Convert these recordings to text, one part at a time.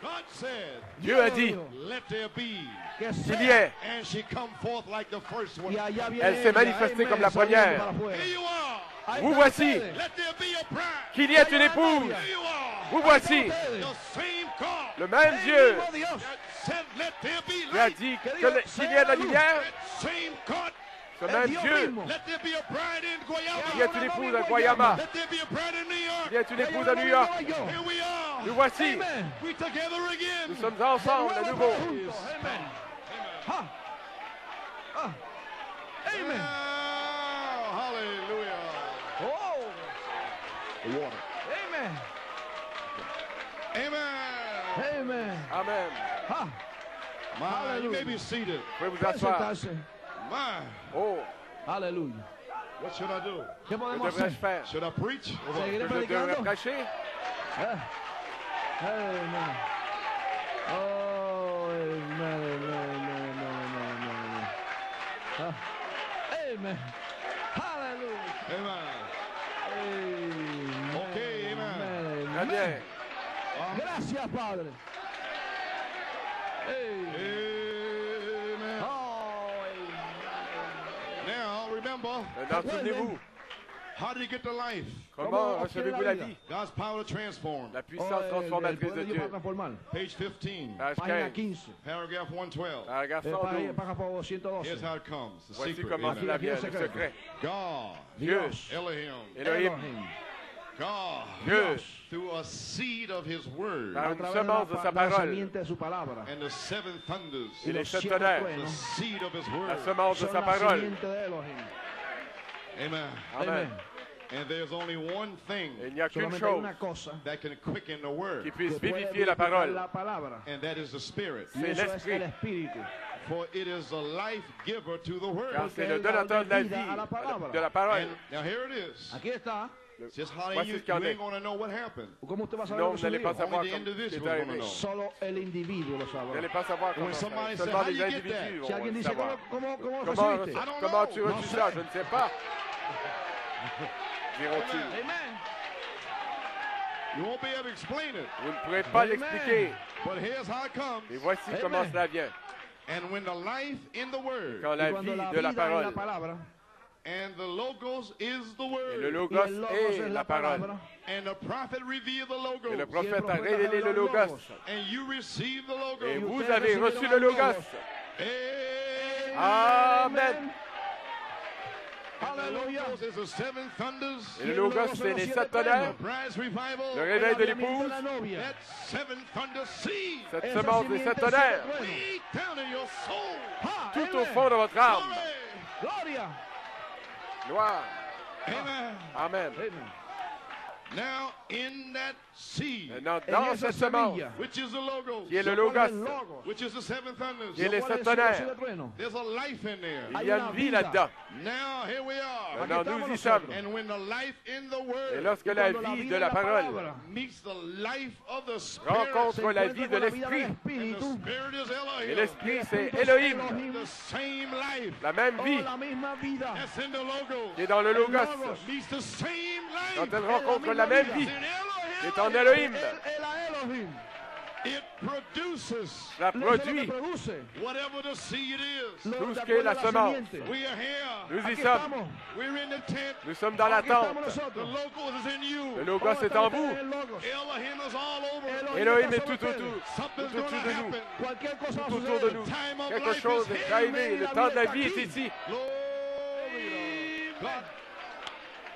God said, Dieu a dit Let there be. que qu'il y ait. And she come forth like the first one. Y allá viene Elle s'est manifestée comme la première. Vous voici. ustedes. Let there be a bride. Qu'il y ait une épouse. Vous voici. Le même Dieu qui a dit qu'il y ait de la lumière. Ce même Dieu qui est une épouse à Guayama. Let there be a bride in New York. Qu'il y ait une épouse à New York. En York. Here we are. Nous voici. Amen. We together again. Nous sommes ensemble à nouveau. Juntos. Amen. Ah. Ah. Amen. Oh, hallelujah. Oh. The water. Amen. Amen. Amen. Amen. Ah. My, you may be seated. Vous pouvez vous Puede asseoir. sentarse. My, Oh, Aleluya. what should I do? ¿Qué que podemos devrais-je hacer? faire Should I preach? or what? Seguiré Que je devrais predicando. prêcher Ah. Amen. Oh, amen, amen, amen, amen, amen. Ah. Amen. Hallelujah. Amen. Amen. Okay, amen. Très bien. Gracias, Padre. Amen. Amen. Oh, amen. Now, remember, Maintenant, souvenez-vous, how did he get to life? Comment recevez-vous la la vie? God's power to transform. La puissance transformatrice de Dieu. Page 15, Page Página 15, 15. paragraph 112. paragraphe Eh, página 112. página Here's 112. how it comes. The Voici secret. comment Amen. cela Aquí vient, el le secreto. secret. God, Dieu. Elohim, Elohim, Elohim. God, Dieu, through a seed of his word Par une de semence sa parole. and the seven thunders, Et les sept tonnerres. the seed of his la word. semence de sa parole. Amen. Amen. And there's only one thing Et il n'y a qu'une chose una cosa that can quicken the word, qui puisse vivifier la parole. la palabra. and that is the spirit. C'est l'esprit. For it is a life giver to the word. Car c'est le donateur de la vie, la de la parole. And now here it is. Aquí está. Just how Voici you, ce qu'il y en you est. ain't going to know what happened. ¿Cómo usted va a saber Non, lo vous que n'allez pas sucedió? savoir Only the comme ce qui est individual arrivé. gonna know. Solo el individuo lo Vous sabrá. n'allez pas savoir comment ça somebody fait. said, Seulement "How les do you get individus Si vont alguien le dice, savoir. ¿cómo, cómo, cómo lo Comment, recibiste? I don't comment know. tu No reçus sé. ça? Je ne sais pas. Amen. You won't be able to explain it. Vous ne pourrez pas l'expliquer. But here's how it comes. Et voici Amen. comment cela vient. And when the life in the word Quand la vie la de la parole palabra and the logos is the et word. le y logos est es la la parole. palabra And the prophet revealed the Et logos. le y el prophète a révélé le logos. And you receive the Et logos. vous ustedes avez reçu le logos. logos. Amen. Amen. Et le logos, c'est les sept tonnerres. The bride's revival. Le réveil de l'épouse. Cette semence des sept tonnerres. truenos. Deep down in your soul. Ha, Tout au fond de votre âme. Gloire. Amen. Amen. Now in that seed, Maintenant, En dans cette semence, which is the logos, qui est le ¿cuál es logos, which is the seven thunders, qui est les ¿Cuál sept tonnerres, siete truenos? there's a life in there. il y a une vie là-dedans. Now here we are. Maintenant, nous y sommes. And when the life in the Et word lorsque la vie de la parole palabra meets the life of the spirit, rencontre la vie de l'esprit, and the Espíritu. spirit is et Elohim, l'esprit, c'est Elohim, Elohim. the same life la même vie qui est dans le logos. logos. meets the same Quand elle la rencontre la même vie qui est en Elohim, la produit. produce. whatever the seed is. Lo- Tout ce que est la la semence. simiente. We are here. Nous y sommes. Nous sommes dans is in Le you. logos est en vous. Elohim is all over. Elohim Elohim está est tout autour, tout autour de nous, tout autour de nous. Quelque chose est arrivé. Le La temps de la vie est ici.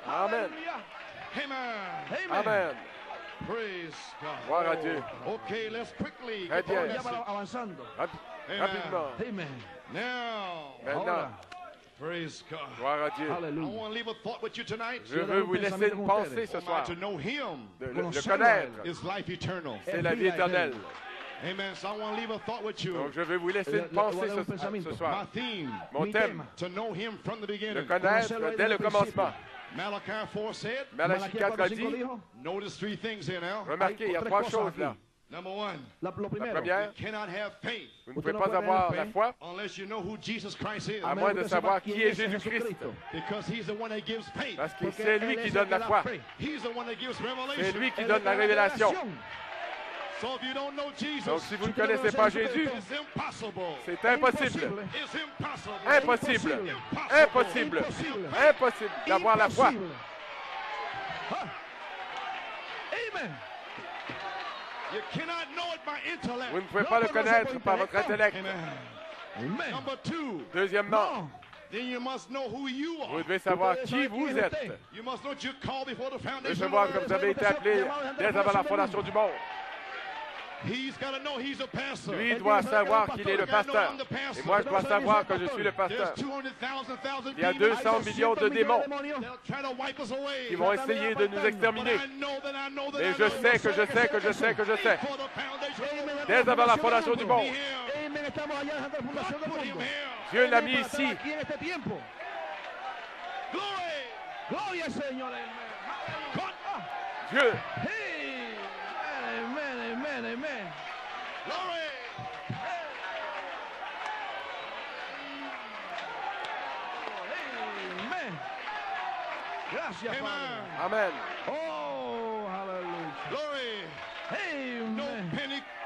Amen. Amen. Amen. Amen. Praise God. Gloire à Dieu. Okay, let's quickly Très bien. Rapi-. Rapidement. Amen. Now, Maintenant, praise God. gloire à Dieu. I Aleluya. want to leave a thought with you tonight. Je veux vous laisser une pensée ce soir. my, to know Him De le, le connaître, is life eternal. c'est la vie éternelle. Amen. So I want to leave a thought with you. Donc je vais vous laisser Le- une le- pensée ce, ce My soir. theme, Mon thème, to know Him from the le beginning. connaître Conocerlo dès le commencement. Malachi 4 said, Malachie Malaquías 4 a 4:5 dit, dijo, notice three things here now. remarquez, il y a trois choses là. Number one, La, première, you cannot have faith Vous ne pouvez pas avoir la foi unless you know who Jesus Christ is. à moins de savoir qui est es Jésus-Christ. Jesucristo. Because He's the one that gives faith. Parce que c'est lui qui donne la foi. fe. He's the one that gives C'est revelation. lui qui donne la révélation. Donc, si vous ne connaissez pas Jésus, c'est impossible. Impossible. Impossible. Impossible. D'avoir la foi. Imposible. Amen. You cannot know it by intellect. Vous ne pouvez pas le connaître par votre intellect. Deuxièmement, Non. then you must know who you vous are. devez savoir qui vous êtes. You must know that you're called before the Vous devez savoir que vous avez été appelé dès avant la fondation du monde. He's got to know he's a pastor. Lui doit savoir qu'il est le pasteur. Et moi, je dois savoir que je suis le pasteur. 200,000 Il y a demons 200 millions de démons qui vont essayer de nous exterminer. Mais je sais que je sais que je sais que je sais. Dès avant la fondation du monde. Dieu l'a mis ici. Aquí en este tiempo. Glory. Gloria al Señor. Amen. Cut. Ah. Dieu, Hey. Amen. Amen. Amen. Glory. Amen. Gracias, Amen. Padre. Amen. Oh, aleluya. Glory. No Amen. penny backslidden Pentecostal spirit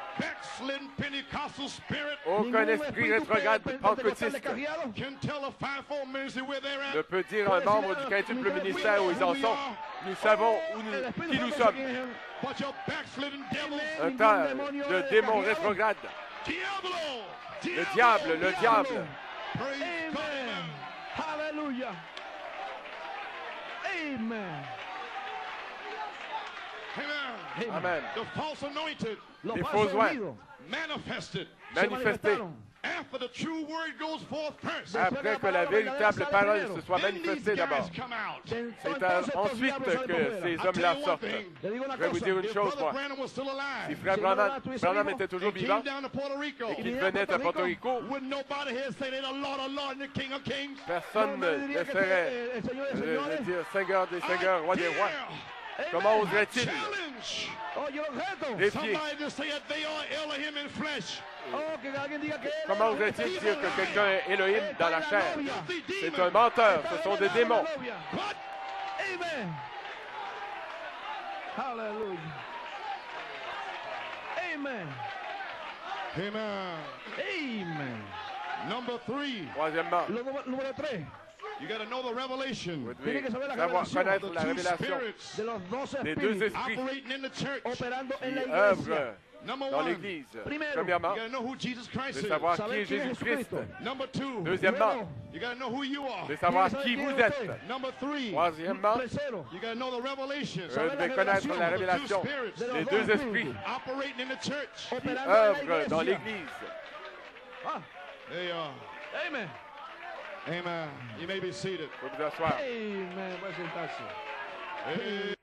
Aucun esprit rétrograde pentecôtiste descarriado can tell a fivefold ministry where they're at. ne peut dire un membre du quintuple ministère où ils en sont. Nous savons où nous, qui nous sommes. Un temps de démon descarriado. rétrograde. Diablo, Le diable, le diable. Praise God. Amen. Amen. Amen. Amen. The false anointed Los Les faux oints. Manifested Manifesté. manifestaron. after the true word goes forth first. Après que la véritable parole se soit Then these manifestée guys d'abord. come out. Entonces, C'est ensuite que ces I'll hommes-là tell you one sortent. Je vais vous dire une chose, Brother moi. Branham was still Si alive frère Branham, Branham était toujours vivant came down to Puerto Rico, et qu'il venait à Porto Rico, wouldn't nobody here say they're the Lord of Lords and the King of Kings? personne ne dire Seigneur des Seigneurs, Roi des Rois. Comment oserait-il? Oh, défier. Oh, Comment oserait-il dire que quelqu'un est Elohim dans la chair? C'est un menteur, ce sont des démons. Amen. Aleluya. Amen. Amen. Amen. Number three, Troisièmement, número, número tres, you got to know the revelation vous Tiene devez que saber la savoir revelación. connaître the la two révélation de des deux espíritus esprits operating in the church. operando en la qui iglesia. œuvrent Number dans one, l'Église. Premièrement, you got to know who Jesus de Christ is. savoir qui est Jésus-Christ. Jesucristo. Number two, Deuxièmement, Luego, you got to know who you are. de savoir qui vous es êtes. usted. Number three, Troisièmement, tercero, you got to know the revelation vous saber la devez connaître la de révélation two spirits de los des deux esprits operating in the church. qui œuvrent dans l'Église. Ah, amen. Amen. You may be seated. Vous vous asseoir. Amen. Voy a sentarse. Hey.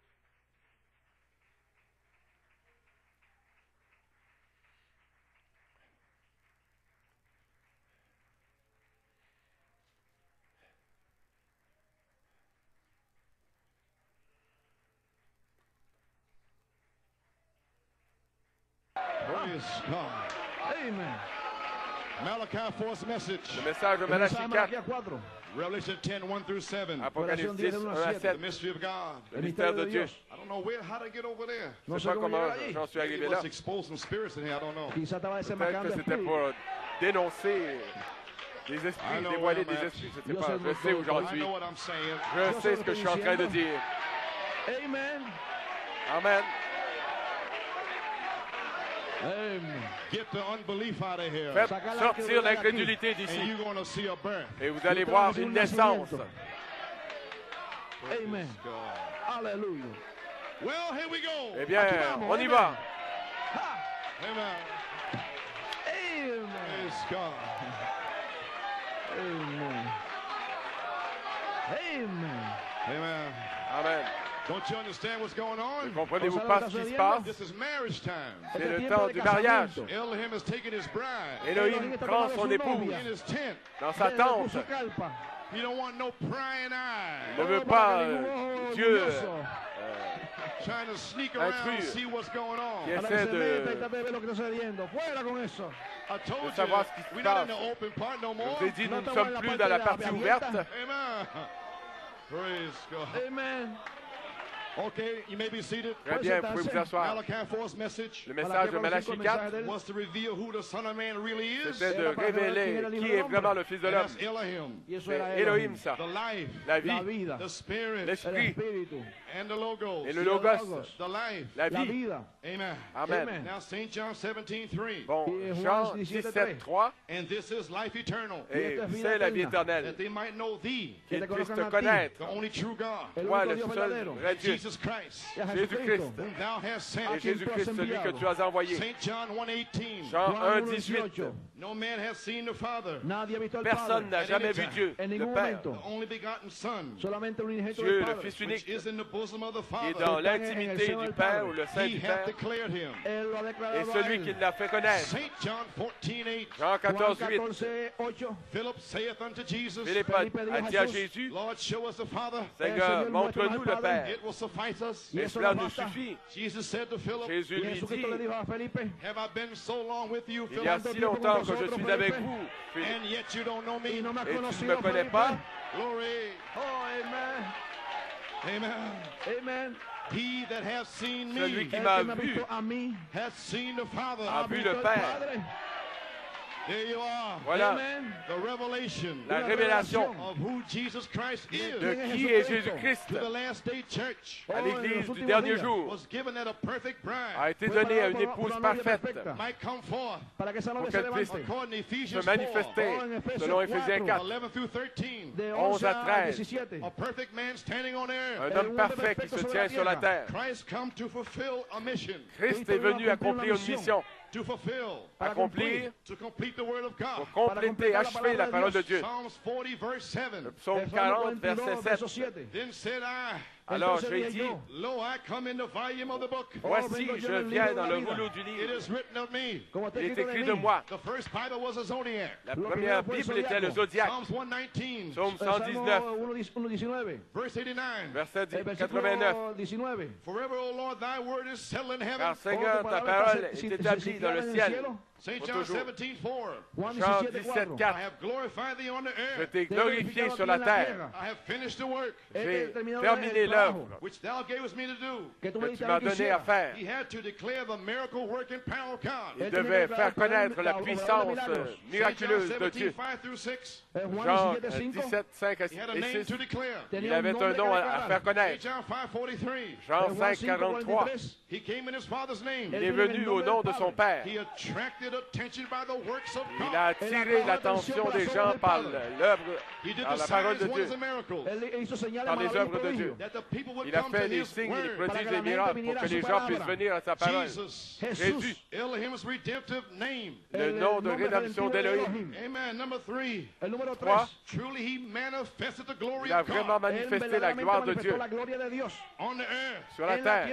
Praise God. Amen. Malachi 4's message. Le message de Malachie Mensaje de 4, Malaquía 4. Revelation 10, 1 through 7. Apocalypse 10, 1 à The 7. mystery of God. Le mystère de Dieu. I don't know where, how to get over there. Je ne sais pas comment j'en suis arrivé là. was expose some spirits in here. I don't know. Quizá estaba Peut-être que c'était pour dénoncer des esprits, dévoiler des esprits. Je ne sais Yo pas. sé Je dónde sais où j'en I suis. know what I'm saying. Je sais ce que je suis en train de dire. Amen. Amen. Amen. Get the unbelief out of here. Faites sortir incrédulité l'incrédulité And d'ici. you're going to see a birth. Et vous allez voir une un naissance. Amen. God. Aleluya. Well, here we go. Eh bien, on y amen. va. Amen. Amen. Amen. Amen. Amen. Amen. Don't you understand what's going Ne on? comprenez-vous Vous pas ce qui se passe? This is marriage time. C'est le temps du mariage. Elohim has taken his bride Elohim prend son épouse in his tent. dans sa tente. su carpa. He don't want no prying eye Ne veut No, pas euh, Dieu orgulloso trying to sneak around and Intrus. see what's going on. Yes. para que essaie de- trate de savoir ce qui you, se we're not in passe. the open part no Je vous ai dit, nous No ne sommes plus dans la partie ouverte. Amen. Okay, you may be seated. Très bien, vous pouvez vous asseoir. Malachi 4's message Le message de Malachie 4, was to reveal who the Son of Man really is. c'était de révéler qui est vraiment le Fils de l'homme. C'est Elohim, ça. the life, La La vie, l'esprit espíritu, and the logos. et le logos. logos, The life. La vie. vida. Amen. Amen. Amen. Now St. John 17, 3. Bon, Jean 17, 17, 3, And this is life eternal, et c'est la vie éternelle. that they might know thee, Que Qu'ils puissent te connaître, the only true God, el moi, único le seul vrai Dieu, Jesus Christ, y a Jésus Jesucristo, Christ. whom thou hast et sent. quien Jésus tú has Christ, celui que tu as envoyé. St. John 1:18. Jean Juan 1, 18. 1:18. No man has seen the Father, Nadie ha visto al Personne n'a jamais vu Dieu, En le Père. the momento. only begotten Son, solamente un unigénito Dieu, le. Fils which unique, is in the bosom of the qui est Father. dans l'intimité du Père ou le Saint He du hath Père, celui qui l'a fait connaître. St. John 14:8. Jean Juan 14, 8. 14, 8. Philip saith unto Jesus, Philippe a, dit a a dit à Jésus, Lord, show us the Father. Seigneur, montre-nous le Père. It will suffice us. Y Et cela nos nous basta. suffit. Jesus said to Philip, Jésus lui dit, dijo a Felipe, Have I been so long with you, il y a Philip, si longtemps que je suis avec vous, Philippe, and yet you don't know y me? no me has et tu ne me connais pas? Amen. Celui me qui m'a vu a vu le Père. Padre. There you are. Voilà Amen. The revelation la révélation of who Jesus Christ is de ¿Quién es qui est? Jésus-Christ to the last day church à l'Église du dernier jour was given that a perfect a bride été Fue donné à une épouse parfaite Pour se qu'elle puisse levante. according to se Ephesians 4, manifester selon Éphésiens 4. 4. 11 through 13. De 11 11 à a 13. 17. A perfect man standing on Un homme parfait qui se tient sur la terre. Christ come to fulfill a mission. Christ est venu accomplir une mission, To fulfill. Accomplir, To complete the word of God. pour compléter, achever la parole de Dieu. Psalms 40 verse 7. Psaume El 40, Salmo 42, verset verso 7. 7. Then said I, Alors j'ai dit, yo, Lo, I come in the volume of the book. voici, je viens dans le rouleau du It livre. is written of me. Como está Il est écrit de moi. The first Bible was a zodiac. La première Bible était le 119, Psaume El Salmo 119, 1.19. verse 89. verset El 89. versículo 19. Forever, O Lord, thy word is settled in Car heaven. Seigneur, ta parole est établie dans le ciel. Cielo. St. Pour John toujours. 17, 4. Juan Jean 17, 17, 4. I 4. have glorified thee on the Je earth. t'ai glorifié sur la terre. tierra. I have finished the work He J'ai terminé l'œuvre which thou gavest me to do. que tu m'as donné à faire. He had to declare the miracle working power of God. Il devait faire connaître la puissance miraculeuse de 17, Dieu. 5 through 6. Juan Jean 17, euh, 5. 17, 5 He had a et name 6. to declare. Tenía Il avait un nom à, faire connaître. John 5, 43. Jean En Juan 5, 5, 43. 43. He came in his father's name. Il est venu au nom de son Père. He attracted attention by the works of Il God. a attiré l'attention des gens par l'œuvre, He did par the la parole signs, de Dieu. Par les œuvres de Dieu. prodigios. That the people would Il a come to fait les his signes, word. prodiges, la miracles pour que les gens puissent venir à sa parole. Jésus, Elohim's redemptive name. le nom de rédemption d'Élohim. Trois. 3. Truly, he manifested the glory Il a of vraiment manifesté la gloire de Dieu sur la terre.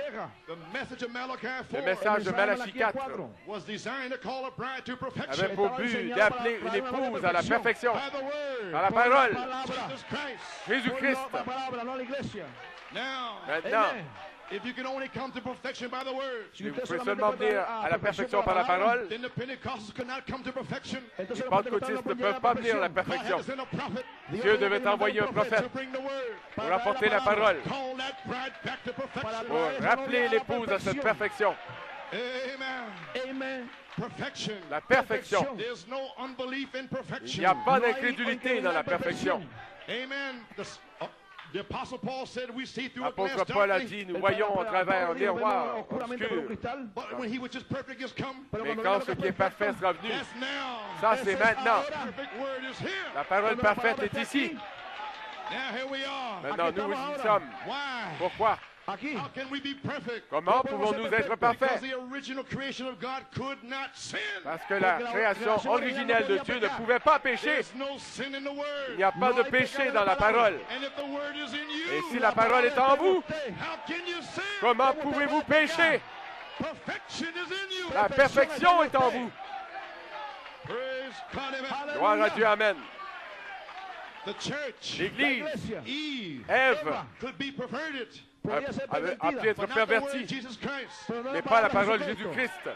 Tierra. The message of Malachi Le 4 message de Malachie Malaquías 4 4 was designed to call a bride to perfection avait pour but d'appeler une épouse à la perfection par la parole. Jésus-Christ. Maintenant, Amen. if you can only come to perfection by the word, Si vous pouvez seulement venir à la perfection par la parole. then the Pentecostals could not come to perfection. entonces Les pentecôtistes ne peuvent pas venir à la perfection. Dieu devait envoyer un prophète pour apporter la parole, pour rappeler l'épouse à cette perfection. Amen. La perfection. Il n'y a pas d'incrédulité dans la perfection. Amen. The, the Apostle Paul said we see through a glass L'apôtre Paul a darkly, dit, nous voyons au travers un miroir obscur. Mais quand ce qui est es parfait sera venu, ça c'est maintenant. ahora. perfect word is here. La parole parfaite est ici. aquí, Now here we are. Maintenant, nous estamos y sommes. Why? Pourquoi? Comment pouvons-nous être parfaits? Parce que la création originelle de Dieu ne pouvait pas pécher. Il n'y a pas de péché dans la parole. Et si la parole est en vous, comment pouvez-vous pécher? La perfection est en vous. Gloire à Dieu, Amen. The church, La L'Église, Ève, a pu pervertida, être no mais pas la parole de. Jésus-Christ.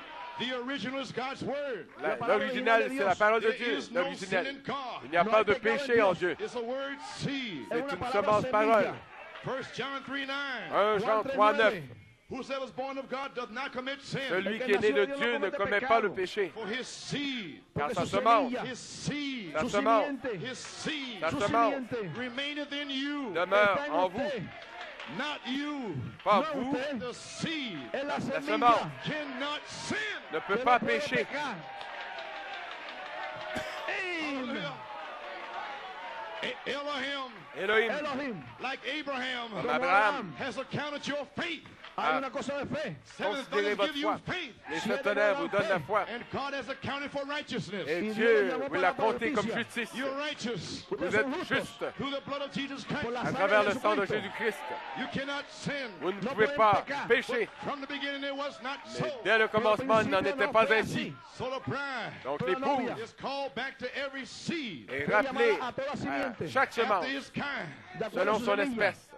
L'original, c'est la parole de Dieu, l'original. Il n'y a pas de péché en. Dieu. C'est une semence parole. 1 John 3 9. 1 Jean Juan 3, 9. 3:9. Whosoever is born of God does not commit sin. Celui qui est né de Dieu ne commet pas le péché, car sa semence, sa semence, sa semence demeure en vous, not you. pas no vous. The seed Es la semence. cannot sin. ne peut pas pécher. pecar. Amen. Hallelujah. Elohim, Elohim, Elohim, like Abraham, Abraham, has accounted your faith. Hay Ah. una cosa de fe. Considérez votre foi. les sept tonnerres vous donnent la foi, And God has accounted for righteousness. et Dieu vous l'a compté comme justice. Vous êtes juste through the blood of Jesus por Christ. la à travers le sang de. Jésus-Christ. Vous ne pouvez pas pécher. From the beginning it was not so. Mais dès le commencement, il n'en était pas ainsi. Donc l'épouse novia is called back to every seed est rappelée à chaque semence selon son espèce.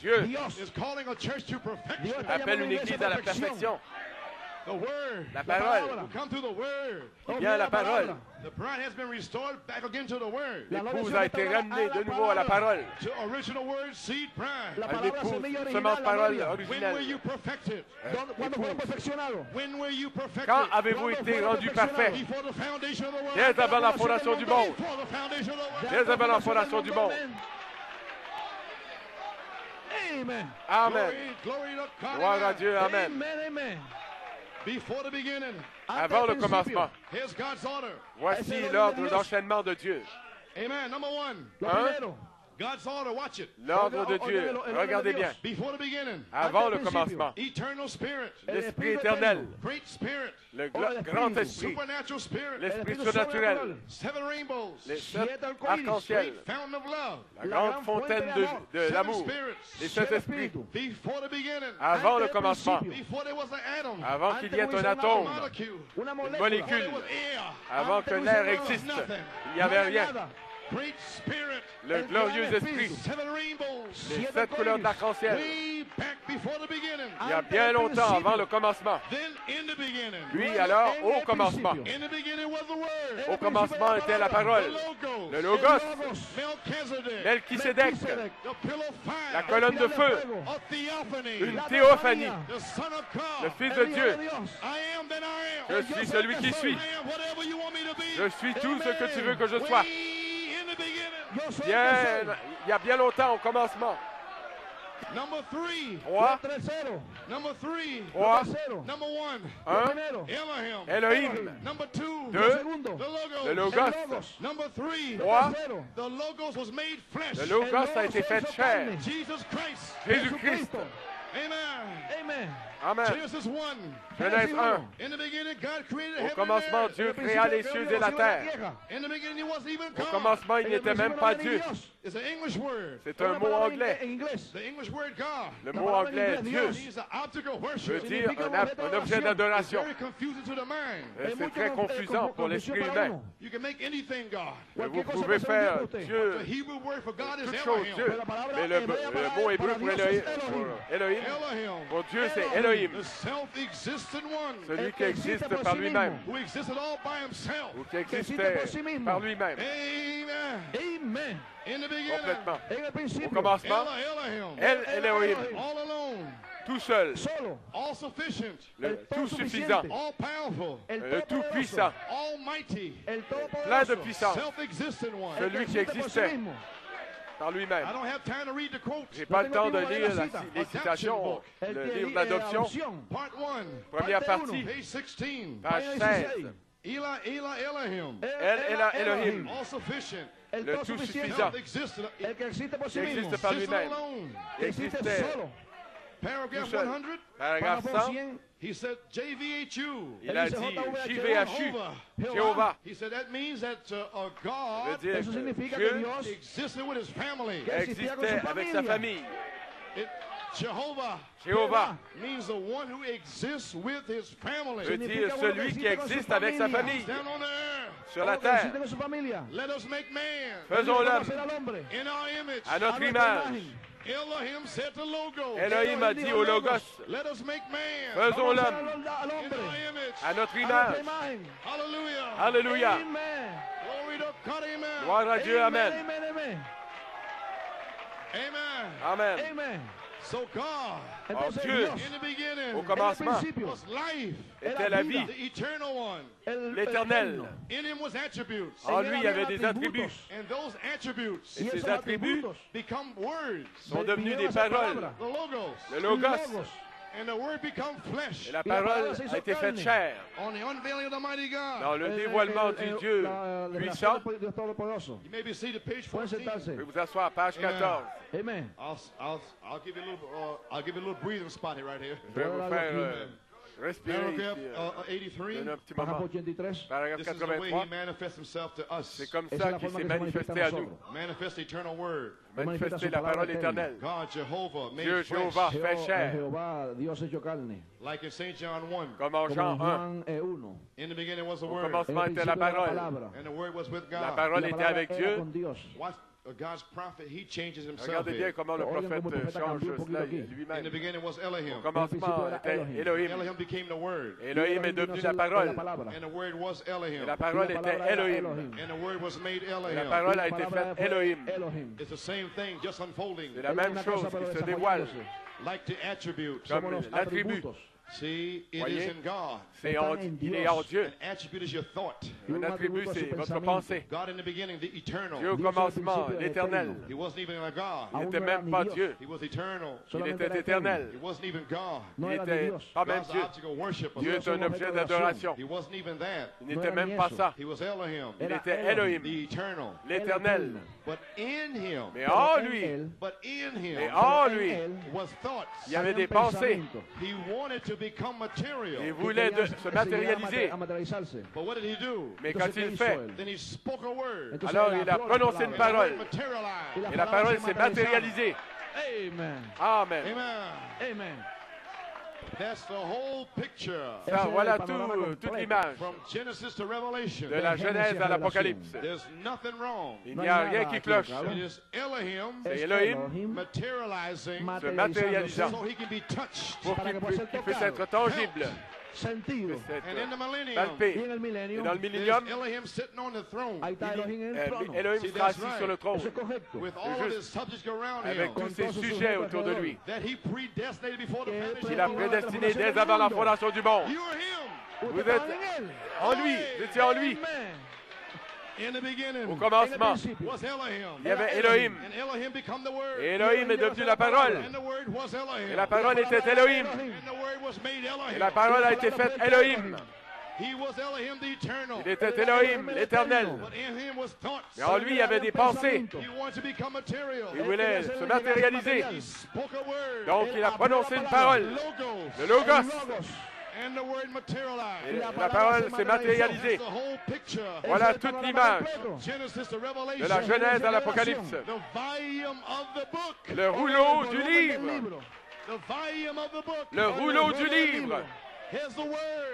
Dieu Dios is calling a church to perfection. Dios está appelle une église à la perfection. The word La La parole, vient la parole. palabra. The bride has been restored back again to the word. La novia L'épouse se a été ramenée de nouveau à la parole. À l'épouse, semence la parole perfected? Quand avez-vous été rendu parfait? Dès avant la fondation du monde. Dès avant la fondation du monde. Amen. Amen. Glory, glory to God. Gloire à Dieu. Amen. Amen, amen. Before the beginning, Avant le commencement, here's God's order. voici l'ordre d'enchaînement de Dieu. Amen. Number one, Lo primero, God's order. Watch it. L'ordre de Dieu. Regardez bien. Before the beginning, Avant le commencement, eternal spirit, el l'Esprit éternel, eterno, great spirit, le Oh, grand esprit, supernatural spirit, l'Esprit surnaturel, sobrenatural, seven rainbows, les sept arcs-en-ciel, great fountain of love, la grande fontaine de, l'amour, spirits. les sept esprits. espíritus. Before the beginning, Avant le commencement, principio. before there was an atom, avant qu'il y ait un atome, before molécule. air, avant l'air semado. existe, nothing. il n'y avait rien. Le glorieux esprit, les sept couleurs the beginning. il y a bien longtemps avant le commencement. Luego, alors, au commencement, au commencement était la parole, le logos, fire, la colonne de feu, une théophanie, le Fils de Dieu. de Je suis celui qui suis. Je suis tout ce que tu veux que je sois. Bien, il y a bien longtemps au commencement. Number three. Trois, Number three. trois, Number one. un, Elohim. Elohim, Number two. Deux. The logos. le logos, Number three. Trois. The logos was made flesh. le logos a été fait chair. Jesus Christ. Jésus-Christ. Amen. Amen. Amen. Genesis 1. Genèse 1. In the beginning, God created Au commencement. Dieu créa les cieux et la terre. Au commencement, il n'était même pas Dieu. C'est un mot anglais. Le mot anglais Dieu veut dire un, un objet d'adoration. C'est très confusant pour l'esprit humain. Mais Vous pouvez faire. Dieu, toute chose. Dieu. Mais le, le mot hébreu pour Elohim, pour Elohim. pour Dieu, c'est Elohim. Elohim, The self-existent one. Celui El qui existe par lui-même, mismo. who existed all by himself. ou qui existe par lui-même, Amen. Amen. In the beginning, complètement. Au commencement. El Elohim, all alone, tout seul, Solo. all sufficient, le tout suffisant, all powerful, El le tout puissant, plein de puissance. Celui qui existait. Par lui-même. I don't have time to read the quotes. J'ai pas le temps de lire la les citations, le que- livre d'adoption, adopción. Part one, première partie, page 16. page Página 16. 16. Eli, Eli, Elohim, El, El- Ela- Elohim. all sufficient, El Le tout suffisant. que existe par lui-même. Il Existe existait solo. Paragraph tout seul. 100, Paragraphe Párrafo 100, 100. He said JVHU. il a dit JVHU, Jehovah. Jéhovah, He said that means that uh, God dire Eso que significa que Dieu Dios existed with his family. Existait avec sa famille? It, Jehovah Jéhovah means the one who exists with his family. veut dire celui qui existe avec sa famille sur la terre. con su familia. Let us make man Faisons l'homme à A notre image. Elohim a dit au Logos, Let us make man faisons l'homme à notre image. Alléluia. Amen. Glory to God. Amen. Gloire à Dieu, Amen. Amen, amen. God, Entonces Dieu. Dios, in the beginning, Au en commencement principio, was life, était la vie, the eternal one. el l'éternel. eterno. In him was attributes. En En lui, il y avait des attributs. And those attributes Et ces attributs atributos become words. sont devenus des paroles. Le logos. And the word became Et la parole a été faite chair. Dans le dévoilement du Dieu puissant, vous pouvez vous asseoir à page 14. Amen. Je vais vous faire. Euh, respirer Paragraph ici, uh, euh, uh, 83. un petit Párrafo moment. 83. Paragraphe This is the way 83. he manifests himself to us. C'est comme Esa es ça la qu'il forma s'est que se manifiesta manifesté à nous. nosotros. Manifest the eternal word. Manifester la parole éternelle. God, Jehovah, made Dieu flesh. Jéhovah fait Jeho- chair, Jehová, Dios hecho carne. Like in St. John 1. comme en Como Jean en 1. Juan eh, 1. In the beginning was the Au word. En commencement el était la era parole. palabra. And the word was with La God. parole la était palabra avec era Dieu. con Dios. Watch God's prophet. He changes himself Regardez bien here. comment le Oigan prophète como el euh, profeta change cambió un poquito cela. In the lui-même. beginning was Au Elohim. commencement era était Elohim. Elohim. Elohim became the word. Elohim est Elohim vino devenu la parole. And the word was Et Elohim. la parole était Elohim. Elohim. And the word was made Et la Elohim. parole a été faite Elohim. Elohim. It's the same thing, just unfolding. C'est la Es même una chose cosa, qui se dévoile. Like the attributes. Comme l'attribut. See, it Voyez? is in God. C'est il est. Y Un attribut, c'est votre pensée. Dieu au commencement, l'éternel. Il n'était même pas. Dieu. Il était éternel. Il era ni était Dios. pas même Dieu. Dieu est un objet d'adoration. Il n'était même pas ça. Il était Elohim. L'éternel. Mais en lui, mais en lui, il y avait des pensées. pensamientos He wanted to become material. Il voulait de- se matérialiser. mate- a materializarse. But what did he do? Mais quand ¿qué il fait, él? Then he spoke a word. Entonces, alors il a prononcé une parole. Et la parole se s'est matérialisée. Amen. Amen. Amen. Amen. That's the whole picture. Ese Ça, voilà tout, euh, toute l'image From Genesis to Revelation. de la Genèse à l'Apocalypse. There's nothing wrong. Il n'y a rien qui cloche. claro. It is Elohim C'est Es Elohim materializing matérialisant. materializándose so he can be touched. pour qu'il puisse être tangible, sentido. And in the millennium, palpé. Y en el Et milenio, dans le millénium, Elohim sitting on the throne ahí está Elohim en el trono. Elohim See, sera that's assis right. sur le trône Eso es correcto. with all of his subjects around avec him tous ses sujets autour de lui. that he predestinated before the Que él foundation Il a of the world. prédestiné dès avant la fondation du monde. You are him Usted Vous êtes en lui, vous étiez en lui. Amen. Au commencement, il y avait Elohim. Et Elohim est devenu la parole. Et la parole était Elohim. Et la parole a été faite Elohim. Il était Elohim, l'éternel. Mais en lui, il y avait des pensées. Il voulait se matérialiser. Donc, il a prononcé une parole, le Logos. Logos. And the word Et la parole s'est matérialisée. Voilà toute l'image de la Genèse à l'Apocalypse. Le rouleau du livre. Le rouleau du livre.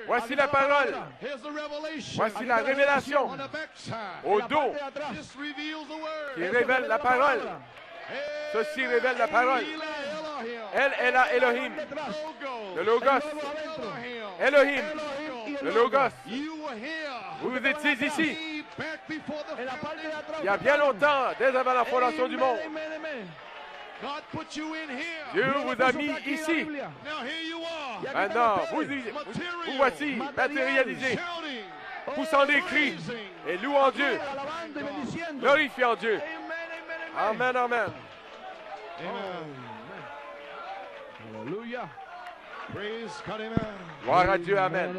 Voici la parole. Voici la révélation. au dos. qui révèle la parole. Ceci révèle la parole. Elle est la Elohim, le Logos, Elohim, le Logos. Vous étiez ici il y a bien longtemps, dès avant la fondation du monde. Amen, amen. God put you in here. Dieu vous a mis ici. Biblia. Now here you are. Y aquí Maintenant, vous, vous, vous voici matérialisés, poussant des cris et louant Dieu, glorifiant Dieu. Amen, amen, amen. Gloire à Dieu, Amen.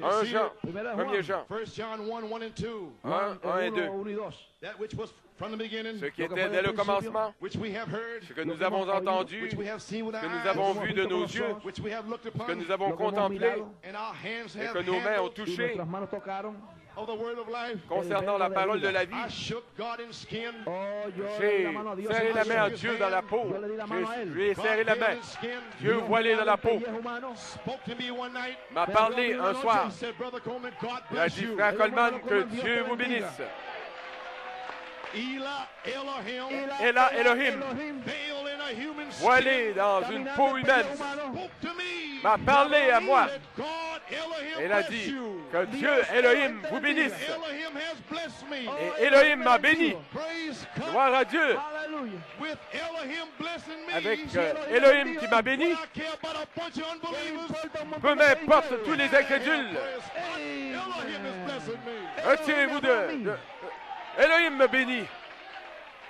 1 seated. Jean, Primera de 1er Juan. Jean, First John 1, 1 and 2. 1, Juan, 1 et eh, 2. uno, uno y dos. That which was from the beginning, Ce qui était dès le commencement, which we have heard, ce que nous avons entendu, which we have seen with ce our que nous eyes, avons vu de nos yeux, ojos, which we have looked ce que upon, nous avons contemplé. mirado, and our hands et have que nos mains ont touché concernant la parole de la I vie. shook God in skin. Oh, yo le di J'ai serré la main à. Dieu dans la peau. Je ai serré la main. Dieu voilé dans la peau Humano. spoke to me one night. m'a parlé un soir. Il a dit, frère Coleman, que Dieu vous bénisse. Ela Elohim, Voilé dans une peau humaine, m'a parlé à moi. Elle a dit que Dieu, Elohim, vous bénisse. Et Elohim m'a béni. Gloire à Dieu. Avec euh, Elohim qui m'a béni, peu m'importe tous les incrédules. Retirez-vous de, de- Elohim me bénit.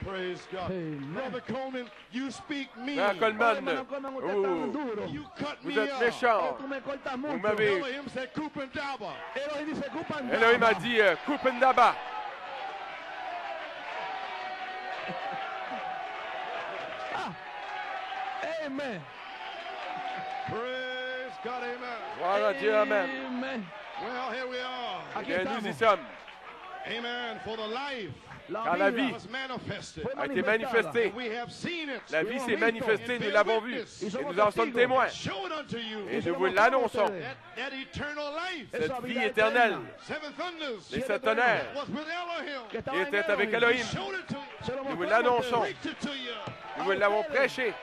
Praise God. Amen. Brother Coleman, you speak me. Frère Coleman, Hermano Coleman, usted oh, está muy duro. You cut vous me êtes off. méchant. Vous m'avez. Elohim said, Kupin Daba. Elohim dice, "Cupan Elohim a dama". dit euh, Kupendaba. Amen. Praise God, amen. Gloire à Dieu, Amen. Amen. Well, here we are. Eh bien, nous y sommes. Amen. For the life Car la vie a été manifestée. La vie s'est manifestée, nous l'avons vue. Et nous en sommes témoins. Et nous vous l'annonçons. Cette vie éternelle, les sept tonnerres, qui en était avec Elohim. Nous vous l'annonçons. Nous vous l'avons prêché.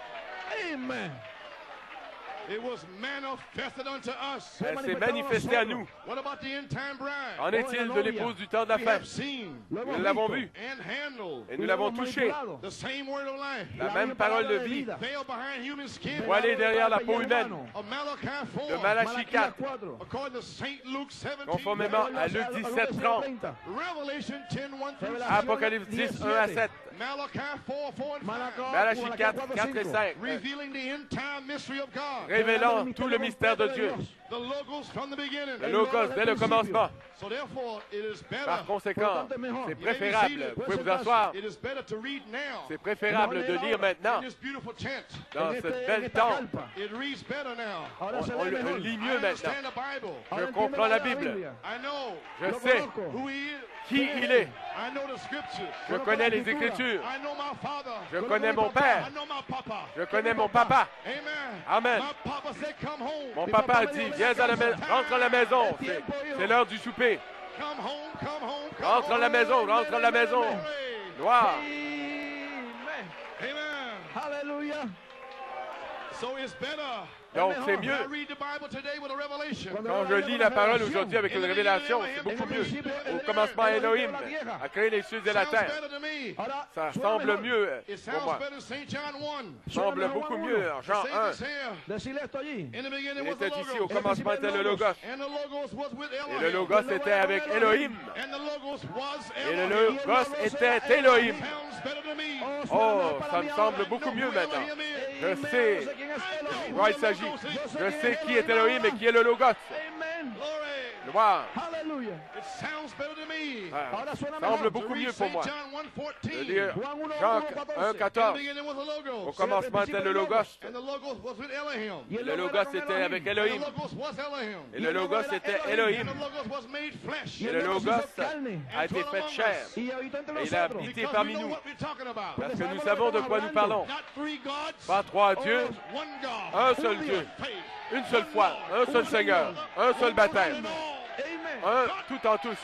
Amen. It was manifested unto us. Elle s'est manifestée à nous. En est-il de l'épouse du temps de la hemos Nous l'avons vu et nous l'avons touché. La La même même parole de de vie, skin. voilée derrière la peau humaine, Of Malachi 4. de Malachie Malaquías 4, 4. According to St. Luke 17. conformément à Luc 17, 30, Revelation 10, 1 through 7. Apocalypse 10, 1 à 7, Malachi 4, 4 and 5. Malachie 4, 4 et 5, Revealing the end time mystery of God. révélant tout le mystère de Dieu, The logos from the beginning. le logos dès le commencement. So therefore, it is better. Par conséquent, c'est préférable, vous pouvez vous asseoir, It is better to read now. c'est préférable de lire maintenant dans cette belle se On, on lit I mieux maintenant. Je comprends la. Bible. Je sais conozco. who he is. qui il est. I know the scriptures. Je connais les Écritures. I know my father. Je connais mon père. I know my papa. Je connais mon papa. Amen. Mon papa a dit, viens à la maison, rentre à la maison. C'est l'heure du souper. Come home, come home, come Rentre à la home. maison, rentre à la maison. Gloire. Amen. Amen. Aleluya. So it's better. Donc c'est mieux. Quand je lis la parole aujourd'hui avec une révélation, c'est beaucoup mieux. Au commencement, Elohim a créé les cieux et la terre. Ça semble mieux It pour sounds moi. better in St. John 1. Semble beaucoup mieux en Jean Say 1. this here. Decirle esto allí. In the beginning Il was the était ici, au Logos. commencement était le Logos. And the Logos was with Et Elohim. le Logos était avec Elohim. And the Logos was Et le Elohim. Logos était Elohim. Oh, ça me semble beaucoup mieux maintenant. Je sais de quoi il s'agit. Je sais qui est Elohim et qui est le Logos. Amen. Glory. Gloire. Aleluya. It sounds better to me. Ah, suena semble beaucoup mieux pour moi. 1:14. De lire Juan 1, Jean 1, 1, In the 14. beginning was the Au Logos. commencement était le Logos. And the Logos was with Elohim. Y el Le logo Logos était avec Elohim. Et le Logos était Elohim. Et le Logos a été fait chair. Et il a habité parmi nous. Parce que nous savons de quoi nous parlons. Pas trois dieux, un seul Dieu, Une seule foi, un seul Seigneur, un seul baptême, un tout en tous.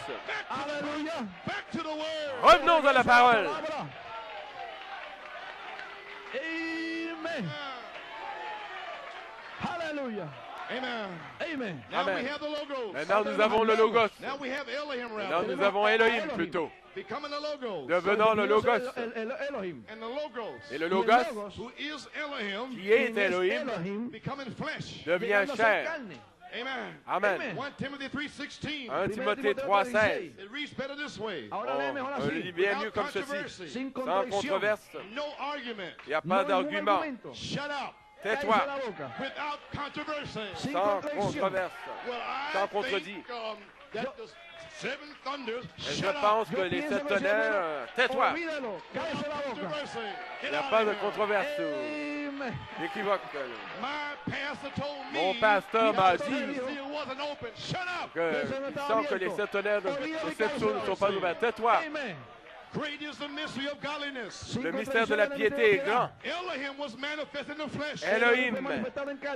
Aleluya. Back to the word. Revenons à la parole. Amen. Aleluya. Amen. Amen. Maintenant, nous avons le Logos. Now we have Elohim Maintenant, nous avons Elohim plutôt. Becoming the logos. Devenant le Logos. es el- el- el Elohim. And the logos. Et le Logos, Who is Elohim. qui est Elohim, Elohim, Becoming flesh. devient chair. Amen. Amen. 1 Timothy 3.16. 1 Primero Timothée Timoteo 3,16. It reads better this way. Ahora lee mejor On le lit bien mieux comme ceci. Sans controverse. No argument. Il n'y a pas d'argument. Tais-toi. Sans controverse. Sans contredit. Et je pense que les sept tonnerres, tais-toi. Il n'y a pas de controverse. Me Mon pasteur m'a dit que, sans que les sept tonnerres, sept sceaux ne sont pas ouverts. Tais-toi. Le mystère de la piété est grand. Elohim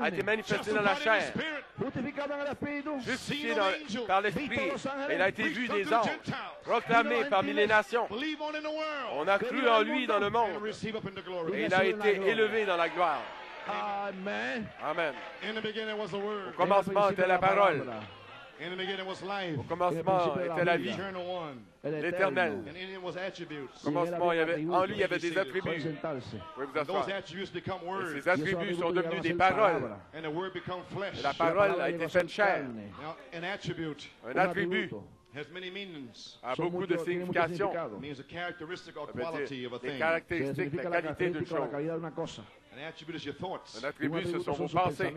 a été manifesté dans la chair, justifié par l'Esprit. Il a été vu des anges, proclamé parmi les nations. On a cru en lui dans le monde. Et il a été élevé dans la gloire. Amen. Amen. Au commencement était la parole. Au commencement était la vie, l'éternel. Au commencement, il y avait, en lui, il y avait des attributs. Ces attributs sont devenus des paroles. Et la parole a été faite chair. Un attribut. A beaucoup de significations. Des caractéristiques, la qualité d'une chose. An attribute is your thoughts. Un attribut, ce sont vos pensées.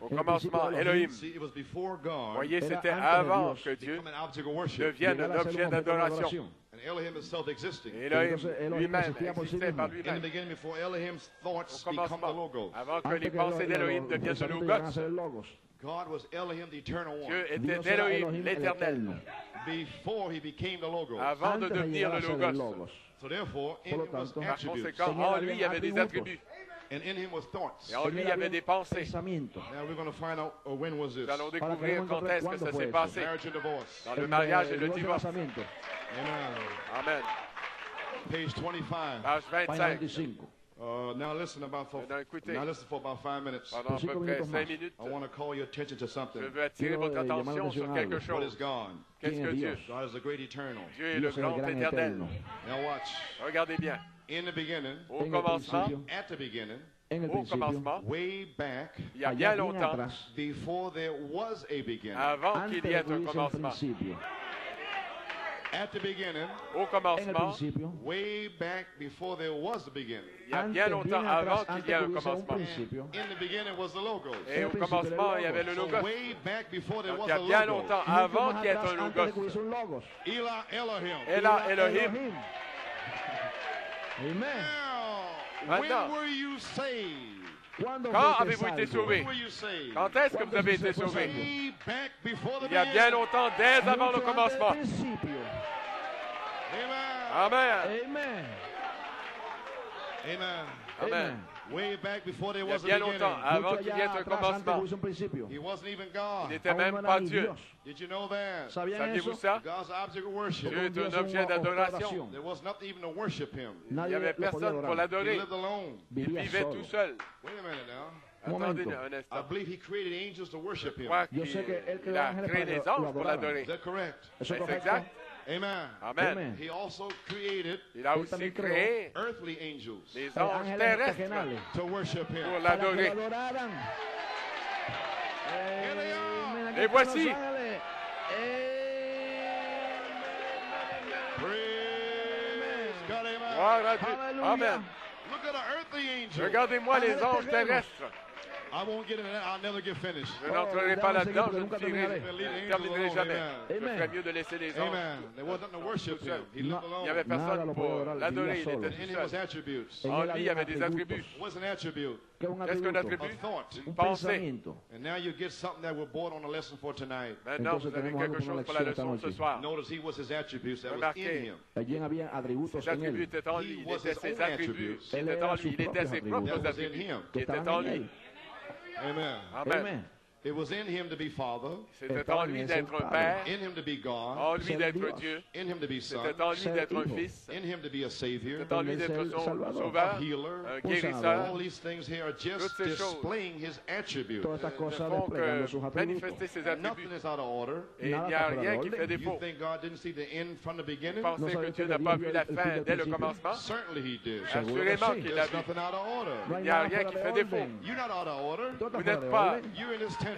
Au commencement, Elohim. See. Voyez, c'était avant que Dieu devienne un objet d'adoration. Elohim is existing. Elohim lui-même existait par lui-même. In the. Avant que les pensées d'Elohim deviennent le logos. Dieu était Elohim, l'éternel. Avant de devenir le logos. Par conséquent, en lui, il y avait des attributs. And in him was thoughts. Et en lui, il y avait des pensées. Nous allons découvrir quand est-ce que ça s'est passé dans le mariage et le divorce. Amen. Amen. Page 25. Page 25. Uh, now listen about for, eh, écoutez, now listen for about five minutes. pendant à peu près cinq minutes, I want to call your attention to something. je veux attirer votre attention sur quelque chose. What is chose. God? Qu'est-ce que Dieu? God is the great eternal. Dieu est le grand éternel. Now watch. Regardez bien. In the beginning, Au commencement, at the beginning, En el au commencement, way back, il y a bien longtemps, atrás, before there was a beginning, avant qu'il y ait un un commencement, principio, At the beginning, au commencement, way back before there was a beginning. il y a bien longtemps avant qu'il y ait un commencement. In the beginning was the logos. Au commencement, il y avait le logos. Il y a bien longtemps avant qu'il y ait un logos. Ela Elohim. Amen. Now, when were you saved? Quand avez-vous été sauvé? Quand est-ce que vous avez été sauvé? Il y a bien longtemps, dès avant le commencement. Amen. Amen. Amen. Il y a bien longtemps, avant qu'il y ait un commencement. Il n'était même pas Dieu. Saviez-vous ça? Dieu est un objet d'adoration. Il n'y avait personne pour l'adorer. Il vivait tout seul. Je crois qu'il a créé des anges pour l'adorer. C'est exact. Amen. Amén. He also created Él también creó earthly angels los ángeles terrenales to worship him. Pour l'adorer. Amen. Et voici. Gloire. Amen. Regardez-moi les anges terrestres. I won't get in. I'll never get finished. Je n'entrerai pas là-dedans, je ne finirai, je ne terminerai jamais. Je ferais mieux de laisser les anges tout seuls. Il n'y avait personne pour l'adorer, il était tout seul. En lui, il y avait des attributs. Qu'est-ce qu'un attribut? Une pensée. Maintenant, vous avez quelque chose pour la leçon de ce soir. Remarquez, ses attributs étaient en lui, il était ses attributs, il était en lui, il était ses propres attributs qui étaient en lui. Amen. Amen. Amen. It was in him to be father. C'était en lui d'être père. In him to be God. En lui d'être Dieu. In him to be son. C'était en lui d'être fils. In him to be a savior. C'était en lui d'être son sauveur, un guérisseur. All these things here are just displaying his attributes. Font que manifester ses attributs. Et il n'y a rien qui fait défaut. You? Pensez que Dieu n'a pas vu la fin dès le commencement? Certainly he did. Assurément l'a vu. Il n'y a rien qui fait défaut. Out of order. Vous n'êtes pas. You're in his.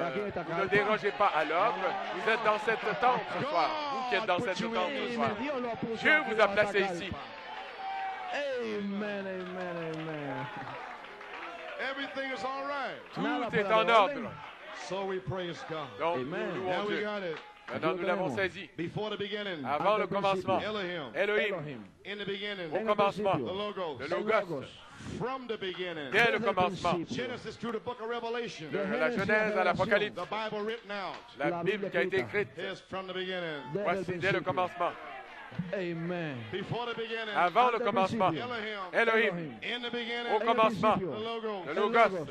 Euh, ne dérangez pas à l'ordre. Vous êtes dans cette tente ce soir. Qui dans cette tente ce soir. Dieu vous a placé ici. Amen, amen, amen. Everything is. Tout est en ordre. So we praise God. Donc, nous. Maintenant, nous l'avons saisi. Avant le commencement, Elohim, Elohim. Au commencement, le Logos, Dès le commencement, de la Genèse à l'Apocalypse, la Bible qui a été écrite, voici dès le commencement. Amen. Avant le commencement, Elohim, au commencement, le Logos,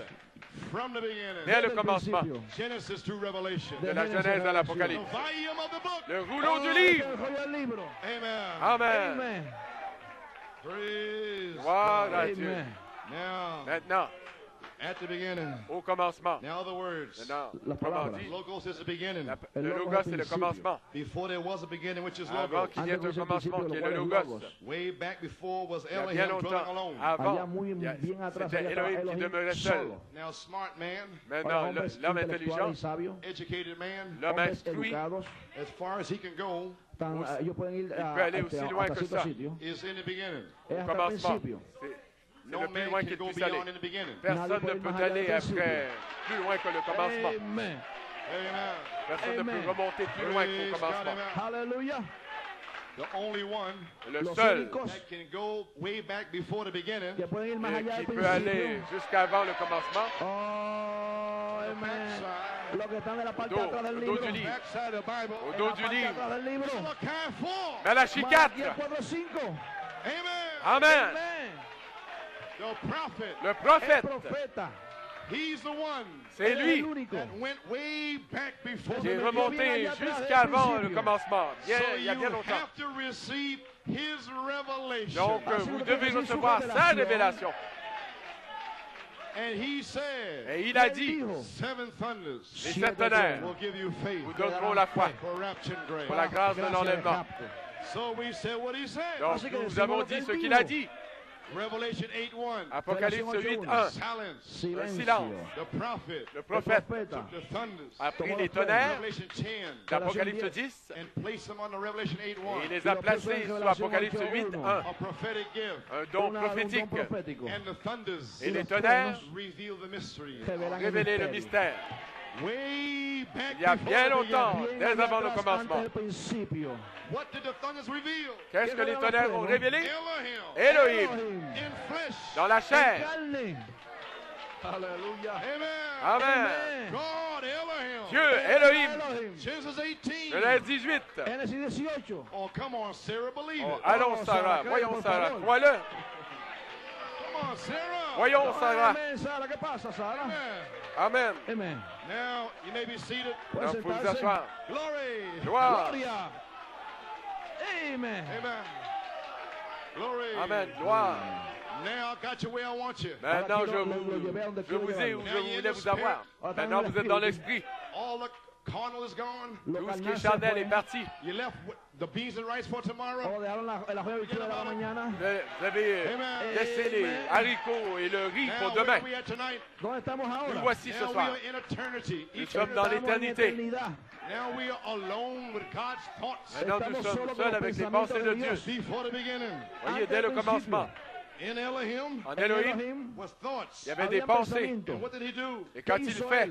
dès le commencement, de la Genèse à l'Apocalypse, le rouleau du livre. Amen. Amen. Praise Gloire à God. Dieu. Amen. Now, Maintenant, at the beginning. au commencement. Now the words. Maintenant, Las comment palabras. dit? Logos is the beginning. La- El le logos logos, al c'est le commencement. Before there was a beginning, which is Avant logos. qu'il y ait un commencement, qui est le logos. logos. Way back before was Il y a bien Elohim dwelling longtemps. alone. Avant, Allá muy il y a- bien atrás, c'était Elohim qui demeurait seul. Now, smart man, Ahora, Maintenant, hombres l'homme intelligent, y sabios, educated man, l'homme instruit, as far as he can go, tan- Aussi- ellos pueden ir a, peut aller este, aussi loin hasta que cierto ça. sitio. is in the beginning. Es au hasta el commencement. principio. C'est c'est No le plus man loin can qu'il go puisse aller. beyond in the beginning. Personne ne peut aller après, plus loin que le commencement. Amen. Amen. Personne ne peut remonter plus loin Praise qu'au God, commencement. amen. Aleluya. The only one Le Los seul únicos that can go way back before the beginning que pueden ir más allá qui peut aller jusqu'avant le commencement, Oh, amen. backside, Los que están en la parte de atrás del au libro. dos du livre. au dos du livre. atrás del libro. Malachi 4. Malachi Malaquías 4. 4, 5. Amen. Amen. Amen. The prophet. Le prophète, profeta. He's the one c'est lui el único. that went way back before qui est remonté jusqu'avant le commencement, bien, So il y a you bien longtemps. have to receive his revelation. Donc, vous devez recevoir sa révélation. révélation. and he said, Et il a dit, dijo, seven thunders les sept tonnerres will give you faith vous donneront la foi pour la grâce de l'enlèvement. rapto. So we said what he said. Donc, que nous avons dit ce qu'il a dit. Revelation 8.1. Apocalypse Révélation 8, 1. Silence. Silencio. silence. The prophet Le prophète a pris les tonnerres Revelation 10 d'Apocalypse Révélation 10 and placed them on the Revelation et 8.1. il les a placés sur Révélation Apocalypse 8, 8, 1. A prophetic gift. Un don prophétique. profético. And the thunders Et les tonnerres révéler le mystère. Il y a before bien the longtemps. dès avant le commencement. Qu'est-ce que les tonnerres ont révélé Elohim. Dans la chair. Amen. Dieu, Elohim. Elohim. Genesis 18. Genèse 18. Génesis 18. Oh, come on, Sarah, believe Oh, allons, Sarah. Voyons, Sarah. Crois-le. Come on, Sarah. Voyons, Sarah? Amen. Amen. Amén. Now, you may be seated. Puede Donc, faut vous asseoir. Glory. Gloire. Gloria. Amen. Amen. Glory. Amen. Gloire. Now I got you where I want you. Maintenant, je vous, je vous ai où Now je voulais the vous avoir. Maintenant, vous êtes dans l'esprit. Carnal is gone. Lo Tout ce qui carnal est parti. You left the beans and rice for tomorrow? O dejaron la, la joya mañana. Vous avez- vous avez Amen. laissé les haricots et le riz Now, pour where demain. Nous ahora? voici ce Now we soir. are in eternity. Nous sommes dans l'éternité. eternidad. Now we are alone with God's thoughts. Maintenant, nous sommes seuls avec les pensées de Dieu. Voyez, dès le commencement, in Elohim en Elohim, il y avait des pensées. pensamiento. And what did he do? Et quand ¿Qué il fait,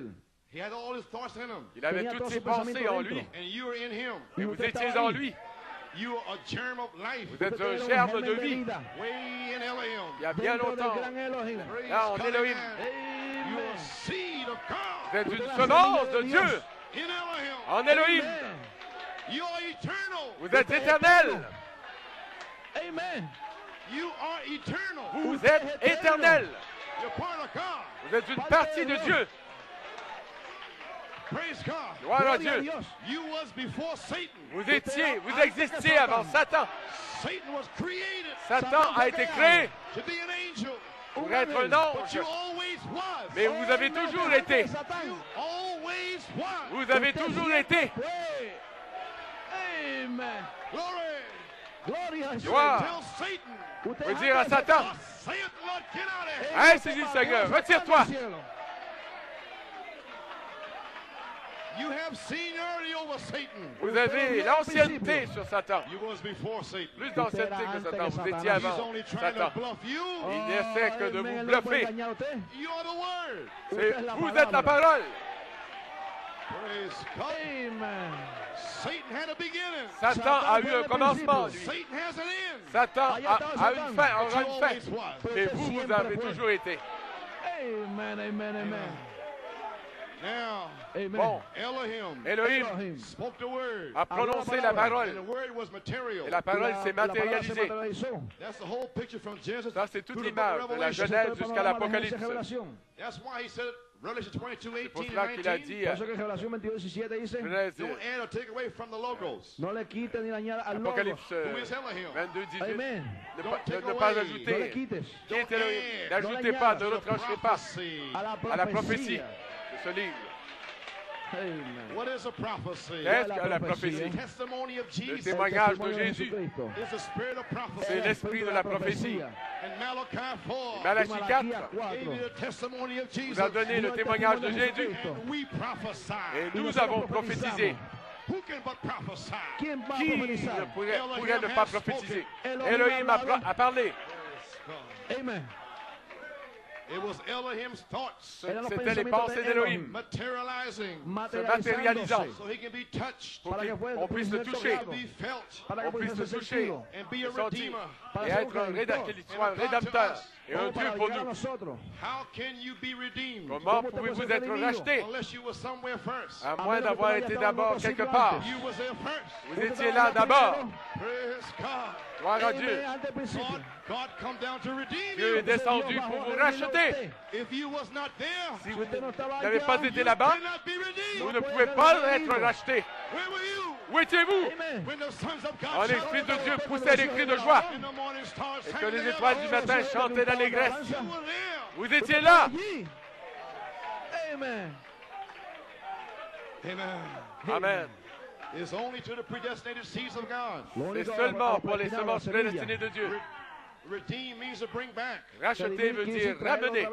él? He had all his thoughts in him. il avait toutes ses pensées en lui. And you are in him. Et vous étiez en lui. You are a germ of life. Vous êtes un germe de vie. Il y a bien longtemps. Là, en Elohim. Vous êtes une semence de Dieu en Elohim. Amen. You are eternal. Vous êtes éternel. Amen. You are eternal. Vous êtes éternel. You're part of God. Vous êtes une partie de. Dieu. Praise God. Gloire à Dieu. Dios. You was before Satan. Vous étiez, vous existiez avant Satan. Satan was created Satan a été créé to be an angel. pour être un ange. Mais vous avez toujours été. Vous avez toujours été. Amen. Gloire. Faut dire à Satan. Thus saith the Vous avez l'ancienneté sur Satan. Plus d'ancienneté que Satan. Vous étiez avant Satan. Il n'essaie que de vous bluffer. Vous êtes la parole. Satan had a beginning. Satan a eu un commencement, lui. Satan has an end. Satan a, a une fin, aura you une fin. Et vous, vous avez toujours été. Amen, amen, amen. Bon, Elohim Elohim Elohim. spoke the word. a prononcé la parole. word was material. Et la parole s'est matérialisée. materializó. That's the whole picture from Genesis Ça, c'est to toute l'image de la. Genèse jusqu'à l'Apocalypse. y Revelación. That's why he said, Revelation 22, C'est pour 18 cela qu'il a 19. dit, euh, eso que en Revelación 22, 17 dice, Genèse, Don't add or take away from the logos. no le quite ni añada al logo. Apocalypse euh, Who is Elohim? 22, 18. Amen. Ne pas, take ne pas ajouter. Qui est Elohim? N'ajoutez pas, ne retranchez pas à la prophétie ce livre. Amen. What is a prophecy? Qu'est-ce la que la prophétie, hein? Testimony of Le Jesus témoignage de Jésus. Prophecy. C'est l'esprit de la prophétie. And Malachi 4 Malachi Y 4 Malaquías gave you 4. the testimony of Jesus. vous a donné le témoignage de Jésus. Et nous avons prophétisé. Qui ne pourrait, ne pas prophétiser? Elohim a, a parlé. Amen. It was Elohim's thoughts Eran los C'était les pensées de d'Elohim Elohim. materializing matérialisant. Materializándose. so he can be touched, Pour qu'on puisse le toucher, on puisse le toucher sentir et être qu'il soit un rédempteur et un Dieu pour nous. nosotros. How can you be redeemed? Comment ¿Cómo te pouvez-vous être racheté? Unless you were somewhere first? à A moins d'avoir été d'abord quelque part. Vous étiez là d'abord. primero. Praise God. Gloire à Amen, Dieu. Antes del principio. God, God come down to redeem Dieu est you. descendu pour vous racheter. usted. If you was not there, Si vous n'avez pas été là-bas, cannot be redeemed. vous ne pouvez pas être racheté. Where were you? Où étiez-vous? Shouted l'Esprit de Dieu poussait les cris de joie et que les étoiles du matin chantaient d'allégresse. Vous étiez là. Amen. Amen. Amen. It's only to the predestinated seeds of God. Lo C'est seulement pour les semences prédestinées de Dieu. Redeem means to bring back. Racheter veut dire ramener.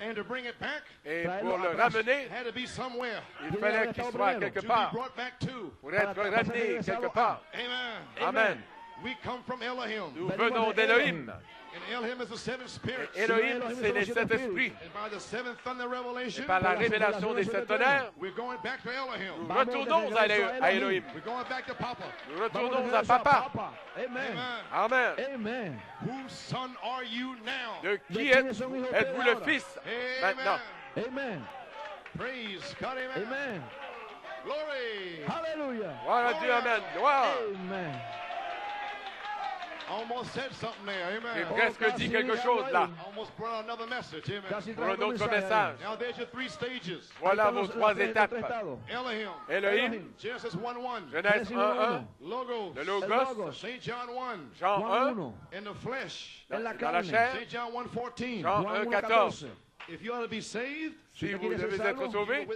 And to bring it back, Et pour le ramener, had to be somewhere il fallait qu'il soit quelque part brought back to. pour être ramené quelque part. Amen. Amen. We come from Elohim. Nous venons de d'Elohim. And Elohim is the seven spirits. Elohim, Elohim c'est les sept esprits. And by the seventh thunder revelation, Et par la révélation des sept tonnerres, we're going back to Elohim. nous retournons à à Elohim. Elohim. We're going back to Papa. Nous retournons à Papa. Amen. Amen. Amen. Amen. Whose son are you now? De qui êtes- êtes-vous? de le? Fils Amen. maintenant? Amen. Praise God. Amen. Amen. Glory. Hallelujah. Gloire à Dieu, Amen. Gloire. Amen. Almost said something there. J'ai presque dit quelque chose là. Almost brought out another message. Amen. Casi Pour un autre message. Now there's your three stages. Voilà vos trois étapes. Elohim. 1-1. Genèse Génesis 1, 1, Logos. le El Logos, Logos. St. John 1. Jean Juan 1, 1. In the flesh. En la dans la chair. John 1.14. Jean Juan 1, 1, 14. 14.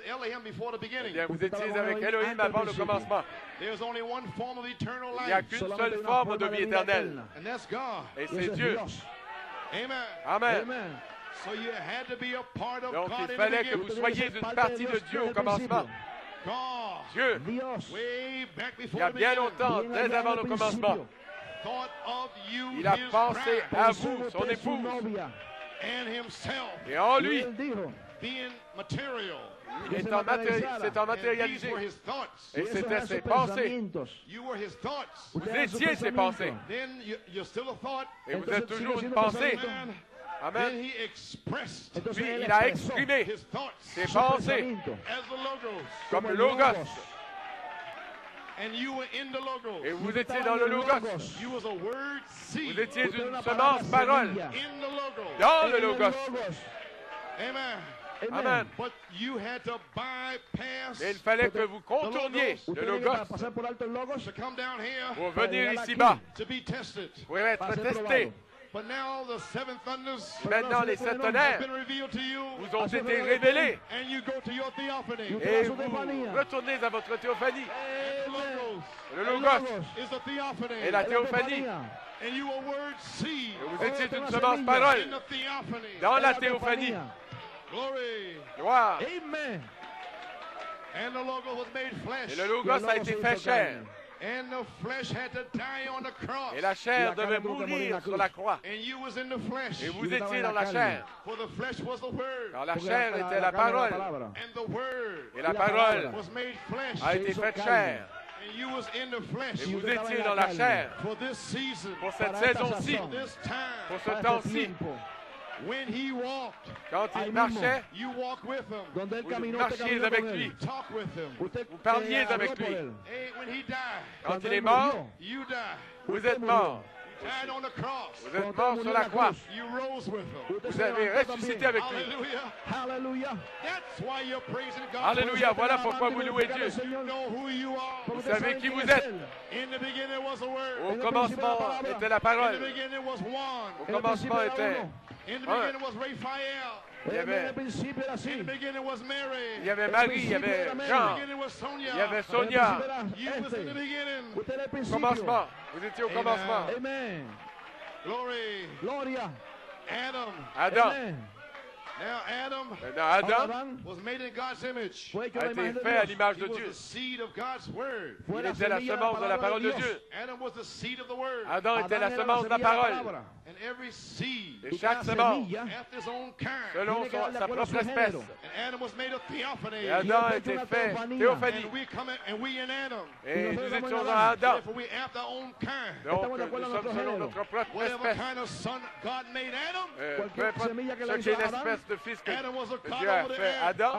If you ought to be saved, Si vous devez être sauvé, eh vous étiez avec Elohim avant le commencement. There's only one form of eternal Il n'y a life. qu'une seule forme de vie éternelle. eterna. And that's God. Et c'est Dieu. Amen. Amen. Amen. So you had to be a part of Donc God il fallait que vous soyez d'une partie de Dieu au commencement. Dieu, Dios. Way back il before y a bien longtemps, dès avant le commencement, principio, thought of you, il a pensé à vous, son épouse, novia. and himself et en lui, material. étant matéri- matérialisé. Et c'était ses pensées. pensamientos. You were his thoughts. Vous étiez ses pensées. Then you, you're still a thought. Et vous êtes toujours une pensée. Amen. Amen. Then he expressed Entonces Puis il a exprimé his thoughts ses pensées pensamientos as the logos. comme le Logos. And you were in the logos. Et vous étiez dans le Logos. You was a word seed Vous étiez une semence parole semilla. in the logos. dans le. Logos. Amen. Amen. But you had to bypass Et il fallait que vous contourniez le Logos pasar por alto el Logos to come down here pour venir ici-bas, pour être testé. probado. But now the seven thunders Maintenant, les sept have tonnerres been revealed to you, vous ont été révélés. and you go to your theophany. Y usted Et vous retournez à votre théophanie. Le Logos et la théophanie. teofanía. And you were word seed Et vous étiez c'est une semence parole dans la théophanie. Glory. Gloire. Amen. And the logo was made flesh. Et le Logos a été fait chair. And the flesh had to die on the cross. Et la chair devait mourir la sur la croix. And you was in the flesh. Et vous étiez dans la chair. For the flesh was the word. Car la chair était la parole. And the word Et la parole was made flesh. a été faite chair. And you was in the flesh. Et vous étiez dans la chair. For this season. Pour cette saison-ci, sazón. This time. pour ce temps-ci, When he walked, quand il marchait, you walked with him. Vous marchiez avec lui. él. Talk with him. Usted Vous parliez avec lui. él. Hey, when he died, quand il est mort, you vous êtes mort. died on the cross. Vous êtes mort sur la croix. You rose with him. Usted Vous avez ressuscité avec lui. Hallelujah. Aleluya. That's why you're praising God. Alléluia. Voilà pourquoi vous louez Dieu. al Señor. You know who you are. Porque Vous savez qui vous es êtes. Au commencement était la parole. beginning was one. Au commencement était. Uno. In the Un. beginning was Raphael. Il y En avait- el principio era así. In the beginning was Mary. Il y avait Marie, il y avait Jean, the beginning was Sonia. il y avait Sonia. commencement. Vous étiez au Amen. commencement. Amen. Glory. Gloria. Adam. Adam. Now Adam Maintenant, Adam Adán was made in God's image. fue hecho a été fait à l'image de was Dieu. the seed of God's word. Fue Il la était la semence de la parole de. Dieu. Adam was the seed of the word. Adam était la semence de la parole. palabra. And every seed Et chaque semence, semilla after his own kind. selon son- sa propre espèce. género. And Adam was made a theophany. Et Adam a été fait théophanie. And we come in, and we in Adam. Et nous étions dans Adam. Adam. Therefore we after our own kind. Donc, nous sommes selon notre propre Whatever espèce. kind of son God made Adam, Euh, peu importe ce qu'est l'espèce de fils que a Dieu a fait. Adam,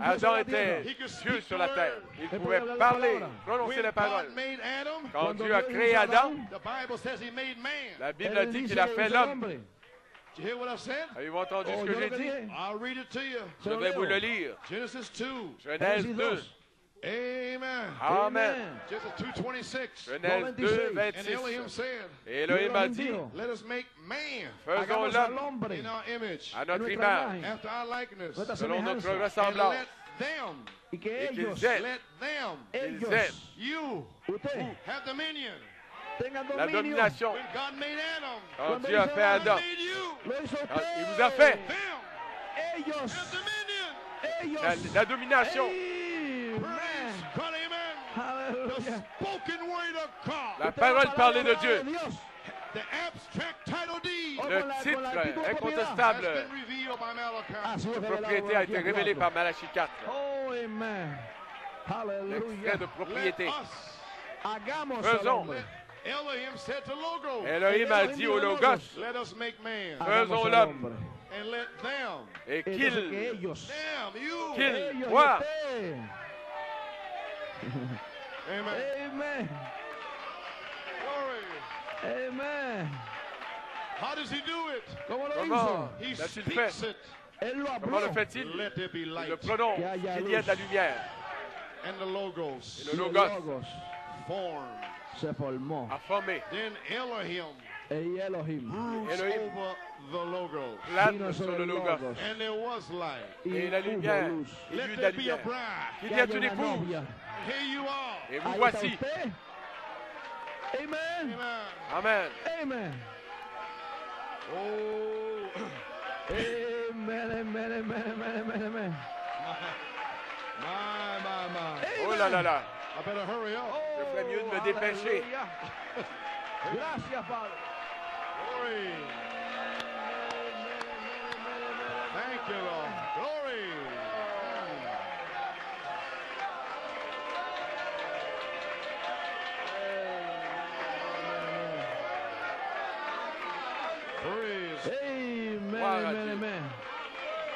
Adam était Dieu sur la terre. Il pouvait parler, prononcer When la parole. God made Adam, Quand Dieu a créé a Adam, Adán, the Bible says he made man. la Bible Él dit qu'il a fait l'homme. Avez-vous entendu Oh, ce yo que j'ai dit? dije. I'll read it to you. Se Je vais vous le lire. Genesis 2. Genèse Génesis 2. 2. Amen. Amen. Genesis 2:26. Genèse 2, 26. And Elohim 26. said, Et Elohim a Elohim dit, "Let us make man faisons l'homme hombre in our image, à notre image, after our likeness, selon notre ressemblance. let them, Et qu'ils ellos, aient let them, aiment. you have dominion." la domination. When God made Adam, Quand Dieu a fait Adam, quand il vous a fait Them Ellos, have dominion. ellos. la, la domination, Amen. Praise God, amen. The Aleluya. spoken word of God, la parole la parlée de Dieu, Dios. the abstract title deed, Oh, le titre incontestable, has been revealed by Ha Malachi. sido de revelado propriété a été révélé 4. par Malachie 4. Oh, amen. L'extrait de Let propriété. Faisons. Elohim said to Logos, Elohim a dit au Logos, let us make man, Hagamos Faisons l'homme. hombre. and let them, et Entonces que qu'il, ellos, them, you, qu'il, ellos y moi. Amen. Amen. Glory. Amen. How does he do it? ¿Cómo lo comment hizo? He l'a-t-il speaks fait it. Él lo Comment le habló. fait-il? Let there be Il light. le prononce, Que haya qu'il y ait de la luz. lumière. And the logos Le Y el Logos Logos formed. se formó. a formé, Then Elohim Y Elohim Elohim. over the logos. plane vino sur le el Logos. Logos. And there was light. Y Et la lumière, il y la there be a lumière. épouse. novia. Here you are. Et vous voici. Amen. Amen. Amen. Amen. Oh, Amen, amen, amen, amen, amen, amen. my, my, my. Oh là là là. I better hurry up. Je ferais mieux de me dépêcher. Gracias, Padre. Glory. Thank you, Lord. Glory. Praise Amen, Gloire amen, amen.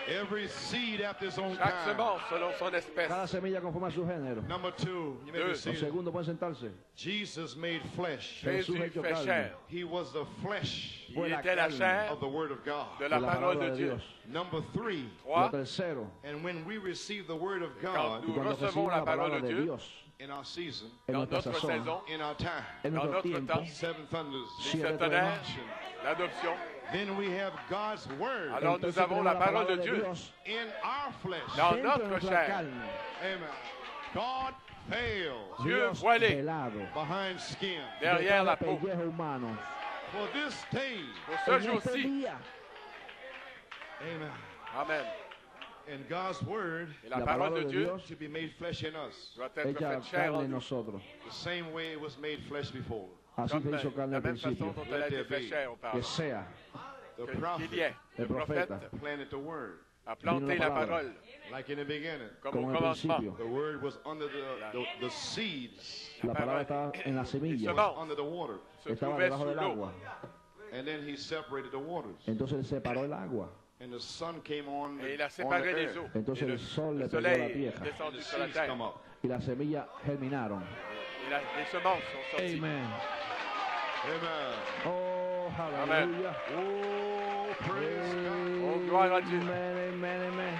Every seed after its own Chaque kind. semence selon son espèce. Cada semilla conforme a su género. Number two, you may Deux. be Lo seated. segundo, pueden sentarse. Jesus made flesh. Jésus Jesús hecho fait carne. chair. He was the flesh Il Fue la était la carne. chair of the Word of God. de de la la parole palabra de de Dieu. Dios. Number three, Lo Trois, tercero, and when we receive the Word of quand God y nous cuando recevons recibimos la la parole palabra de de Dieu Dios in our season, en dans nuestra notre sazón, saison, in our time, en dans nuestro notre tiempo, temps, seven thunders, siete sept truenos, tonnerres, l'adoption, then we have God's Word alors nous avons la parole de Dieu in our flesh. dans notre chair. Amen. God fails Dieu voilé behind skin. derrière la peau. For this day, Pour ce jour-ci, amen. Amen. And God's Word Et la la parole de de Dieu Dios to be made flesh in us, doit être faite chair en nous. the same way it was made flesh before. Así Comme se hizo carne la al même façon principio. dont elle a été faite chair Que auparavant. sea The Que- Qu'il y prophet ait. Le El prophète profeta. planted the Word, a planté Vino la la palabra. parole like in the beginning. comme como au en el commencement. principio. The Word was under the, the, the seeds, La palabra estaba en la Les semilla, semences under the water. se estaba trouvaient debajo sous del l'eau. agua. And then He separated the waters. Entonces él separó el agua. And the sun came on, Et il a on the séparé les earth. eaux. Entonces Et le, el sol le le pegó a la soleil est tierra. And descendu the sur la seeds terre. come up. Y las semillas germinaron. Et la- les semences sont sorties. Amen. Amen. Oh, hallelujah. Oh, praise God. Oh, gloire à Dieu. Amen, amen, amen.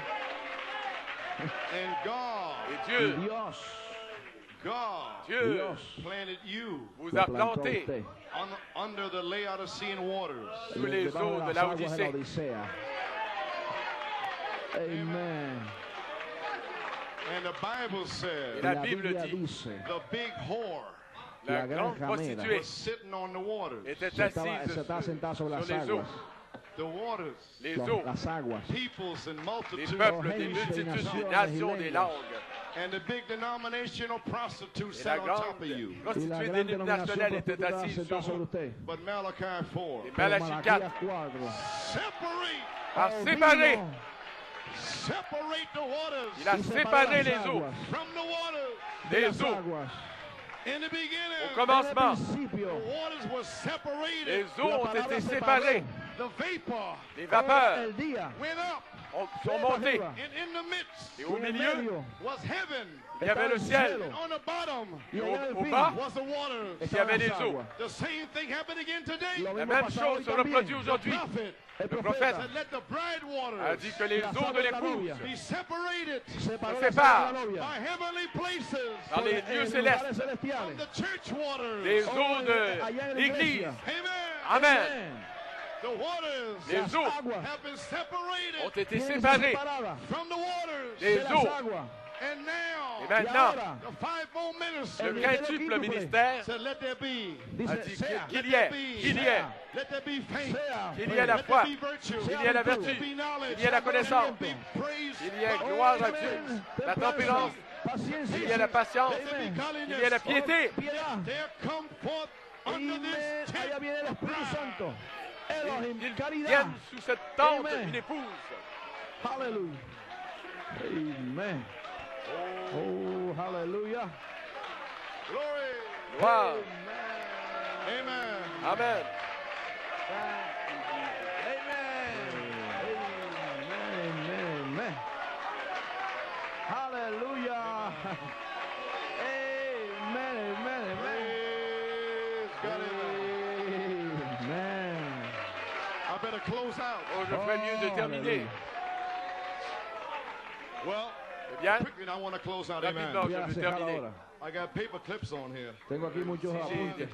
And God, Et Dieu, Dios, God Dieu Dios planted you vous lo a plantó a planté usted on, under the Laodicean waters. sous les debajo eaux de las la aguas de la Odyssée. Odisea. Amen. And the Bible said la Bible dit, the big whore la la grande prostituée was sitting on the waters. était assise sur, les eaux. aguas, The waters. Les eaux, multitudes. peuples, des Des multitudes, des nations, des langues. And the big denominational prostitute Et sat la on grande top of you. Prostituée dénominationnelle était assise sur vous. But Malachi 4. Et Pero Malachie 4 Malaquías 4. Separate. Il a séparé les eaux des eaux. aguas. In the Au commencement, principio, the waters were separated. les eaux ont été séparée. séparées. Les vapeurs sont montées. arriba. And in the midst Et au milieu, medio was heaven. il y avait le el ciel. cielo. On the bottom Y au- au bas, was the waters. il y avait les eaux. aguas. The same thing happened again today. Lo La même chose se reproduit aujourd'hui. Le prophète said, let the bride a dit que les eaux de l'épouse se las sépare. aguas de la novia by heavenly places dans les lieux célestes, from celestiales. the church waters. les eaux de l'Église. Amen. Amen. The waters Les eaux aguas have been ont separated été séparées separadas from the waters. des eaux. Aguas. And now, Et maintenant, le quintuple ministère said, let there be. a dit qu'il y ait, qu'il y ait, qu'il y ait la foi, qu'il y ait la vertu, qu'il y ait la connaissance, qu'il y ait gloire à. Dieu, la tempérance, qu'il y ait la patience, qu'il y ait la piété. Elohim, Ils viennent sous cette tente Amen. une épouse. Hallelujah. Amen. Oh, hallelujah. glory. Gloire. Amen. Amen. Amen, amen, amen. Hallelujah. Amen, amen, amen. Praise Amen. I better close out. Oh, je ferais mieux de Oh, terminer. Well, ya. Ya se acaba ahora. Tengo aquí muchos apuntes.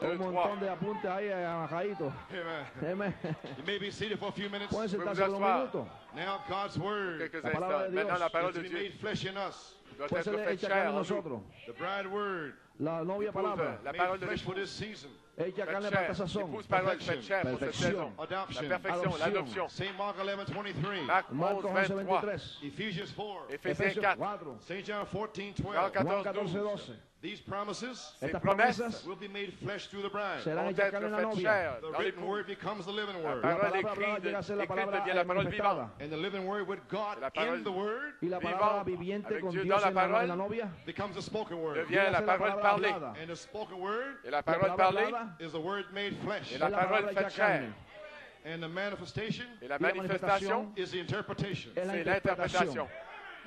Un montón de apuntes ahí amajaditos. Pueden sentarse por un minuto. La palabra de Dios. La palabra de us. Puede ser hecha en nosotros. La novia palabra. La palabra de Dios. For l'épouse. this season. Hecha carne Faite para chair. esta sazón. Épouse parole faite chair pour cette Perfection. saison. La Adoption. perfection, Adoption. l'adoption. St. Mark 11, 23. Marc 11, Marcos 11, 23. 23. Ephesians 4. Éphésiens Efesios 4. 4. St. John 14, Jean 12. Juan 14, 14, 12. 12. These promises Ces promesses will be made flesh through the bride. vont être faites chair The dans word becomes the living La word. La parole écrite, devient la parole vivante. And the living word with God La parole in the word Y la palabra vivante viviente avec con Dieu Dios dans la parole novia becomes a spoken word. devient la parole parlée. And the spoken word Et la parole parlée is the word made flesh. est la parole faite chair. And the manifestation Et la manifestation, manifestation is the interpretation. c'est l'interprétation.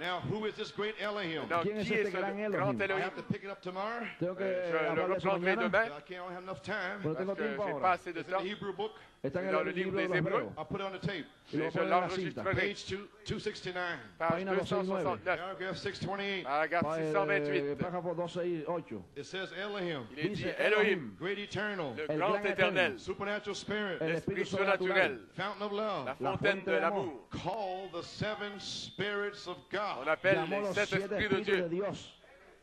Now, who is this great Elohim? Donc, ¿Quién es este est gran grand Elohim? I have to pick it up tomorrow Tengo que Euh, eh, hablar de eso mañana. I can't have enough time. Pero tengo tiempo ahora. pas assez It's in the. Hebrew book. Está en dans el le livre libro de des los Hébreux. Hebreos. I'll put it on the tape. Y lo Et voy a je poner en la cinta. l'enregistrerai. Page two, 269. Page Página 269, Paragraph 628. paragraphe Pa- eh, 628. Párrafo 12 y 8. It says Elohim, Il est dit Dice Elohim, great eternal, le El grand gran éternel, supernatural spirit, El l'esprit Espíritu surnaturel, sobrenatural. fountain of love, la La fontaine fuente de de l'amour. called the seven spirits of On God. appelle Llamó les los sept siete esprits de espíritus de Dieu.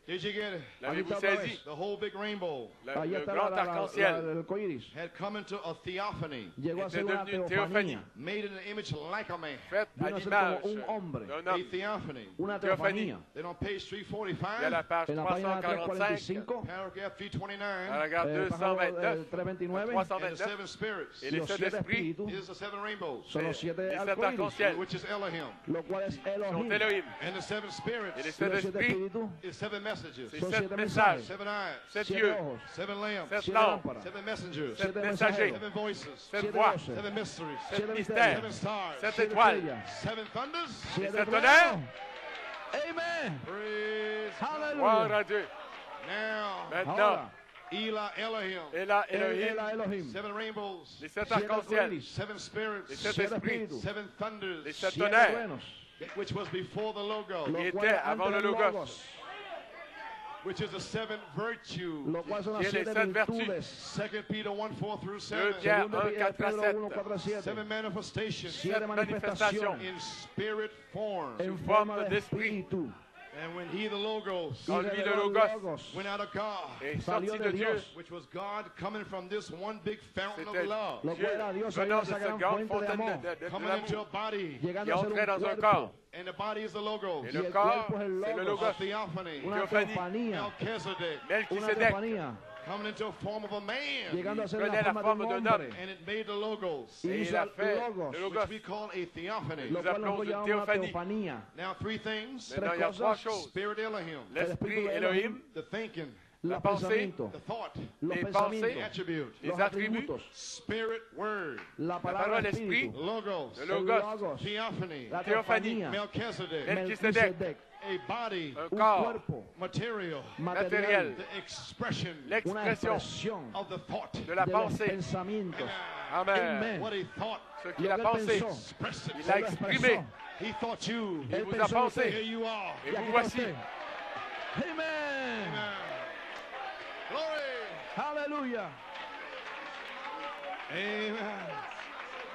Dios. Did you get it? L'avez-vous Ahorita otra saisi? vez. The whole big rainbow Le, Ahí le está la, grand la, la, arc-en-ciel la- el coiris. had come into a theophany, Llegó a était ser una devenu une teofanía. théophanie, made in an image like a man. faite à Vino a ser l'image como un hombre. d'un A homme. theophany. Una Teofanía. teofanía. Then on page Il y a 345, la page En la página 345, 345, paragraph 329, paragraphe eh, párrafo, eh, 229, 329, and the 329, seven spirits et les los sept siete esprits, espíritus is the seven rainbows, son los siete les sept arcoíris, arcs-en-ciel, which is Elohim. lo cual es sont Elohim. Elohim. And the seven Et les spirits sept Los siete esprits, espíritus, is seven messages, c'est Son sept siete messages, mensajes. seven eyes, sept siete yeux, ojos, seven lamps, sept siete lampes, lámparas, seven messengers, sept siete messagers, seven voices, sept siete voix, voces, seven mysteries, sept siete mystères, seven stars, sept siete étoiles, estrellas, seven thunders. siete sept truenos. tonnerres. Amen. Praise God. Gloire Aleluya. à Dieu. Now, Maintenant, Ahora, Ela Elohim. Ela El Elohim, Ela Elohim. Seven rainbows. les sept Siete arcs-en-ciel, arcoíris. Seven les spirits. sept Siete esprits, espíritus. Seven les thunders. sept Siete tonnerres, truenos. Which was before the logo. Lo Y cual était antes avant le del Logos. Logos, Which is the seven virtues. Lo cual son las siete virtudes. Second Peter 1 4 through 2 7. Pierre Segundo 1, 4 Pedro à 1, 4 7. Seven manifestations Siete manifestaciones in spirit form. en forma forma de d'esprit. espíritu. And when he, the Logos, Quand Y lui, de le los Logos, Logos, went out of God, est Salió sorti de de Dieu, Dios. which was God coming from this one big fountain of c'était love, Lo Dieu cual era Dios venant ahí de esa cette gran grande fuente de fontaine amor. de, de, de coming into a l'amour body, llegando qui a ser entrait dans un un cuerpo, corps. and the body is the Logos. Et y le el corps, cuerpo es el c'est le logos, A Logos. theophany, una Teofanía. teofanía, Melchizedek, una Melchisedec, teofanía, coming into a form of a man, llegando a ser la la forma forme de un d'un hombre, homme. and it made the Logos, y Et il hizo a el fait logos, le which Logos. we call a theophany. lo Nous cual appelons nosotros une llamamos una teofanía. teofanía. Now, three things. Maintenant, il y a Tres trois cosas. choses. Spirit Elohim, L'esprit Espíritu de Elohim, the thinking, La pensée, the thought, los les pensées, attributs, Spirit Word, la parole palabra esprit, espíritu, Logos, le Logos, theophany, la Teofanía, teofanía, Melchizedek, a body, un corps, material, matériel, l'expression de la pensée. Amen. Amen. What he thought, Ce qu'il a pensé, il l'a exprimé. Il vous a pensé. Et vous voici. Amen. Glory. Hallelujah. Amen.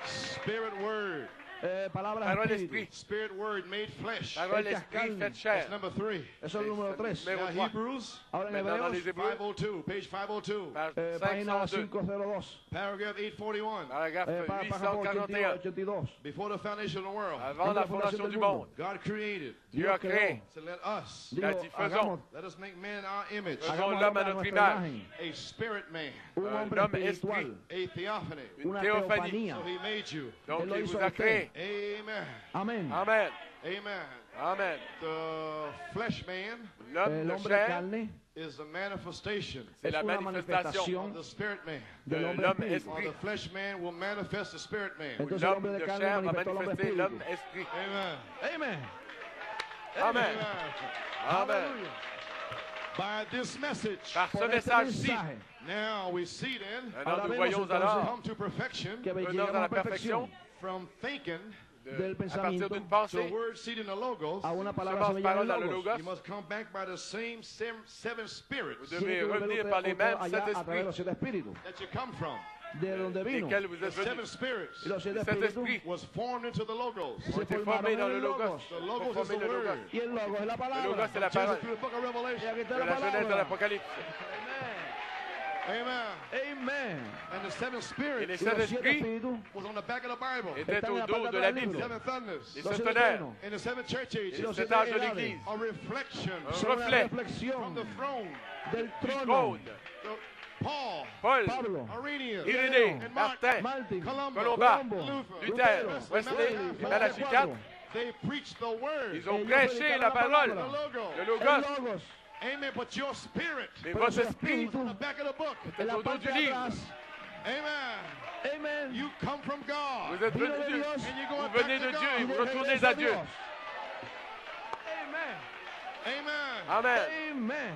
Spirit word. Eh, palabras Parole espíritu. Spirit Word made flesh. parole Hechas esprit carne. faite chair. That's number three. Eso es el número 3. Numéro Now, 3. Hebrews Ahora en Maintenant, dans les Hebreos, Hébreux, 502, page 502, page eh, página 502, 502, paragraph 841. paragraphe eh, pá- página 841. 82. Before the foundation of the world, Avant la fondation du monde, God created. Dieu a créé. So let us, Digo, dit, faisons, hagamos, let us make man in our image, faisons hagamos l'homme à a notre image, imagen, a spirit man, un un hombre homme espiritual, a theophany. une una théophanie. teofanía. So he made you. Donc Él lo il hizo vous a a usted. créé. Amen. Amén. Amen. Amen. Amen. The flesh man L'homme El hombre de carne is the manifestation c'est es la una manifestation of manifestación the spirit man. de del hombre l'homme espíritu. Esprit. the flesh man will manifest the spirit man. Entonces el L'homme hombre de de carne chair va manifestó al hombre manifester espíritu. l'homme esprit. Amen. Amén. Amen. Amen. Amen. By this message, Par ce Por este message-ci, mensaje now we see then, eh, maintenant Ahora nous vemos voyons entonces alors come to perfection que venons à la a perfección perfection from thinking de- del partir pensamiento d'une a word seated in the logos. a una palabra dans le logos. You must come back by the same seven, spirits vous devez revenir par les mêmes sept esprits that you come from. De donde vino? vous The êtes seven spirits los siete espíritus esprits was formed into the logos. se en dans le logos. The logos is the le logos. word. Y el logos es la Le palabra. logos, c'est la está de la Genèse à palabra. l'Apocalypse. Amen. Amen. And the seven Et spirits les Y sept esprits was on the back of the Bible. étaient au dos de la. Bible. Seven thunders. Les sept tonnerres. And the seven church et ages. les los sept siete âges de edades. l'Église. A reflection. Un reflet. From the throne. del trône. The- Paul, Paul, Irénée, and Martin, Colomba, Colombo, Luther, Wesley, Wesley, Malachi Malachi 4, they preached the word. ils ont prêché la parole, le logos. Amen. But your spirit Mais votre esprit on the back of the book. est au dos du de livre. atrás. Amen. Amen. You come from God. Vous êtes venus de Dieu. Vous venez de to Dieu et vous retournez à Dieu. Amen. Amen. Amen. Amen.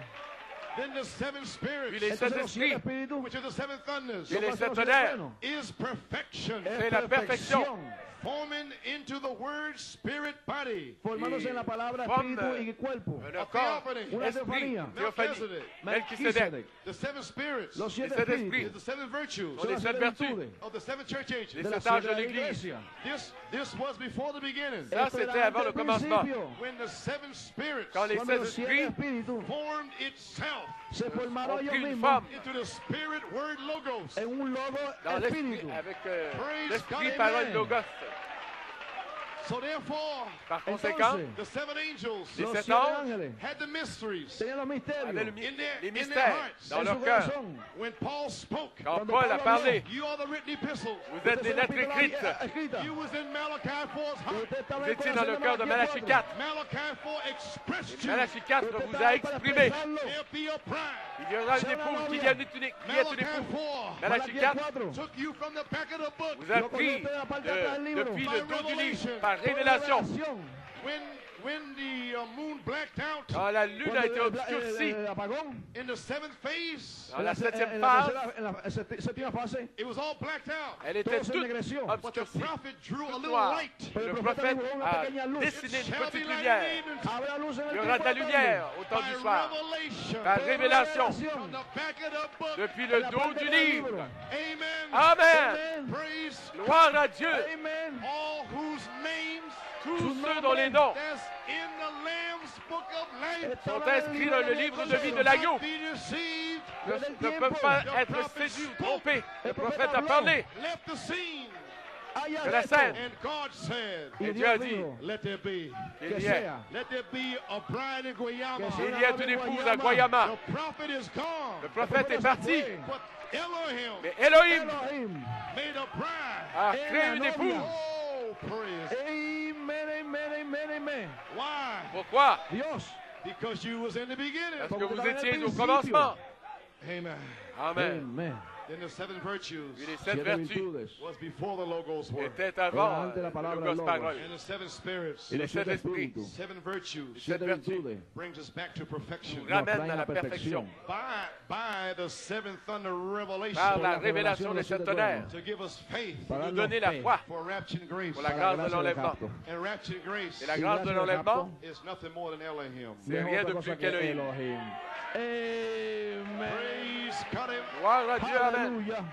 Then the seven Puis spirits, les sept esprits, which are the seven thunders, et les sept tonnerres, truenos. is perfection, c'est la perfection. Forming into the word spirit body. Formándose en la palabra espíritu y cuerpo. un A corps, theophany. Una teofanía. théophanie, Melchizedek. The seven spirits Los siete espíritus. is the seven virtues Sont les las siete virtudes of the seven church les ages. de la sept âges de de l'Église. iglesia. This, this was before the beginning. Ça, c'était avant le commencement. When the seven spirits Quand les sept esprits formed itself se en un logo espíritu. avec euh, l'esprit parole logos. So therefore, Par conséquent, Entonces, the seven angels les sept anges avaient le les mystères hearts. dans leur cœur. corazón. When Paul spoke, Quand Paul a parlé, you are the written epistles. vous êtes des Usted lettres écrites. Biblia escrita. You was in Malachi 4's heart. Usted estaba Vous étiez dans le cœur de Malachi 4. Malachi 4 expressed you. Malachi 4 Usted vous a exprimé. Il y aura une épouse, y a une une Malachi épouse. 4 Malachi Malachi 4 4 took you from the back of the book. vous a pris de depuis le dos du livre par révélation. Uh, moon blacked out Quand la lune a été el- obscurcie el apagón, in the seventh phase, dans la la, se- septième phase, elle était toute ennegreció. But the obscurcie, prophet drew a toute little noire. light. Pero el Le prophète a dessiné une petite lumière. Il y aura de la lumière au temps du soir. revelation. Par révélation, From the back of the book. depuis de le dos du livre. Amen. Amen. Amen. Praise Gloire à Dieu. Amen. all whose names Tous ceux dont les noms that's in the Lamb's book of life sont inscrits dans le livre de vie de l'agneau ne, ne peuvent pas être séduits ou trompés. Le prophète a parlé de la scène. And God said, Y Et Dieu a dit dijo, Let there be. qu'il y ait. une épouse à Guayama. The prophet is gone. Le prophète est parti. But Elohim Mais Elohim a créé une épouse. Praise. Amen, amen, amen, amen. Why? Pourquoi? Dios. Because you was in the beginning. Parce que vous étiez au commencement. Amen. Amen. Amen. Then the seven virtues Et les sept vertus virtudes. was before the logos were. étaient avant la le logos parole. And the seven spirits. Y los siete siete esprits. espíritus. Seven virtues Siete Siete vertus. virtudes. brings us back to perfection. Nous Nos ramène traen à la perfection By, by the seven thunder revelation par la la révélation des de sept tonnerres to give us faith Para nous donner la foi for rapture and grace. pour la grâce de l'enlèvement. rapto. And rapture and grace Et la grâce de l'enlèvement, rapto is nothing more than Elohim. c'est rien de plus que qu'Elohim. Elohim. Amen. Praise God. Gloire à Dieu, Hallelujah.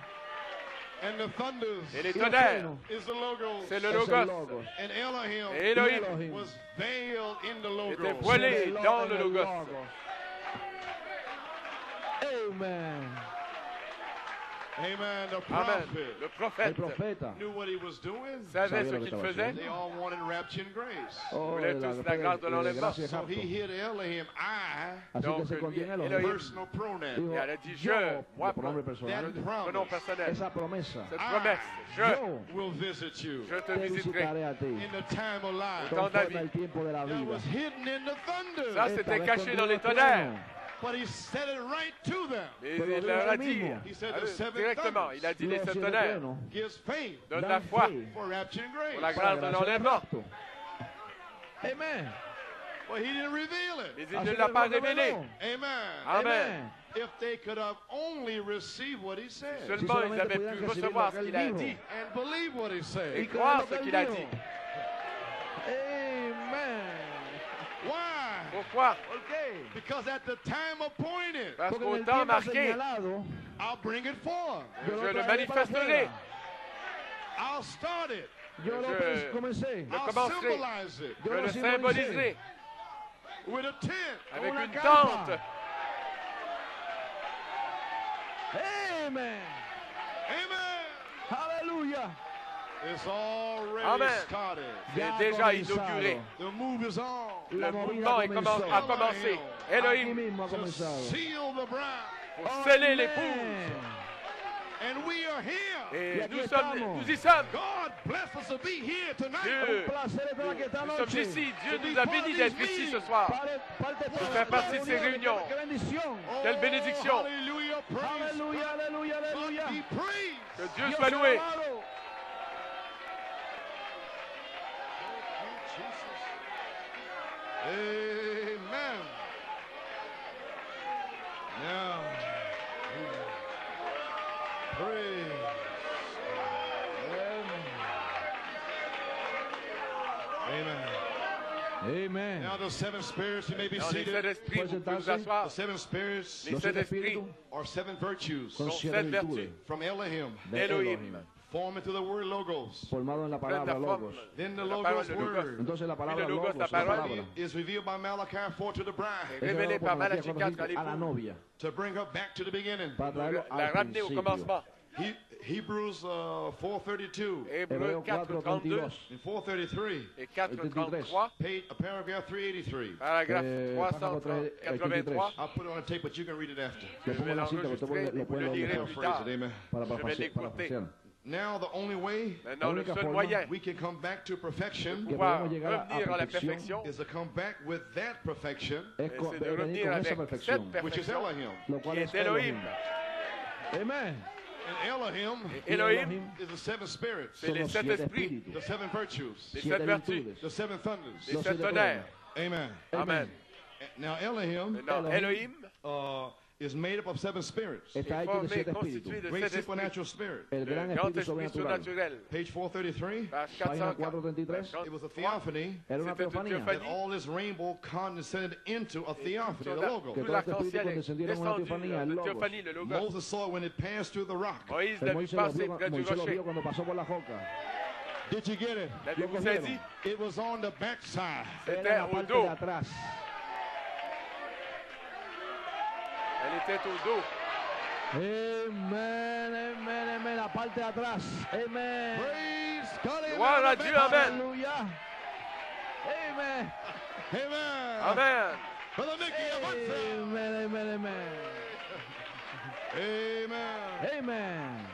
Et les tonnerres, c'est le Logos. Et Elohim était voilé dans le Logos. Amen. Amen. The Amen. prophet Le prophète knew what he was doing. savait ce qu'il faisait. They all wanted rapture and grace. Oh, voulait de tous la grâce de l'enlèvement. y So he hid Elohim, I, Donc, lui, Elohim. Personal pronoun. Dijo, Et elle a dit, je, moi, pronom personnel. esa promesa, Cette promesse, je, Will visit you je te te visiterai. in the time of life. Dans ta Conforme vie. al tiempo de la That vida. was hidden in the thunder. Ça, c'était caché dans les tonnerres. But he said it right to them. Pero il leur a dit. He said the seven directement, il a dit les sept tonnerres. truenos gives faith Donne la foi fe for rapture and pour la grâce de l'enlèvement. Amen. But he didn't reveal it. Mais il ne l'a pas révélé. Amen. Amen. If they could have only received what he said Seulement ils avaient pu recevoir ce qu'il a dit and believe what he et said. Y croire ce qu'il a dit. Amen. Why? Pourquoi? ¿Por qué? Because at the time appointed, Parce Porque en qu'au el temps tiempo marqué, señalado, I'll bring it forth. yo je lo le traeré para manifesterai. afuera. I'll start it. Yo lo Je- pens- comencé. Le I'll commencerai. symbolize it Je Yo lo le simbolicé. symboliserai with a tent. avec una une carpa. tente. Amen. Amen. Aleluya. It's already Amen. C'est déjà inauguré. The move is on. La Le mouvement est commen- a commencé. Elohim, bride. pour sceller l'épouse. And we are here. Et nous, sommes, nous y sommes. God bless us to be here tonight. Dieu, nous sommes ici. Dieu nous a bénis d'être ici ce soir. De faire partie de ces réunions. Oh, Quelle bénédiction. Que Dieu soit loué. Amen. Now, praise. Amen. Amen. Now the seven spirits, you may be Dans les sept seated. esprits, vous pouvez The seven spirits Les Los sept siete espíritus are seven virtues son siete virtudes from Elohim, de Elohim. Formed into the word logos. formado en la Pleine de palabra la forme. logos. Then the La logos parole de word Logos. Entonces la palabra le logos, logos, la la parole. palabra, is revealed by Malachi 4 to the bride est es révélé revelado par por Malaquías Malachie 4 à 4:5 a la l'époux novia to bring her back to the beginning. para pour traerlo la al ramener au principio. commencement. He, Hebrews uh, 4:32 Hébreux Hébreux 4, 4, 32 32. and 4:33, et 4, 33, page, uh, paragraph 383. paragraphe Eh, párrafo 383. I'll put it on a tape, but you can read it after. Que pongo en la cinta, que usted puede- lo puede le leer direz para- plus Paraphrase tard. it, amen. para Je vais parafrasear- l'écouter. Parafrasear. Now the only way Maintenant, le única seul moyen we can come back to perfection. Que pouvoir podemos llegar a- a revenir à la perfection, is to come back with that perfection, Es c'est de revenir avec cette which is perfection Elohim. qui est Elohim. Amen. And Elohim Elohim, is the seven spirits, c'est les sept esprits, the seven virtues, les siete sept vertus, the seven thunders. les sept tonnerres. Amen. Amen. Now Elohim Maintenant, Elohim. uh, is made up of seven spirits. Está hecho de siete espíritus. Great supernatural spirit. El gran espíritu sobrenatural. Page 433. Página 433. 433. It was a theophany Era una teofanía. théophanie. that all this rainbow condescended into a theophany, the logo. Que todo este espíritu l'arc-en-ciel est condescendiera en una teofanía, el la logos. théophanie, le logos. Moses saw it when it passed through the rock. Moïse Que l'a vu Moisés lo vio, près du Moisés lo rocher. vio cuando pasó por la roca. Did you get it? L'avez-vous It was on the backside. Era en C'était la au parte dos. De atrás. Elle était au dos. Amén, amén, amén. La parte de atrás. Amén. Praise God. Gloire à Dieu, Amen. Aleluya. Amén. Amen. Amen. Brother Mickey, avance. Amén, amén, amén. Amen. Amén.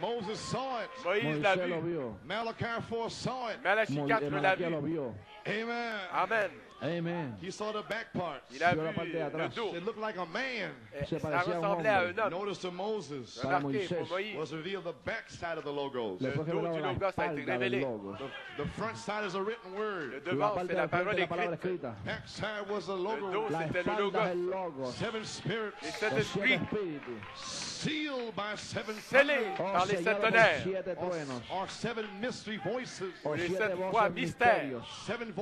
Moses saw it. Moïse l'a Moisés lo vu. vio. Malachi 4 saw it. Malachie Mo- 4 l'a Malaquía lo vu. Vio. Amen. Amen. Amén. He saw the back parts. Il a Sur la vu le atrás. dos. It looked like a man. Eh, Ça parecía a un ressemblait à un homme. Notice to Moses Remarquez, pour Moïse, was revealed the backside of the logos. Le Le dos du la logos a été révélé. The, the front side is a written word. La devant, parte c'est la la parole de la palabra écrite. escrita. Backside was the Le logo. dos, c'était le logos. logo. Seven spirits Les sept esprits sealed by seven scellés Oh, par les sept tonnerres. or, seven mystery voices. Les sept voix mystères. Seven voices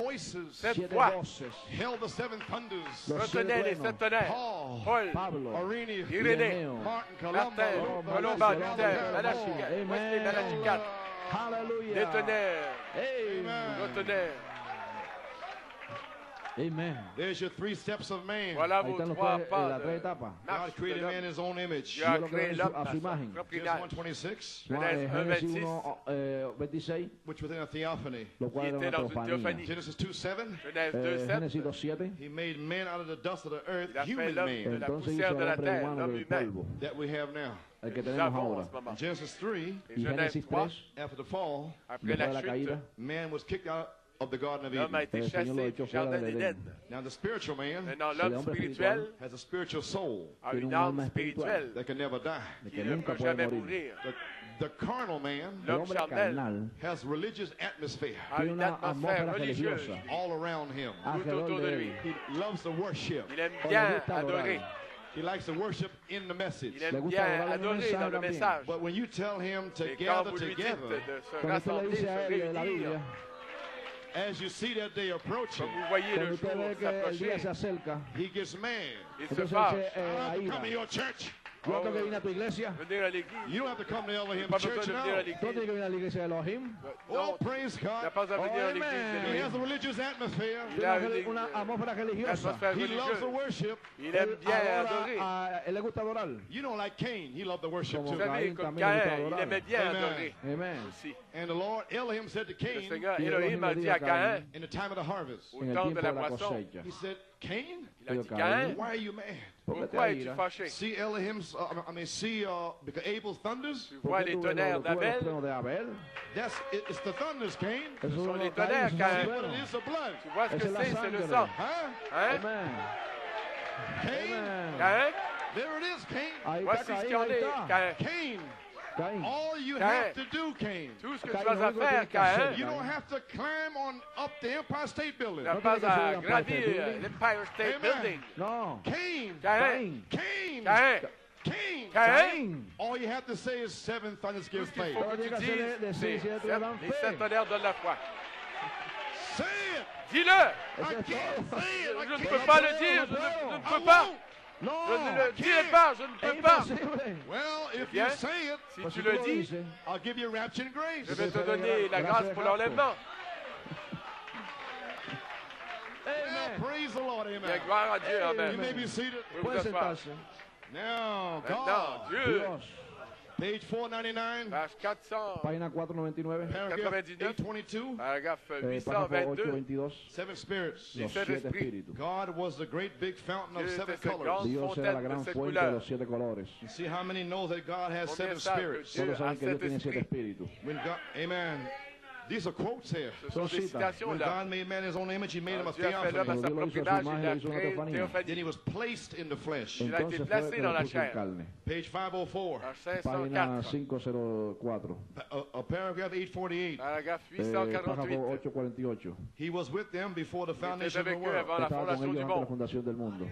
Siete voix voces. held the seven thunders. Los siete Retenez les sept tonnerres. Paul, Paul, Pablo. Irenaeus, Irénée. Martin, Colomba, Luther. Wesley, Malachi 4. Aleluya. Des tonnerres. Amen. Deux tonnerres. Amen. There's your three steps of man. Voilà Ahí vos están los trois tres, eh, pas las de tres etapas. God marche de created man in l'homme. his own image. Dieu a Dios lo créé creó l'homme a à su sa imagen. propre Genesis image. 1:26, Juan- Genèse eh, 1, Génesis 26. 1, eh, 26, which was in a theophany. lo cual Il era était una dans une teofanía. théophanie. Genesis 2:7, Genèse Eh, 2, 7. Génesis 2.7, he made man out of the dust of the earth, Il a fait human l'homme de man, la entonces hizo poussière el de la hombre terre, humano l'homme del humain. polvo, that we have now. el que Nous tenemos avons en ahora. ce moment. Genesis 3, Et Y Genèse Génesis 3, 3, after the fall, après después de la la chute, caída, man was kicked out of the Garden of l'homme a Eden. été chassé du jardin d'Éden. Now the spiritual man Maintenant, El l'homme hombre spirituel has a spiritual soul a tiene une un âme spirituelle that can never die. qui ne peut jamais mourir. The, the carnal man L'homme charnel has religious atmosphere a une atmosphère religieuse all around him. alrededor autour de de lui. He loves to worship. Il aime bien adorer. He likes to worship in the message. Il aime bien adorar en el adorer dans le message. But when you tell him to Et gather vous lui dites together, de se Cuando usted rassembler, se él de la réunir, Biblia, as you see that day approaching, comme cuando usted ve que el día se acerca, he gets mad. il se entonces fâche. dice, I eh, don't have to come to your church. Yo tengo que venir a tu iglesia. Venir à l'église. You don't have to come to Elohim Pas besoin Church de venir à now. Tú tienes l'église. que venir a la iglesia de Elohim. Oh, Non, praise il n'a God. pas à venir à Amen. l'église He has a d'Élohim. religious atmosphere. Il Tiene a una, une, una une atmósfera religiosa. atmosphère He loves to religieuse. worship. Il aime Él bien adora adorer. a- él le gusta adorar. You know, like Cain, he loved to worship Como Vous too. savez, Caïn comme también le gusta Caïn, il adorar. aimait bien Amen. adorer Amen. aussi. And the Lord Elohim said to Le Cain Seigneur Y Elohim a Elohim le dit dit à a Caïn, in the time of the harvest, au En el temps tiempo de de la la moisson, cosecha. he said, Cain, il a Dijo, dit Caïn, Caïn, why are you mad? ¿Por qué pourquoi es-tu iras? fâché? See Elohim's, uh, I mean, see, uh, because Abel's thunders, Tu ¿Por vois les tonnerres d'Abel, that's, it, it's the thunders, Cain. Esos son son les tonnerres, tu vois ce que c'est, c'est le sang. Huh? Hein? Amen. Cain, there it is, Cain. Voici ce qu'il y en est. Caïn. Cain, Caín. all you Cain. have to do, Cain, Tout ce que Caïn, tu as lo à único que faire, tienes que hacer, Caïn, you Cain. don't have to climb on up the Empire State Building. tu n'as No pas tiene que à subir a gravir Building. l'Empire State Amen. Building. No. Cain, Caïn, Cain, Caïn, Cain. Caïn. All you have to say is seven thunders Tout give ce qu'il faith. faut Todo que tu tiene que hacer de- de dises, seis, c'est siete, sept- dan les fe. sept tonnerres donnent la foi. Say it. Dis-le! I Eso es can't todo. say it. I Je ne can't peux pas say le it. dire, je no ne, je ne I peux pas. Won't. No. Je ne le I dirai can't. pas, je ne Es peux pas. imposible. Well, if bien. you say it, Si Pues tu si tú le lo dis, dices, I'll give you rapture and grace. je vais te te donner donnerai la la grâce grâce pour de l'enlèvement. Well, Amen. praise the Lord. Amen. Bien, gloire à Dieu, You Amen. may be seated. Vous pouvez Puede vous asseoir. sentarse. Now, Maintenant, God, Dieu, Dios. Page 499, page 400, Página 499. paragraph 99. 822, paragraphe Eh, párrafo 822, 822. seven spirits. Los siete espíritus. God was the great big fountain of seven colors. Dios era la gran fuente de los siete colores. You see how many know that God has seven spirits? Dieu Todos a saben que Dios sept tiene siete espíritus. When God, amen. These are quotes here. Ce sont des citations When. God made man his own image, he made him a ah, Dieu a fait l'homme à theophany. sa propre image, il a créé Then he was placed in the flesh. A été placé dans la chair. carne. Page 504, Page Página 504, uh, uh, 504, paragraph 848. He was with them before the foundation of the avec eux world. avant la fondation du monde.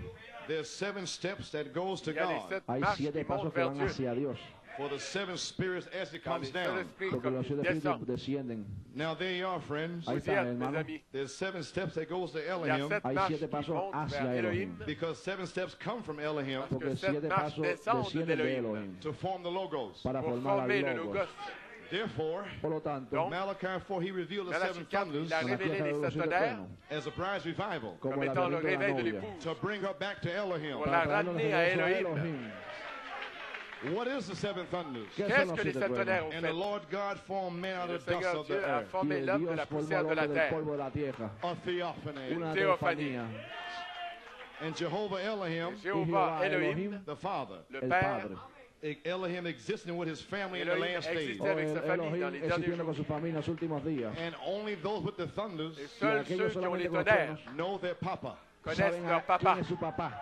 seven steps that goes to God. sept Hay siete pasos que van hacia Dios. For the seven spirits as it comes down. Porque. Now there you are, friends. There's seven steps that goes to Elohim. Because seven steps come from Elohim. To form the logos. Therefore, Por lo tanto, Donc, Malachi 4, he revealed the seven thunders as a prize revival, comme étant le réveil de l'épouse, to bring her back to Elohim, pour la ramener à Elohim. What is the seven thunders? Qu'est-ce que les sept tonnerres ont fait? And the Lord God formed man out of the dust of the earth. a formé l'homme de la poussière de la terre. A theophany. Une théophanie. And Jehovah Elohim, Jehovah Elohim, the Father, le Père, Elohim existing with his family in the last days. Existe con su familia en los últimos días. And only those with the thunders know their papa. Connaissent leur papa.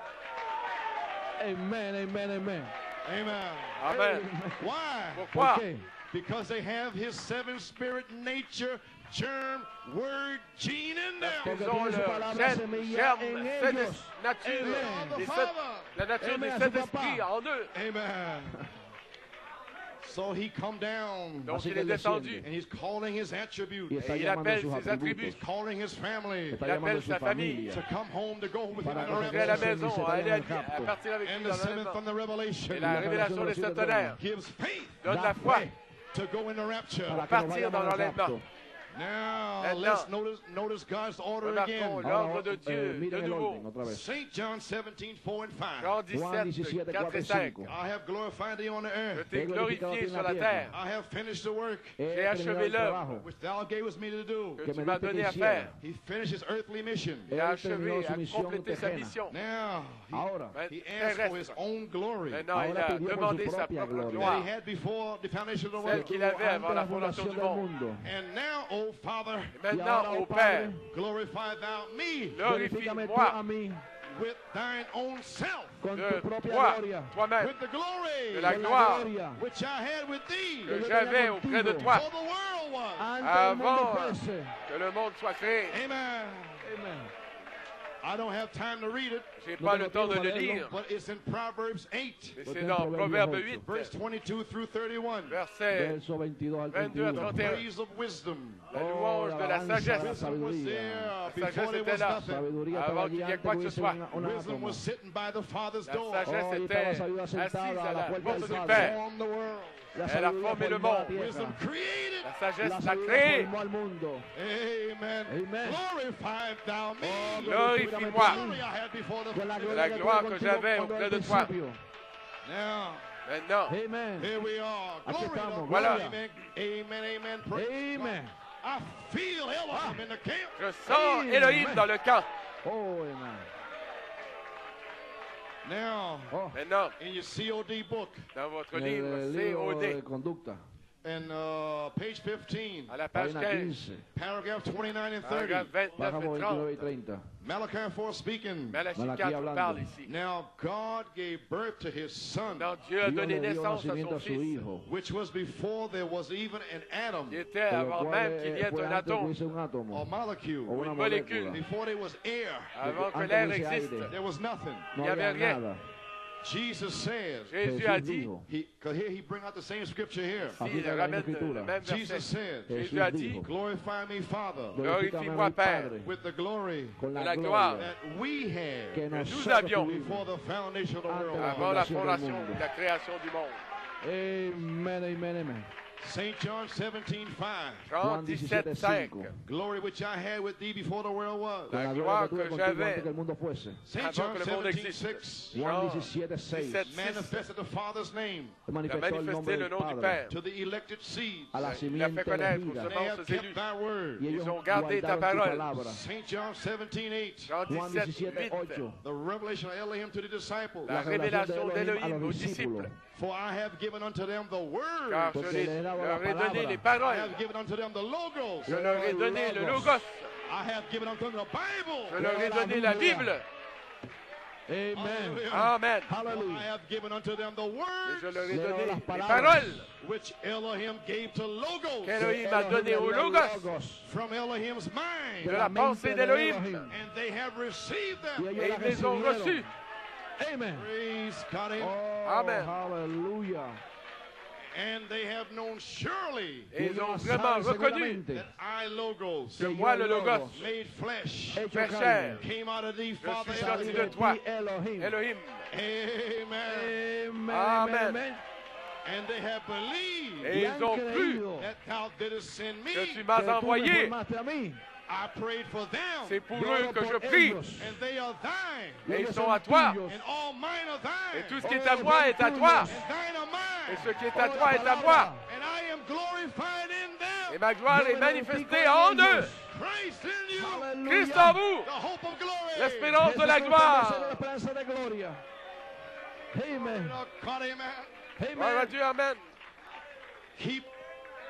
Amen, amen, amen. Amen. Amen. Why? Pourquoi? Okay. Because they have his seven spirit nature, germ, word, gene in them. Parce qu'ils ont le gène, germe, fait nature, les la nature Amen. des sept esprits en eux. Amen. So he come down. Donc il est descendu. And he's calling his il appelle ses attributs. Il appelle sa famille. To come home, to go with him. À rentrer à la maison, à partir avec lui la maison. Et la révélation des sept tonnerres donne la foi. To go partir dans l'enlèvement. Now, let's notice, God's order again. l'ordre de Dieu. Saint John 17, 4 Jean et 5. I have glorified thee on the earth. Je t'ai glorifié sur la terre. J'ai achevé l'œuvre. Que tu m'as donné à faire. He finished his earthly mission. Il a achevé, sa mission. Maintenant, il a demandé sa propre gloire. Celle qu'il avait avant la fondation du monde. ô Father. Et maintenant, ô Père, glorify thou me. Glorifie-moi. With thine own self. Con de toi, toi-même, de la gloire which I had with thee, que j'avais auprès de toi avant que le monde soit créé. Amen. Amen. I don't have time to read it. Je n'ai pas le temps de le lire. Mais c'est dans Proverbe 8, versets 22 à 31. La louange de la sagesse. La sagesse était là avant qu'il y ait quoi que ce soit. La sagesse était assise à la porte du Père. Elle a formé le monde. La sagesse l'a créé. Amen. Glorifie-moi de la gloire que j'avais auprès de toi. Maintenant, voilà. Je sens Elohim dans le camp. Maintenant, dans votre livre COD, and uh, page 15. A la página 15. Paragraph 29 and 30. 29 Malachi 4 speaking. Malachi 4 parle ici. Now God gave birth to his son. Donc Dieu a donné naissance à son fils. Hijo, which was before there was even an atom. Était avant même qu'il y ait un atome. Or molecule. Une molécule. Before there was air. Avant que l'air existe. There was nothing. Il n'y avait rien. Nada. Jesus says. Jésus a he, Because here he bring out the same scripture here. Si. Jesus says. Jésus. Glorify me, Father. With the glory. Con la. That we had. Nous avions. Before the foundation of the world. La la du monde. Amen, amen, amen. St. John 17, 5. 17, 5. Glory which I had with thee before the world was. La gloire que, que j'avais St. John 17, 6. Jean 17, 6. Manifested the Father's name. Manifesté le nom du Père. To the elected seeds, A la Il a fait have kept thy word, Ils ont gardé ta parole. St. John 17, 8. Jean 17, 8. The revelation of Elohim to the disciples. La revelación révélation d'Elohim aux disciples. For I have given unto them the word Car je les, les he dado dado Je leur ai donné les palabra. I have given unto them the logos. Je leur ai donné le Logos. logos. I have given unto them the Bible. Je leur ai donné la Bible. Amen. Hallelujah. Amen. I have given unto them the Et je leur ai donné les paroles which Elohim gave to logos qu'Elohim a donné Elohim au logos logos. from Elohim's mind. de la la pensée d'Elohim. And they have received them. Et ils les ont recibieron. reçus. Amen. Praise God. Oh, Amen. Hallelujah. And they have known surely Et ils ont vraiment reconnu seguramente that I, logos, que moi, le logos, made flesh, hecho fait chair, came out of thee, Father suis salí sorti Elohim. de toi. Elohim. Elohim. Amen. Amen. Amen. amen. And they have believed Et ils ont cru creído that thou didst send que me. tu m'as envoyé. Formaste a mí. I prayed for them, C'est pour eux que je prie. ellos. and they are thine, Y Et ils sont son à toi. tuyos. and all mine are thine, Et tout ce qui est à moi est à toi. Et mine, ce qui est à toi est à moi. and I am glorified in Et ma gloire est manifestée en eux. Christ en vous. L'espérance de la gloire. Amen. Amen. Amen. Dieu, Amen.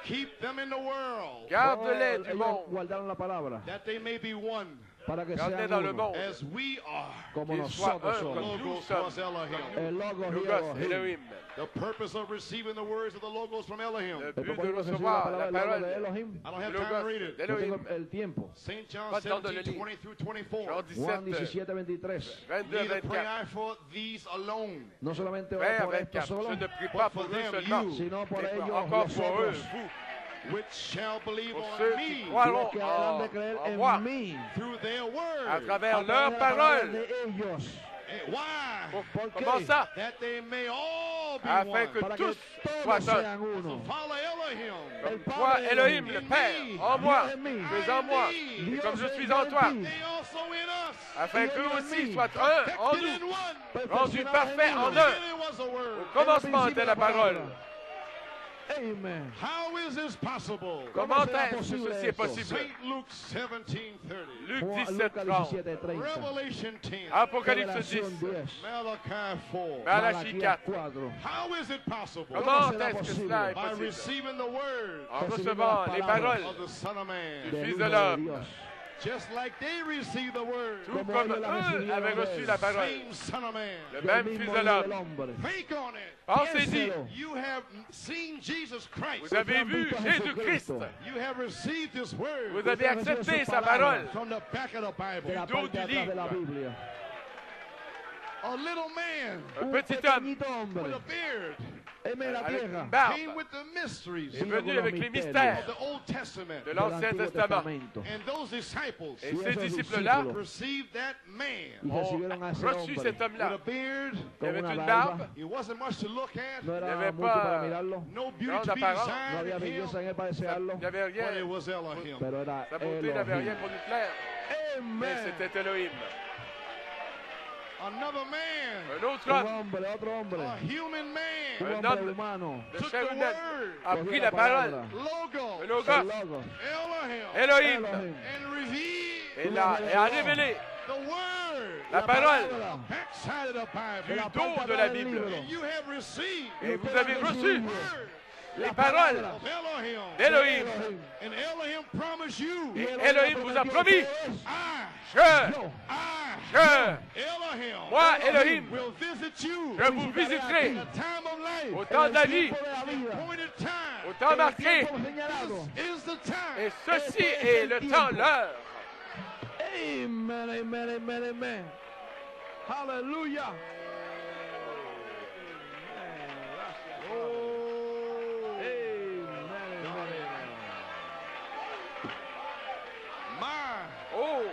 Keep, keep them in the world, Garde-les du monde. guardaron la palabra. That they may be one, para que Garde-les sean dans le uno, monde. as we are. como qu'ils soient nosotros un somos. comme nous Logos sommes. was Elohim. El logos y Logos, Elohim. Elohim. The purpose of receiving the words of the logos from Elohim. Le El but de propósito de recibir la recevoir palabra la del logos parole de Elohim. I don't have time to Logos read it. No d'Elohim. tengo el tiempo. St. John Pas de temps de le 17, lire. 20 through 24. Jean Juan 17, 17, 23. 22, Neither pray 24. I for these alone, No solamente oro Frère por esto 24. solo, Je ne prie pas pour for eux them, seulement, you, sino por mais ellos encore which shall believe pour on ceux qui me croiront de en, moi through their à word. travers a través leurs paroles. Pour-. Comment ça? That they may all be Afin one. que tous soient un. Comme toi, Elohim, le Père, en moi, tu es en moi, et comme je suis en toi, afin qu'eux aussi soient un en nous, rendus parfaits en un. Au commencement était la parole. Amen. How is this possible? Comment est-ce que ceci est possible? St. Luke 17:30. Luc Juan- 17, Lucas 30. 17, 30. Revelation 10. Apocalypse 10. Revelación 10. Malachi 4. Malachi Malaquías 4. 4. How is it possible? Comment est-ce que possible? cela est By possible? receiving the word En recevant les paroles of the Son of Man. del Fils de l'homme. Tout comme eux avaient reçu la parole, le même Fils de l'homme. Pensez dit, vous avez vu Jésus-Christ, vous avez accepté sa parole. du dos du livre. Un petit homme. Pequeñito hombre. with a beard en la came with the mysteries est venu avec les mystères the Old Testament. de l'Ancien Testament. Testamento. And those disciples Et ces disciples-là received that man ont reçu cet with homme-là. a beard. Il avait une barbe, It wasn't much to look at. No Il era avait mucho pas-. No beauty grande to be apparence. Il n'y avait But it rien. Sa beauté n'avait rien pour nous plaire, mais c'était Elohim. Another man, Un autre Un homme hombre, otro hombre. a human Un man, Un homme humano. de took chair the humaine word, a pris la parole. logo, Le. Elohim, Elohim, Elohim. and revealed et, la, et a révélé the word. la parole palabra. Backside of the du dos de la Bible. libro. And you have received Et vous avez reçu les paroles you, Et Elohim vous a promis, je, moi, Elohim, je vous visiterai au temps de la vie, au temps marqué. Et ceci est le temps, l'heure. Amen, amen, amen, amen. Aleluya. Oh, Amen, amen. my Oh, glory.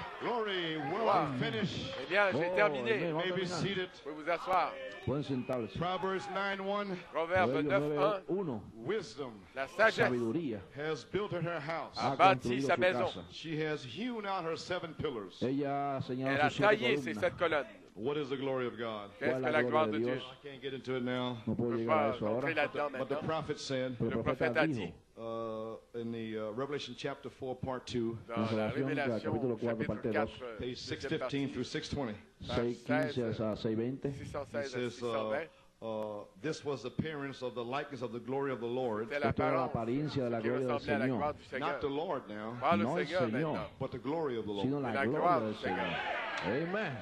Well, Wow. Eh bien, j'ai Oh, terminé. seated. Vous pouvez vous asseoir. Proverbs 9:1. Proverbe Proverbios 9.1. 9:1. Wisdom La sagesse Sabiduría. has built her house. a Ha bâti construido sa su maison. casa. She has hewn out her seven pillars. Ella ha Elle a sus siete taillé ses columnas. sept colonnes. What is the glory of God? Qu'est-ce que la gloire gloria de Dieu Dios? I can't get into it now. No puedo llegar a eso ahora. But the maintenant. prophet said Pero Le el prophète profeta a dijo dit uh, in the uh, Revelation chapter 4, part 2, dans la Révélation, capítulo 4, chapitre parte 4, 2, page 615 through 620. page 6.15 a 6.20. He 616 à says, uh, uh, this was the appearance of the likeness of the glory of the Lord. C'est Esto era la l'apparence apariencia de la gloria del ressemblait à la gloire Señor. Not the Lord now, No el Seigneur Señor. but the glory of the Lord. la la gloria del. Señor. Amén.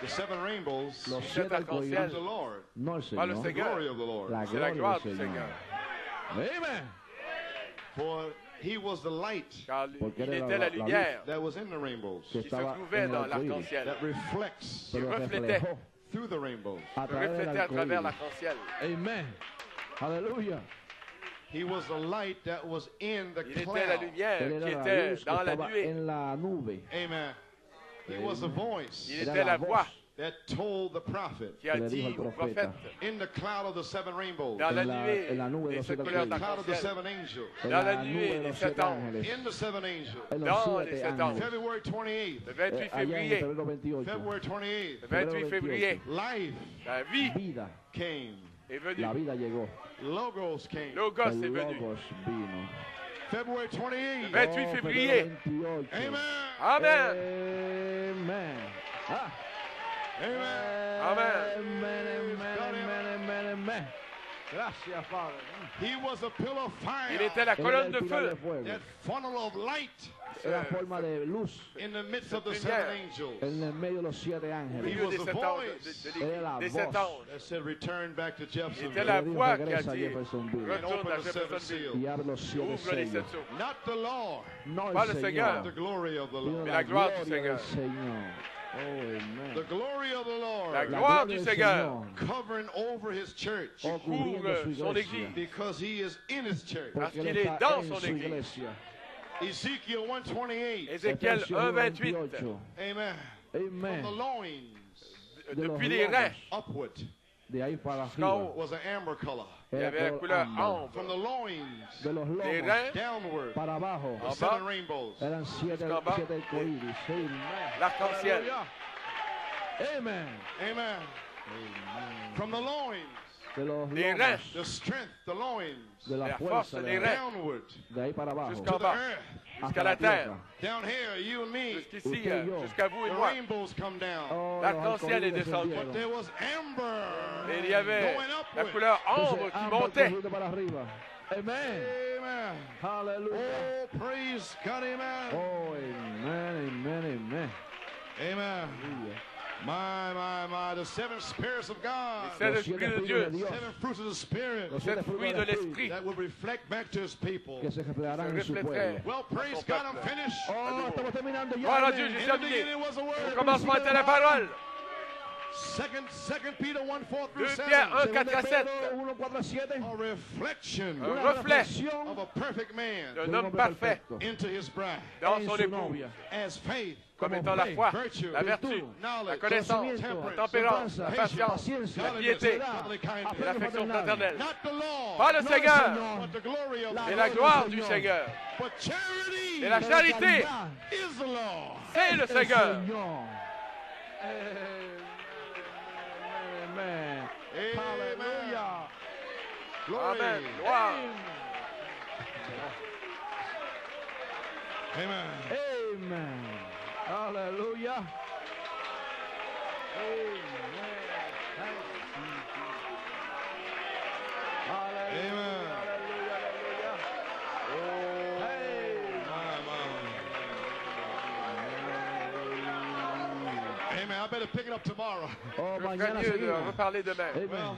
The seven rainbows, Los siete not the arcoíris, Lord, no el Señor, the glory of the Lord. la gloria del Señor. Seigneur. Amén. For he was the light Car il était la- la la lumière that was in the rainbows, qui se trouvait dans l'arc-en-ciel, that reflects pero reflétait. through the rainbows. a través del reflétait à travers l'arc-en-ciel. Amén. Aleluya. He was the light that was in the Il était la cloud. lumière Él qui était dans la nuée. nube. Amen. He was the voice Il était la la voix voz that told the prophet qui a que le dit dijo al au profeta. prophète in the cloud of the seven rainbows, dans la En la- nuée en la nube de des los sept siete couleurs the cloud of the d'arc-en-ciel. seven angels, En Dans la la nube nuée de des los sept siete anges. ángeles. in the seven angels. En los Dans les siete sept ángeles. February 28th, Le 28 Eh, allá en février. febrero 28. February 28th, Le 28 Febrero février. life La vie Vida, came, est venue. la vida llegó. logos came. Logos est El venu. Logos vino. February 28th, 28 Oh, février. febrero 28. amen, Amen. Amen. Ah. Amen. Amen. Amen, amen, amen, amen, amen. Gracias, Padre. He was a pillar of Il fire, était la colonne de feu. that funnel of light Era forma de luz in the midst of the seven angels. en el medio de los siete ángeles. milieu was the voice. de- de- Era la voz. anges. that said, return back to Il était Jeffersonville. la voix qui a dit retourne à Jeffersonville. Y abre los uh, siete Ouvre les sept sellos. Not the Lord, No Pas el le the Seigneur. Señor. glory of the Lord. la la gloire du gloria Seigneur. Oh, amen. The glory of the La Lord La gloire du Seigneur covering over his church couvre son église. because he is in his church. Parce qu'il est dans son église. Ezekiel 128. Ézéchiel Efesios 1, 28. 28. Amen. From the loins Depuis les reins, upward de ahí para Jusqu'en arriba. haut. was an amber color. Era avait color ámbar. From the loins De los lomos downward, para abajo the seven bas. rainbows. eran siete, siete arcoíris. Amen. Amen. Amen. From the loins, De los Les lomos, reins, the strength, the loins, de la la fuerza, force de, des la- reins. downward de ahí para abajo. To the bas. earth. Jusqu'à la terre. tierra. Down here, you and me. Jusqu'ici, yo. jusqu'à vous et The moi. rainbows come down. Oh, L'arc-en-ciel est descendu. arcoíris But there was amber Mais il y avait la couleur ambre qui montait. Amen. Amen. Aleluya. Oh, praise God, amen. Oh, amen, amen, amen. Amen. Aleluya. My, my, my. The seven spirits of God. C'est Los l'Esprit siete de Dieu. Dios. Seven fruits of the Spirit Los Sept fruits del de Espíritu l'Esprit. that will reflect back to His people. que se reflejarán Se en su pueblo. Well, praise God, I'm peuple. finished. Oh, estamos terminando ya. Gloire à amén. Dieu, j'ai In the terminé. beginning was the Word. la parole. Second, Second Peter 1, 4 through 2 7. Pierre 1, Segunda 4 à de 7. Pedro 1, 4 a 7. A reflection Un reflet of a perfect man d'un homme parfait into his bride. dans son époux. As faith, Comme étant la foi, la vertu, la connaissance, la tempérance, la patience, la piété et l'affection fraternelle. Not the law, Pas le Seigneur, Señor. but the glory of La the mais la gloire du. Seigneur. Et la charité, caridad is the law. c'est le Seigneur. Amen. Amen. Aleluya. Glory. Amen. Gloire. Amen. Amen. Aleluya. Amen. I better pick it up tomorrow. Oh, Je ferais mañana mieux de seguimos. reparler demain. Amen. Well,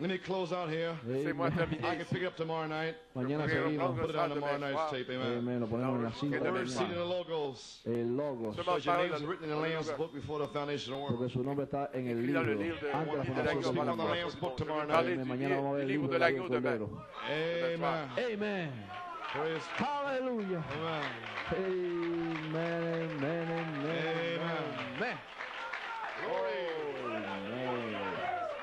let me close out here. Laissez-moi Amen. I can pick it up tomorrow night. Mañana Je pourrais seguimos. reprendre Put it on ça tomorrow demain night's soir. tape. Amen. Amen. Lo ponemos en la cinta que de demain Never seen the mañana. logos. El logos. Seulement Because your parole name's written in the Lamb's book before the foundation of the world. Porque world. su nombre está en el Écrit dans libro. le livre de, Antes de la de fundación l'agneau del par la Speak on the mundo. Lamb's book Je vais tomorrow parler night. Amen. du Mañana vamos a ver el livre libro de del l'agneau lago demain. cordero. Amen. Amen. Praise. Aleluya. Amen. Amen. Amen. Amen.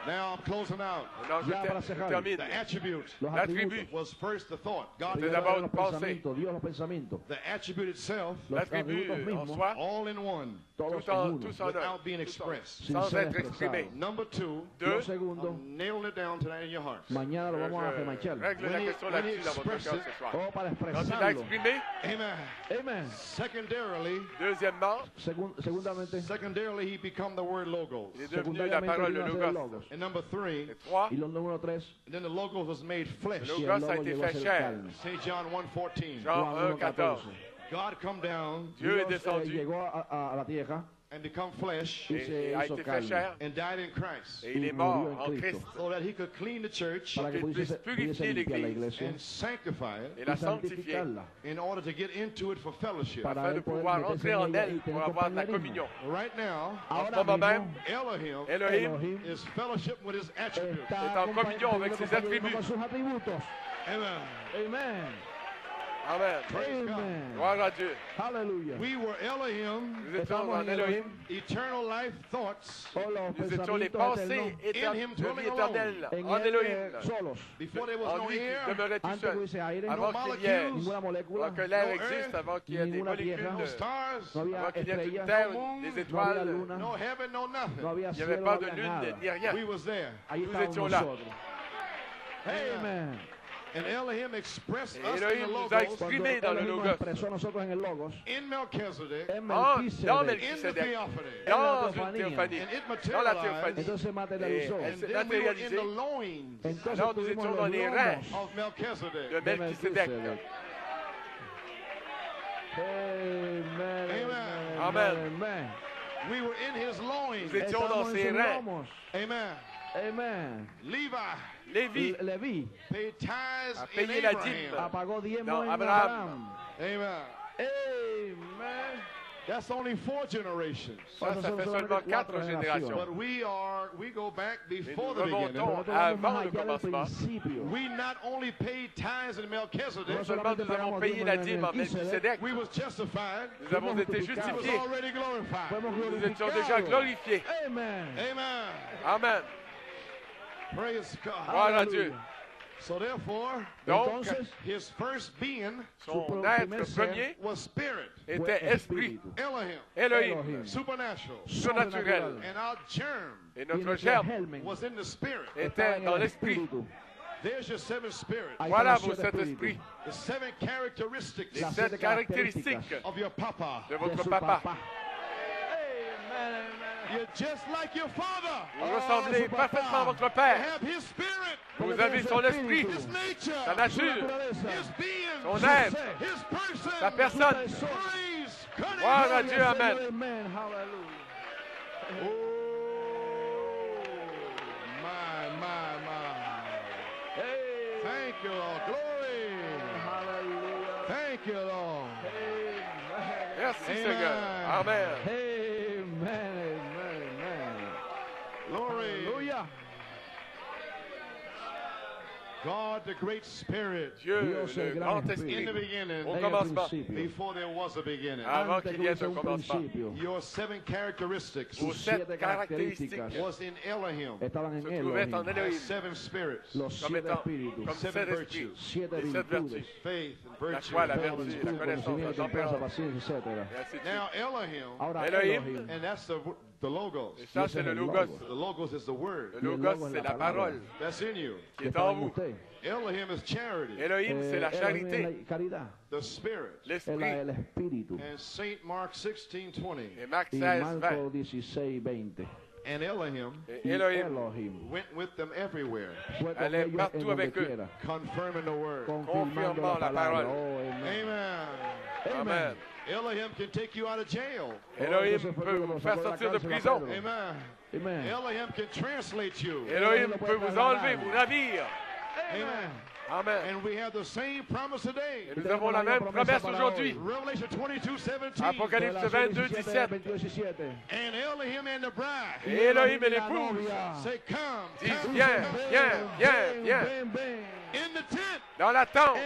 Now I'm closing out. Non, je, Ya ter- para je cerrar. termine. The attribute Los L'attribut. atributos. was first the thought. God C'est did d'abord that. los une pensée. pensamientos. Dios los pensamientos. The attribute itself, Los L'attribut atributos en mismos. soi, all in one, Todos tout en en, uno. tous en un, without being tout en- expressed. Sin sans ser être exprimé. expresado. Number two, Deux, Lo segundo, I'm nailing it down tonight in your hearts. mañana lo vamos a je remachar. règle la When he- question when he là-dessus dans votre expressed cœur it, ce soir. Oh, para Quand il l'a expresarlo. exprimé, Amen. Amen. Secondarily, deuxièmement, Segun- segundamente, secondarily, he become the word logos. il est devenu la secundariamente parole, vino le a ser el logos. Logos. And number three, three. Et trois, Y los números tres. And then the logos was made flesh. Le Y Logos a été fait chair. carne. St. John 1.14. Jean Juan 1, 14. 1:14. God come down Dieu est Dios, eh, descendu llegó a, a- a la tierra and become flesh et, et a été fait chair and died in Christ et il est mort en en Christ so that he could clean the church para que pudiese, purifier pudiese limpiar la l'Église. and sanctify it et la sanctifier in order to get into it for fellowship. afin de pouvoir entrer en en ella y elle pour avoir de la communion. Right now, Ahora ce moment même, Elohim Elohim Elohim is fellowship with his attributes. está est en communion avec compartiendo ses attributs. con sus atributos. Amen. Amen. Amen. Praise God. Gloire à Dieu. Aleluya. We were Elohim, Nous étions en Elohim. eternal life thoughts Oh, Nous étions les pensées éternelles, en Elohim. before there was En no lui qui air, demeurait tout seul. Avant qu'il y ait, que l'air no existe, earth, avant qu'il y ait des molécules, de, stars, avant qu'il y ait une terre, des étoiles, no heaven, no no nothing. il n'y avait pas de lune, ni rien. Nous étions là. Amen. Amen. And Elohim expressed Et us in the Elohim nous a logos exprimés Cuando dans le Elohim nos Logos. expresó a nosotros en el Logos, in Melchizedek, en Ah, dans Melquisedec, in the Melchisedec, theophany. dans la une teofanía. théophanie, And it dans la materialized. théophanie. entonces se materializó. Et elle And s'est then we were in matérialisée. the loins Entonces Alors nous tuvimos étions los dans les lomos reins of Melchizedek. de de Melchisedec. Melquisedec. Amen. Amen. Amen. Amen. We were in his loins. Nous étions dans Estamos en ses sus reins. lomos. Amen. Amen. Levi Lévi paid tithes A in payé la Abraham. dîme. apagó diezmo Abraham. Abraham. Amen. Amen. That's only four generations. Ça, ça fait seulement quatre générations. But we are, we go back before nous the beginning. remontons avant le commencement. We not only paid tithes in Melchizedek, Non seulement nous avons payé la dîme en Melchisedec, we was justified. nous avons été was justifiés. already glorified. Nous étions déjà glorifiés. Amen. Amen. Amen. Praise God. Gloire à Aleluya. Dieu. So therefore, Donc, Entonces, his first being son être premier was spirit, était fue esprit, Elohim, Elohim, Elohim, supernatural. surnaturel. And our germ Et y notre nuestro germe was in the spirit. était dans l'esprit. There's your seven spirits. Ahí Voilà vos sept esprits, The seven characteristics les sept caractéristiques of your papa. de de votre papa. papá. You're just like your father. Vous ressemblez parfaitement à votre You père. have his spirit, Vous avez son esprit, espíritu, his nature, sa nature, naturaleza, his being, son être, ser, his person. sa personne. persona. Praise God. Gloire à Dieu, Amen. Oh, my, my, my. Hey. Thank you, Lord. Glory. Hallelujah. Thank you, Lord. Amen. Merci. Seigneur. Amen. Amen. Amen. Glory. Hallelujah. God, the great spirit, Dieu, Dios, le el gran grand in esprit, the beginning, au En el commencement, principio. before there was a beginning. avant Antes qu'il que y ait hubiese un un commencement. principio. Your seven characteristics Vos Sus sept siete caractéristiques características was in Elohim. estaban en se él. trouvaient en Elohim. Elohim, Seven spirits, Los comme siete étant, espíritus, comme Seven sept virtues. esprits, siete les sept virtudes, vertus, faith and la virtue. foi, la fe, vertu, la el connaissance, la conocimiento, templanza, tempérance, paciencia, etc. et ainsi de suite. Now Elohim, Ahora Elohim. Elohim, and that's the the logos. Et ça, Ese c'est es le el logos. logos. The logos is the word Le Y el logos, logo es c'est la la palabra. parole that's in you. qui que est está en en vous. usted. Elohim is charity, Elohim, c'est la Eh, Elohim es charité, la caridad, the spirit. es la- l'esprit. el espíritu. And Saint Mark 16, 20. Et Marc Y 16, Marco 20. 16, 20. And Elohim Et Y Elohim Elohim went with them everywhere, fue con Allez ellos en partout donde avec eux. quiera, confirming the word. confirmando Confirmando la la palabra. parole. Oh, amen. Amen. Amen. Elohim can take you out of jail. Elohim entonces fue peut que lo vous sacó faire sortir de a prison. Amen. Amen. Elohim can translate you. Elohim peut vous enlever, vous ravir. Amen. Amen. And we have the same promise today. Et nous avons la même promesse aujourd'hui. Revelation 22, 17. Apocalypse 22, 17. And Elohim and the bride Et Elohim et la l'épouse say, Come, disent come, viens, come." viens, viens, viens. Ven, ven. in the tent. Dans la tente.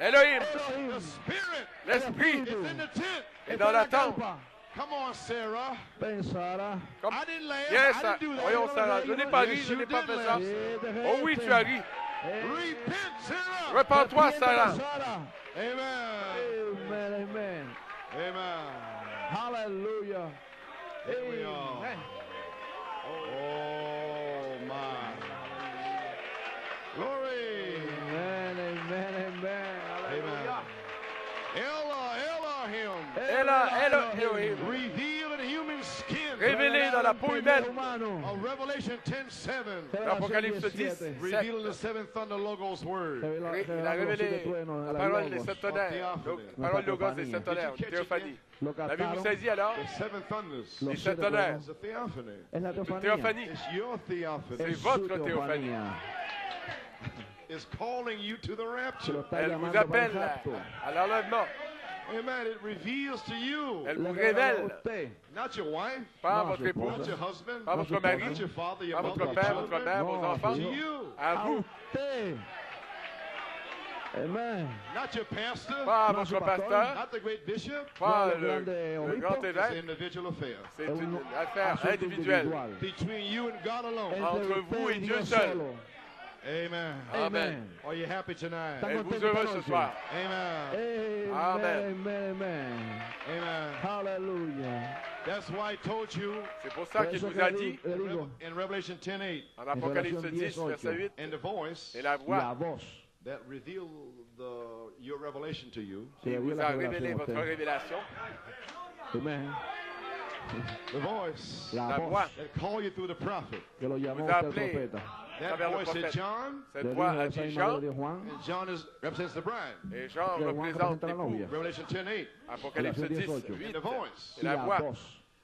Elohim, Elohim. The Spirit l'esprit is in the tent. est dans la tente. Come on, Sarah. Ven, Sara. Comme- I didn't laugh. Viens, I Sarah. didn't do that. Voyons, Sarah, je n'ai pas ri, Yes, je n'ai pas fait ça. Oh oui, tu as ri. Repent, Sarah. Repends-toi, Sarah. Sara. Amen. Amen, amen. Amen. Hallelujah. Here we are. Amen. La peau humaine. Of Revelation 10:7, L'Apocalypse 10, 7. revealing the seven thunder logos word. Ré- Il a révélé la parole des sept tonnerres. Donc, parole logos des sept tonnerres. Théophanie. L'avez-vous saisi alors? The seven thunders. Les sept tonnerres. La théophanie. It's your theophany. C'est Es votre théophanie. teofanía. It's calling you to the Se lo rapture. está Elle vous appelle à l'enlèvement. Amen. It reveals to you, Elle Le vous révèle, not your wife, pas Non, votre épouse, not your husband, pas votre mari, not your father, your pas votre père, votre mère, vos enfants, to c'est- you, à vous. Amen. not your pastor, pas Non, votre pasteur, not the great bishop. pas le grand It's an évêque. individual affair. C'est Es un une affaire individuelle. individual. between you and God alone. Entre vous et Dieu seul. Solo. Amen. Amen. Are you happy tonight? Estamos Êtes-vous contentos heureux ce soir? Amen. Amen. Amen. Amen. Amen. Amen. Hallelujah. That's why I told you C'est pour ça qu'il vous a dit di- le digo, in Revelation 10:8, en Apocalypse 10, verset 8, and the voice et la la voix that revealed the your revelation to you, que qui dio vous la a révélé revelación votre révélation, Amen. the voice La la voix that called you through the prophet. que lo llamó usted el appelé profeta. That travers le voice. John, Cette voix a dit Jean, and John is represents the bride. et Jean représente l'époux. Revelation 10:8, Apocalypse Revelation 10, 18. 8. and the voice Et la la voix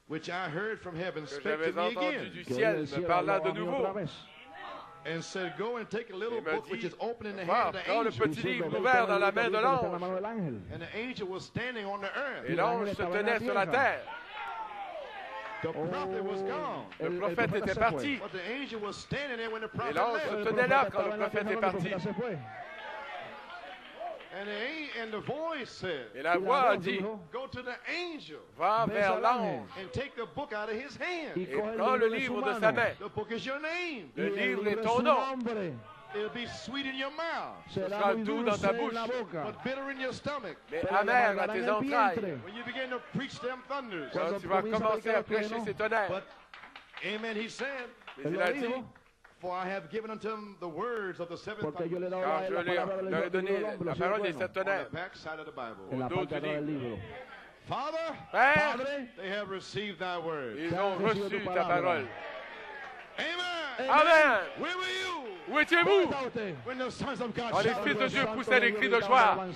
which I heard from heaven que spake j'avais to me entendue again du ciel me parla de nouveau and said, "Go and take a little book which dit, is open in the hand of the prends le angel." petit livre "Ve, ouvert dans la main de l'ange. And the angel was standing on the earth. Et l'ange se tenait sur la terre. The prophet was gone. Le prophète était parti. But the angel was standing there when the Et prophet l'ange se tenait là quand le prophète est parti. Et la voix a dit, dijo, Go to the angel va vers l'ange and take the book out of his hand. y et prends le livre de sa main. The book is your name. Y Le livre est es ton nom. Nombre. It'll be sweet in your mouth, Será sera muy doux dans dulce ta en la bouche. boca. but bitter in your stomach. Mais Pero amer à amargará en tes el entrailles. vientre. When you begin to preach them thunders. Cuando Quand tu vas comienza a commencer à predicar el prêcher trueno, ces tonnerres. But, amen, he said, Mais Él il lo a dijo, dit, For I have given unto him the words of the seven porque yo le he thunders dado car la, je la leur palabra del leur ai libro donné del hombre, la los parole des buenos, sept on the tonnerres. back side of the Bible. en la dos parte de du atrás del livre. libro. Father, Père, Padre, they have received thy word. ils Car ont reçu reçu tu ta parole. Amen. Où étiez-vous? Quand les fils de Dieu poussaient des cris de joie.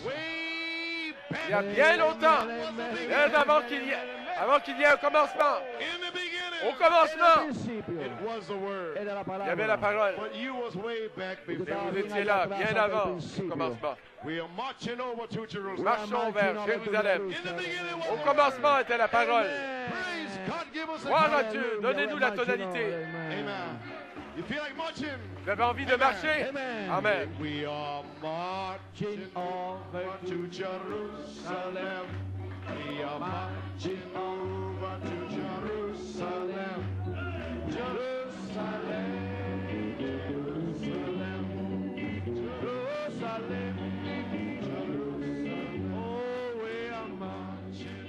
Il y a bien longtemps, bien avant qu'il y ait, avant qu'il y ait un commencement, au commencement, principio It was the word. era la il y avait la parole. But you was way back Et before. vous étiez là, bien avant le commencement. We are marching over to Jerusalem. Marchons vers Jérusalem. Au commencement était la parole. Praise God, give us a Gloire à. Dieu, donnez-nous la tonalité. Amen. You feel like marching? Vous avez envie de marcher? Amen. Amen. We are marching over to Jerusalem. Jerusalem. Jerusalem. Jerusalem. Jerusalem. Jerusalem. Oh, we are marching.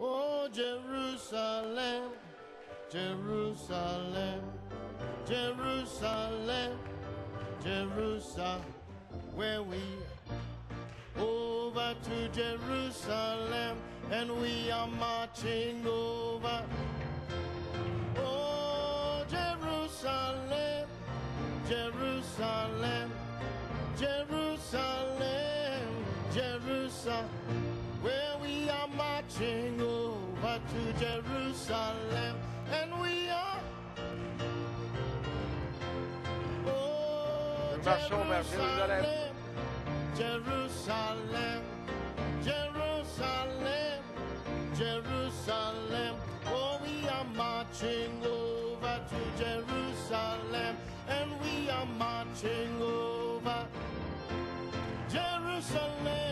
Oh, Jerusalem, Jerusalem, Jerusalem, Jerusalem, where we over to Jerusalem and we are marching over. Oh, Jerusalem, Jerusalem, Jerusalem, Jerusalem, where we are marching over to Jerusalem, and we are. Oh, Nous marchons vers Jérusalem. Jerusalem, Jerusalem, Jerusalem. Oh, we are marching over to Jerusalem, and we are marching over Jerusalem,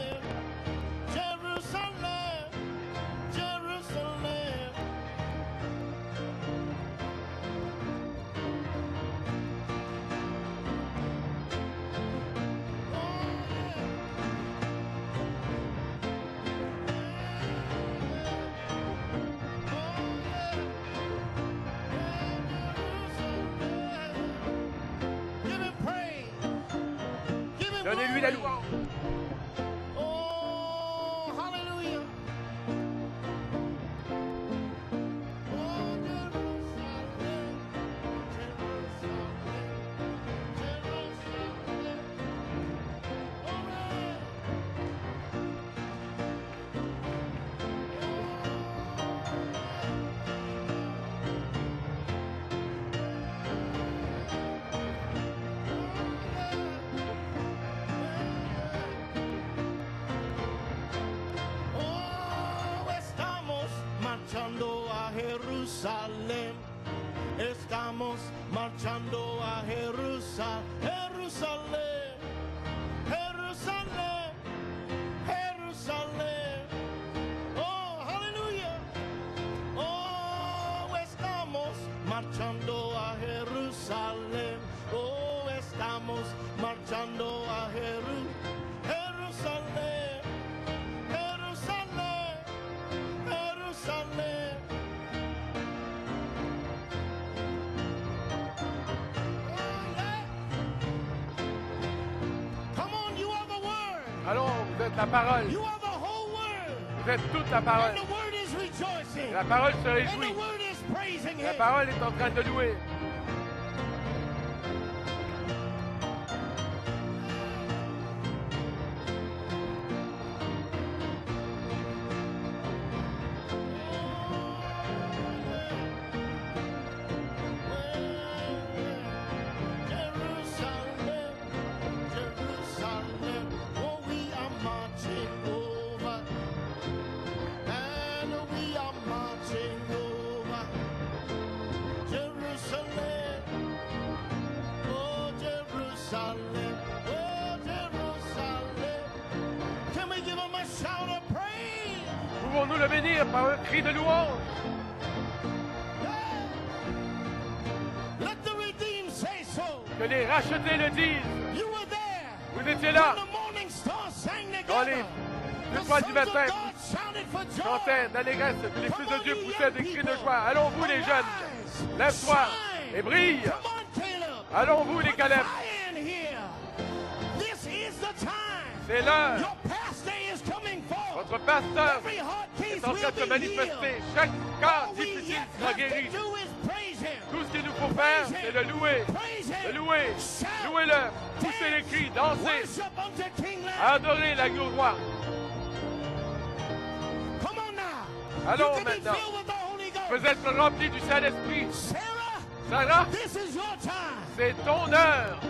parole. You are the whole word. Vous êtes toute la parole. And the word is rejoicing. La parole se réjouit. the word is praising La parole est en train de louer. Pouvons-nous le bénir par un cri de louange? Que les rachetés le disent. Vous étiez là. When The étoiles du matin chantaient d'allégresse, les fils de Dieu poussaient des cris de joie. Allons vous les jeunes, lève-toi et brille. Come on, Caleb. Allons vous les Caleb. C'est l'heure. Votre pasteur Train de se manifester. Chaque we difficile sera guéri. Tout ce qu'il nous faut faire, c'est le louer. Le louer. Shout. Louez-le. Poussez les cris. Lamb. Adorez l'agneau roi. Allons maintenant. Vous êtes remplis du Saint-Esprit. Sarah, c'est ton heure.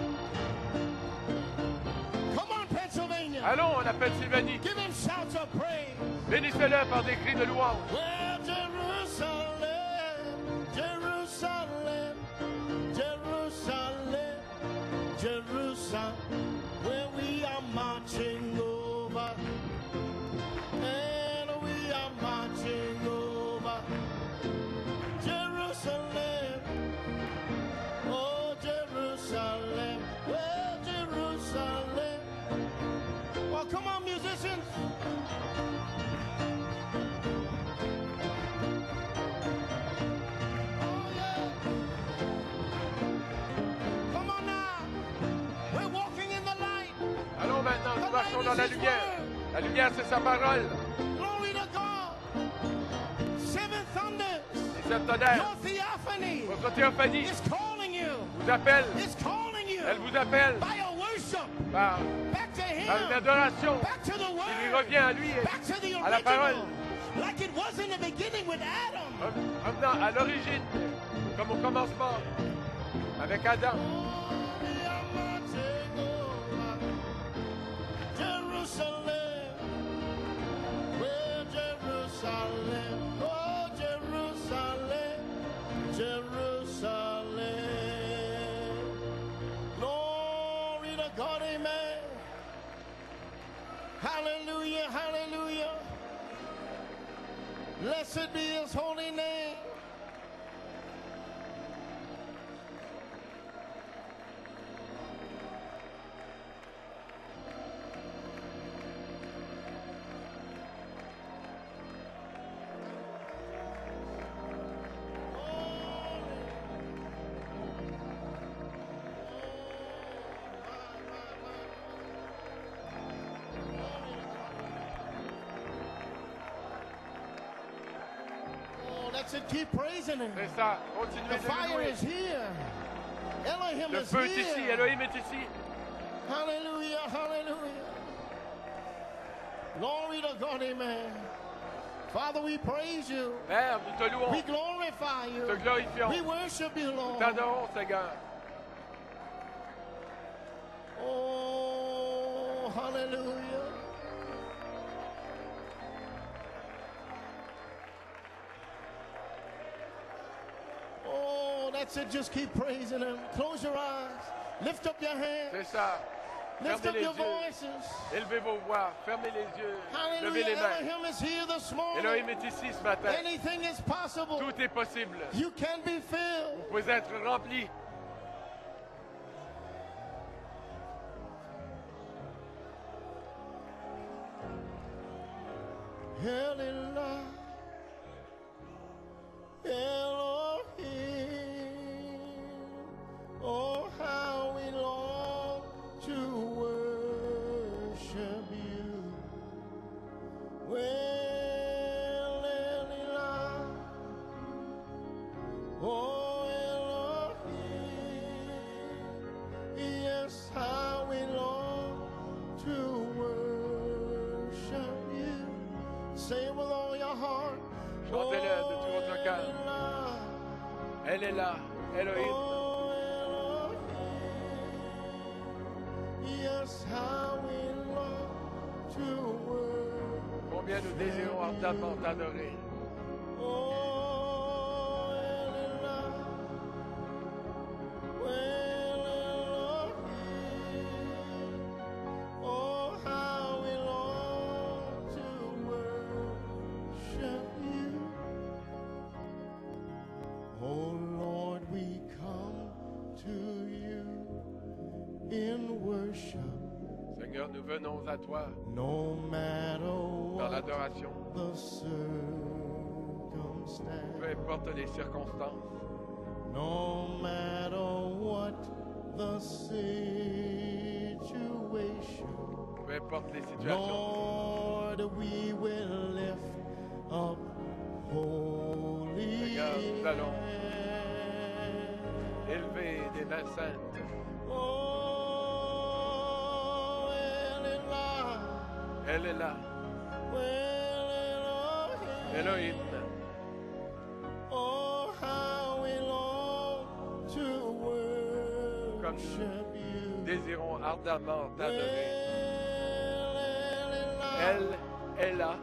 Allons, on appelle Sylvanie. Give him shouts of praise. Bénissez-le par des cris de louange. Well, Jerusalem, Jerusalem, Jerusalem, Jerusalem, where we are marching marchons dans la lumière. La lumière, c'est sa parole. Glory to God. Seven thunders. Les sept tonnerres. Votre théophanie vous appelle. Elle vous appelle By a worship. par, Back to Him. par une adoration. Back to the Il lui revient à lui, Back to the à la parole. original. Like it was in the beginning with Adam. revenant à l'origine, comme au commencement, avec Adam. Jerusalem. Well, Jerusalem. Oh, Jerusalem. Jerusalem. Glory to God, amen. Hallelujah, hallelujah. Blessed be his holy name. That's it. Keep praising him. C'est ça, continuez The de fire louer. is here. Elohim Le is feu est ici, here. Elohim est ici. Hallelujah, hallelujah. Glory to God, amen. Father, we praise you. Père, nous te We louons, glorify nous te you. glorifions, We worship you, nous Lord. t'adorons, Seigneur. Oh, hallelujah. That's it. Just keep praising Him. Close your eyes. Lift up your hands. C'est ça. Lift Fermez up les your yeux. voices. Élevez vos voix. Fermez les yeux. Levez Hallelujah. les mains. Elohim is here this morning. Elohim est ici ce matin. Anything is possible. Tout est possible. You can be filled. Vous pouvez être rempli. Hallelujah. Elohim. Venons à toi No matter dans l'adoration. Peu importe les circonstances. No matter what the situation, Peu importe les situations. Lord, we will lift up holy Seigneur, nous allons. Élever des mains saintes. Elle est là. Elohim. Elohim. Oh, how we long to Comme worship you. Désirons ardemment t'adorer. Elle est là.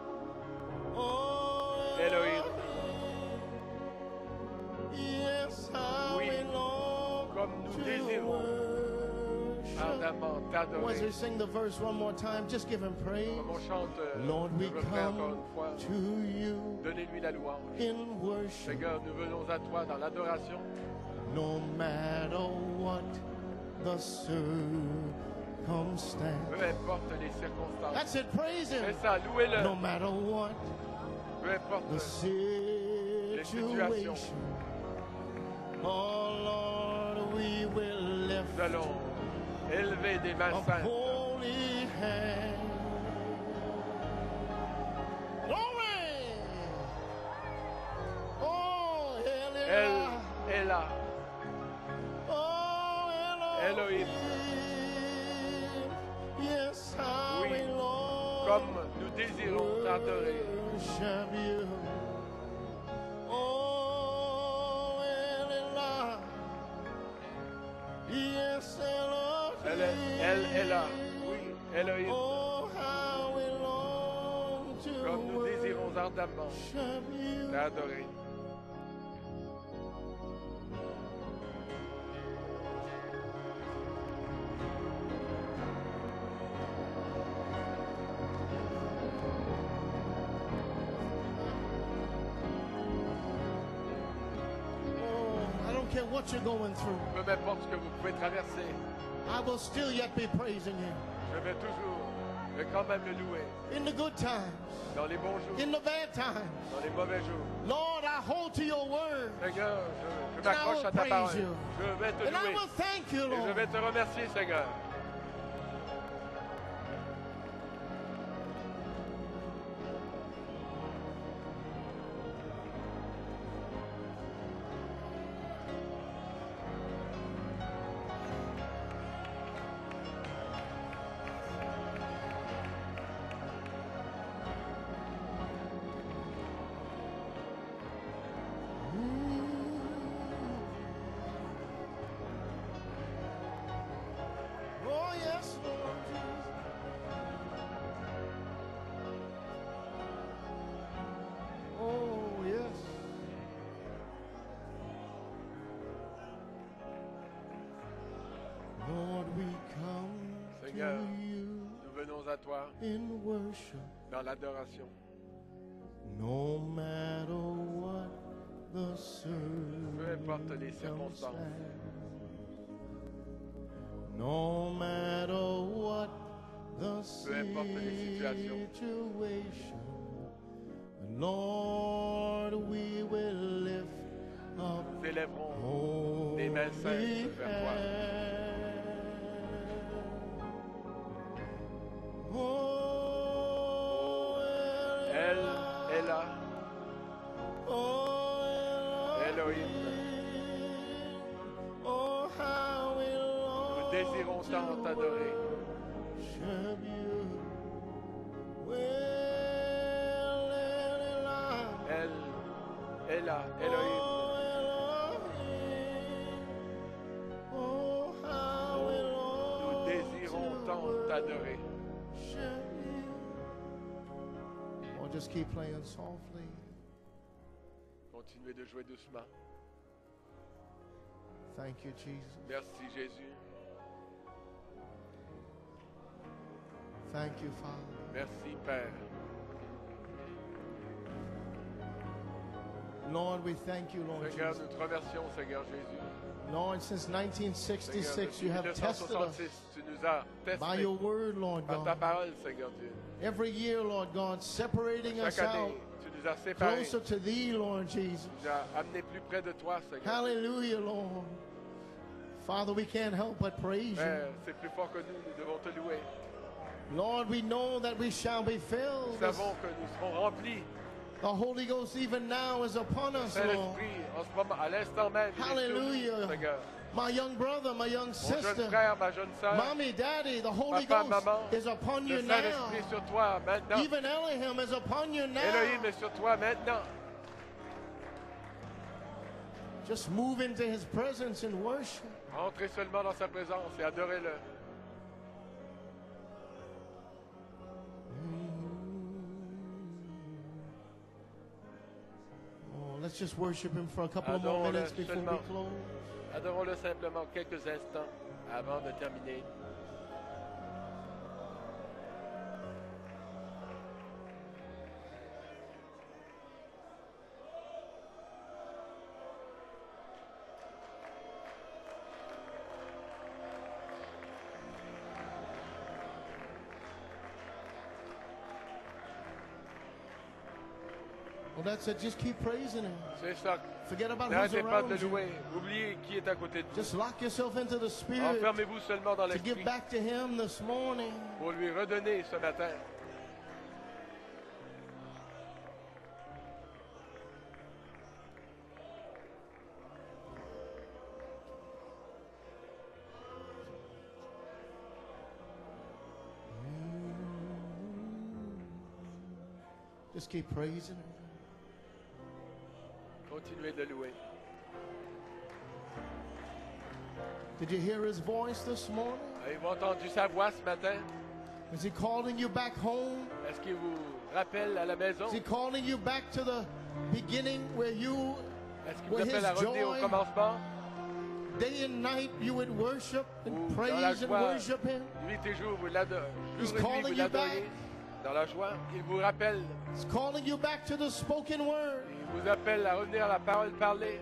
Once we sing the verse one more time, just give him praise. Comme on chante Lord, we le refrain encore come to you Donnez-lui la louange. in worship. Seigneur, nous venons à toi dans l'adoration. No matter what the circumstance. Peu importe les circonstances. That's it, praise C'est him. ça, louez-le. No matter what Peu importe the situation. Oh Lord, we will lift Nous allons élever des mains you. t'adorer. Oh, I don't care what you're going through. Peu importe ce que vous pouvez traverser, I will still yet be praising you. je vais toujours, je vais quand même le louer. In the good times, Dans les bons jours, in the bad times. dans les mauvais jours. Lord, I hold to your word. Seigneur, je, je I m'accroche will à ta parole. you. Je vais te And I louer. will thank you, Et je Lord. vais te remercier, Seigneur. Nous venons à toi dans l'adoration. No matter what the Peu importe les circonstances. Désirons tant t'adorer. Elle est là, Elohim. Nous désirons tant t'adorer. Oh, just keep playing softly. Continuez de jouer doucement. Thank you, Jesus. Merci Jésus. Thank you, Father. Merci Père. Lord, we thank you, Lord Seigneur, Jesus. nous te remercions, Seigneur Jésus. Lord, since Seigneur, 1966, depuis you have tested us 1966, tu nous as by your word, Lord par ta God. parole, Seigneur Dieu. Every year, Lord God, separating us Chaque out année, tu nous as séparés. closer to thee, Lord Jesus. Tu nous as amenés plus près de toi, Seigneur. Hallelujah, Lord. Father, we can't help but praise Père, you. c'est plus fort que nous, nous devons te louer. Lord, we know that we shall be Nous filled. savons que nous serons remplis. The Holy Ghost even now is upon us, Lord. En ce moment, à l'instant même, nous, Hallelujah. Seigneur. My young brother, my young Mon jeune sister, frère, ma jeune sœur, mommy, daddy, the Holy papa, Ghost maman, is upon you now. Sur toi maintenant. Even Elohim is upon you now. Elohim est sur toi maintenant. Just move into his presence and worship. Entrez seulement dans sa présence et adorez-le. Let's just worship him for a couple of more Adorons-le minutes before we seulement. close. Adorons-le simplement quelques instants avant de terminer. Well, that's it. Just keep praising him. C'est ça. Forget about who's N'arrêtez pas de around you. louer. Oubliez qui est à côté de vous. Just lock yourself into the Spirit Enfermez-vous seulement dans to l'esprit give back to him this morning. pour lui redonner ce matin. Just keep praising him. Continuez de louer. Did you hear his voice this morning? Avez-vous entendu sa voix ce matin? Is he calling you back home? Est-ce qu'il vous rappelle à la maison? Is he calling you back to the beginning where you, Est-ce qu'il vous appelle à au commencement? day and night, you would worship and dans la praise and worship him? nuit et jour, vous l'adorez. He's Jour et nuit, calling vous you back. Dans la joie, il vous rappelle, He's calling you back to the spoken word. Vous appelle à revenir à la parole parlée.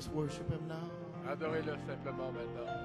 Just worship him now. Adorez-le simplement maintenant.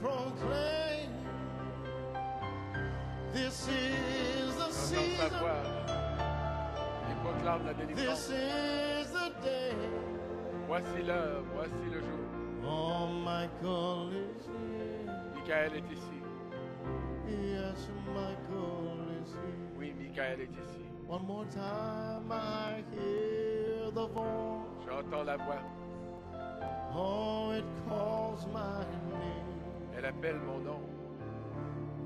Proclaim. This is the season, voix. Il proclame la délivrance. this is the day. Voici l'heure, voici le jour. Oh, Michael is here. Michael est ici. Yes, Michael is here. Oui, Michael est ici. One more time, I hear the voice. J'entends la voix. Oh, it calls my name. Elle appelle mon nom.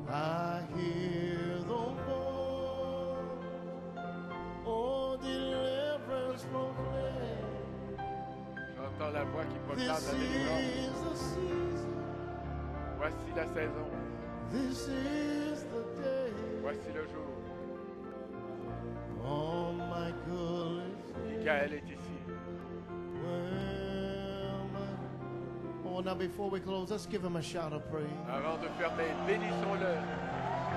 I hear the voice. Oh, deliverance proclaim. J'entends la voix qui proclame This la délivrance. is the season. Voici la saison. This is the day. Voici le jour. Oh. Michael est now before we close, let's give him a shout of praise. Avant de fermer, bénissons-le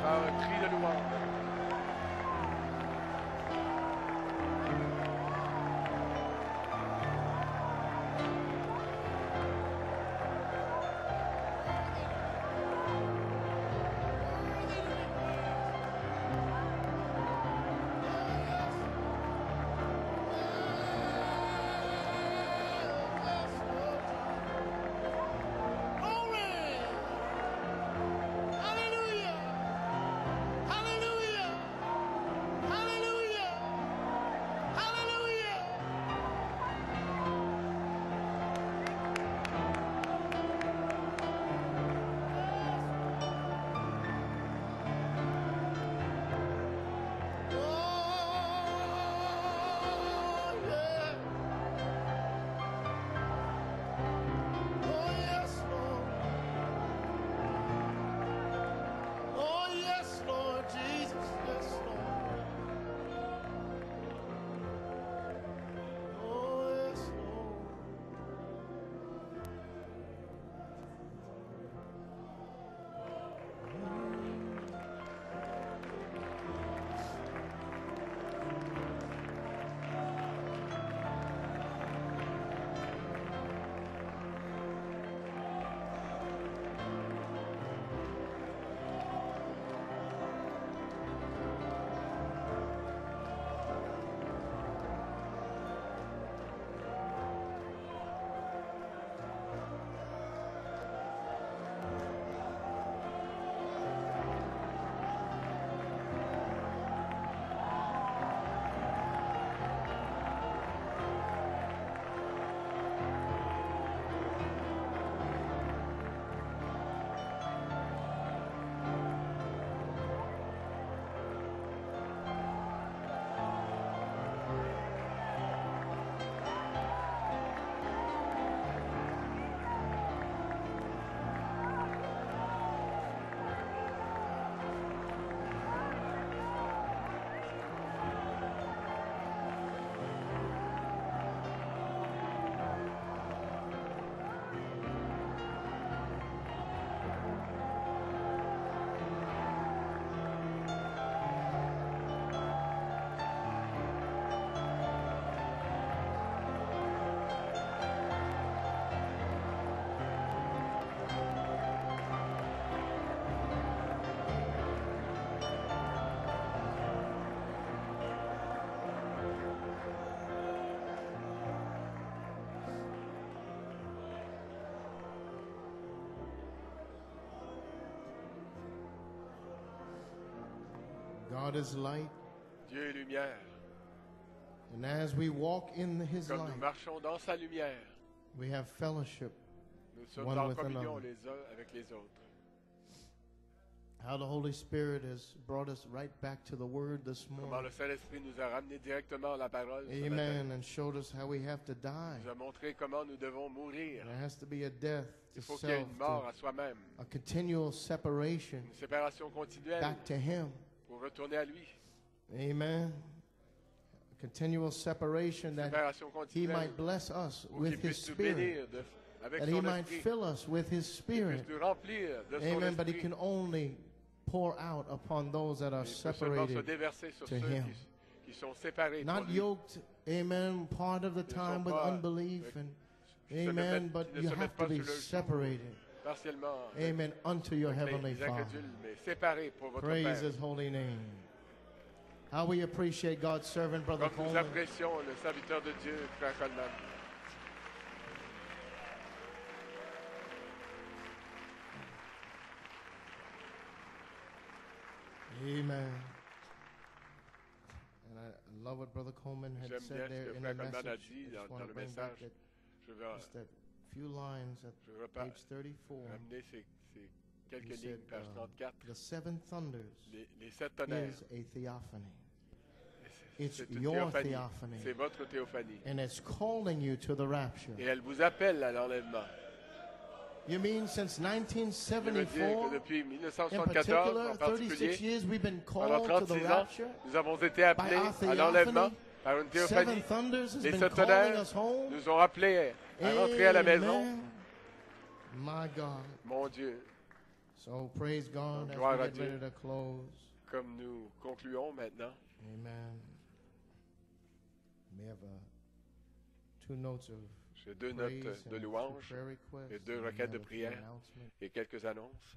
par un cri de louange. God is light. Dieu est lumière. And as we walk in His Comme nous light, marchons dans sa lumière, we have fellowship. nous sommes One en with communion another. les uns avec les autres. How the Holy Spirit has brought us right back to the Word this Comment morning. le Saint-Esprit nous a ramenés directement à la parole ce matin. Amen. And showed us how we have to die. nous a montré comment nous devons mourir. There has to be a death to Il faut qu'il y ait une mort to à soi-même, a continual separation une séparation continuelle back to Him. Pour retourner à lui. Amen. A continual separation that Séparation He continuelle might bless us pour qu'il with His puisse nous Spirit, bénir de- avec that He son might esprit, fill us with His qu'il Spirit. puisse nous remplir de son Amen. But He esprit. can only pour out upon those that are Il peut seulement se separated, déverser sur to ceux him. qui, qui sont séparés pour not lui, yoked. Amen. Part of the time with unbelief and Amen. But you have to be sous le joug, separated. Partiellement Amen. Unto your heavenly les, Father. mais séparés pour votre Praise Père. His holy name. How we appreciate God's servant, Brother Comme nous Coleman. apprécions le serviteur de Dieu, Frère Coleman. Amen. And I love what Brother Coleman had J'aime said there que in Frère the Coleman a message. dit I just dans want le to bring back message. that, Je just that few lines at je page 34. amener ces, quelques said, lignes, page uh, 34. the seven thunders Les, les sept tonnerres, is a theophany. c'est- it's une your theophany. C'est votre théophanie. And it's calling you to the rapture. Et elle vous appelle à l'enlèvement. You mean since Je veux dire que 1974, depuis in 1974 particular, en 36 particulier, years, we've been pendant called to the 36 ans, rapture? nous avons été appelés à l'enlèvement par une Seven théophanie. Les sept calling tonnerres us home. nous ont appelés à rentrer à la maison. My God. Mon Dieu, So praise God as Gloire we à get Dieu. ready to close. comme nous concluons maintenant, Amen. We have uh, two notes of j'ai deux praise notes and de two louange prayer requests, et deux and requêtes de a few prière. announcements. et quelques annonces.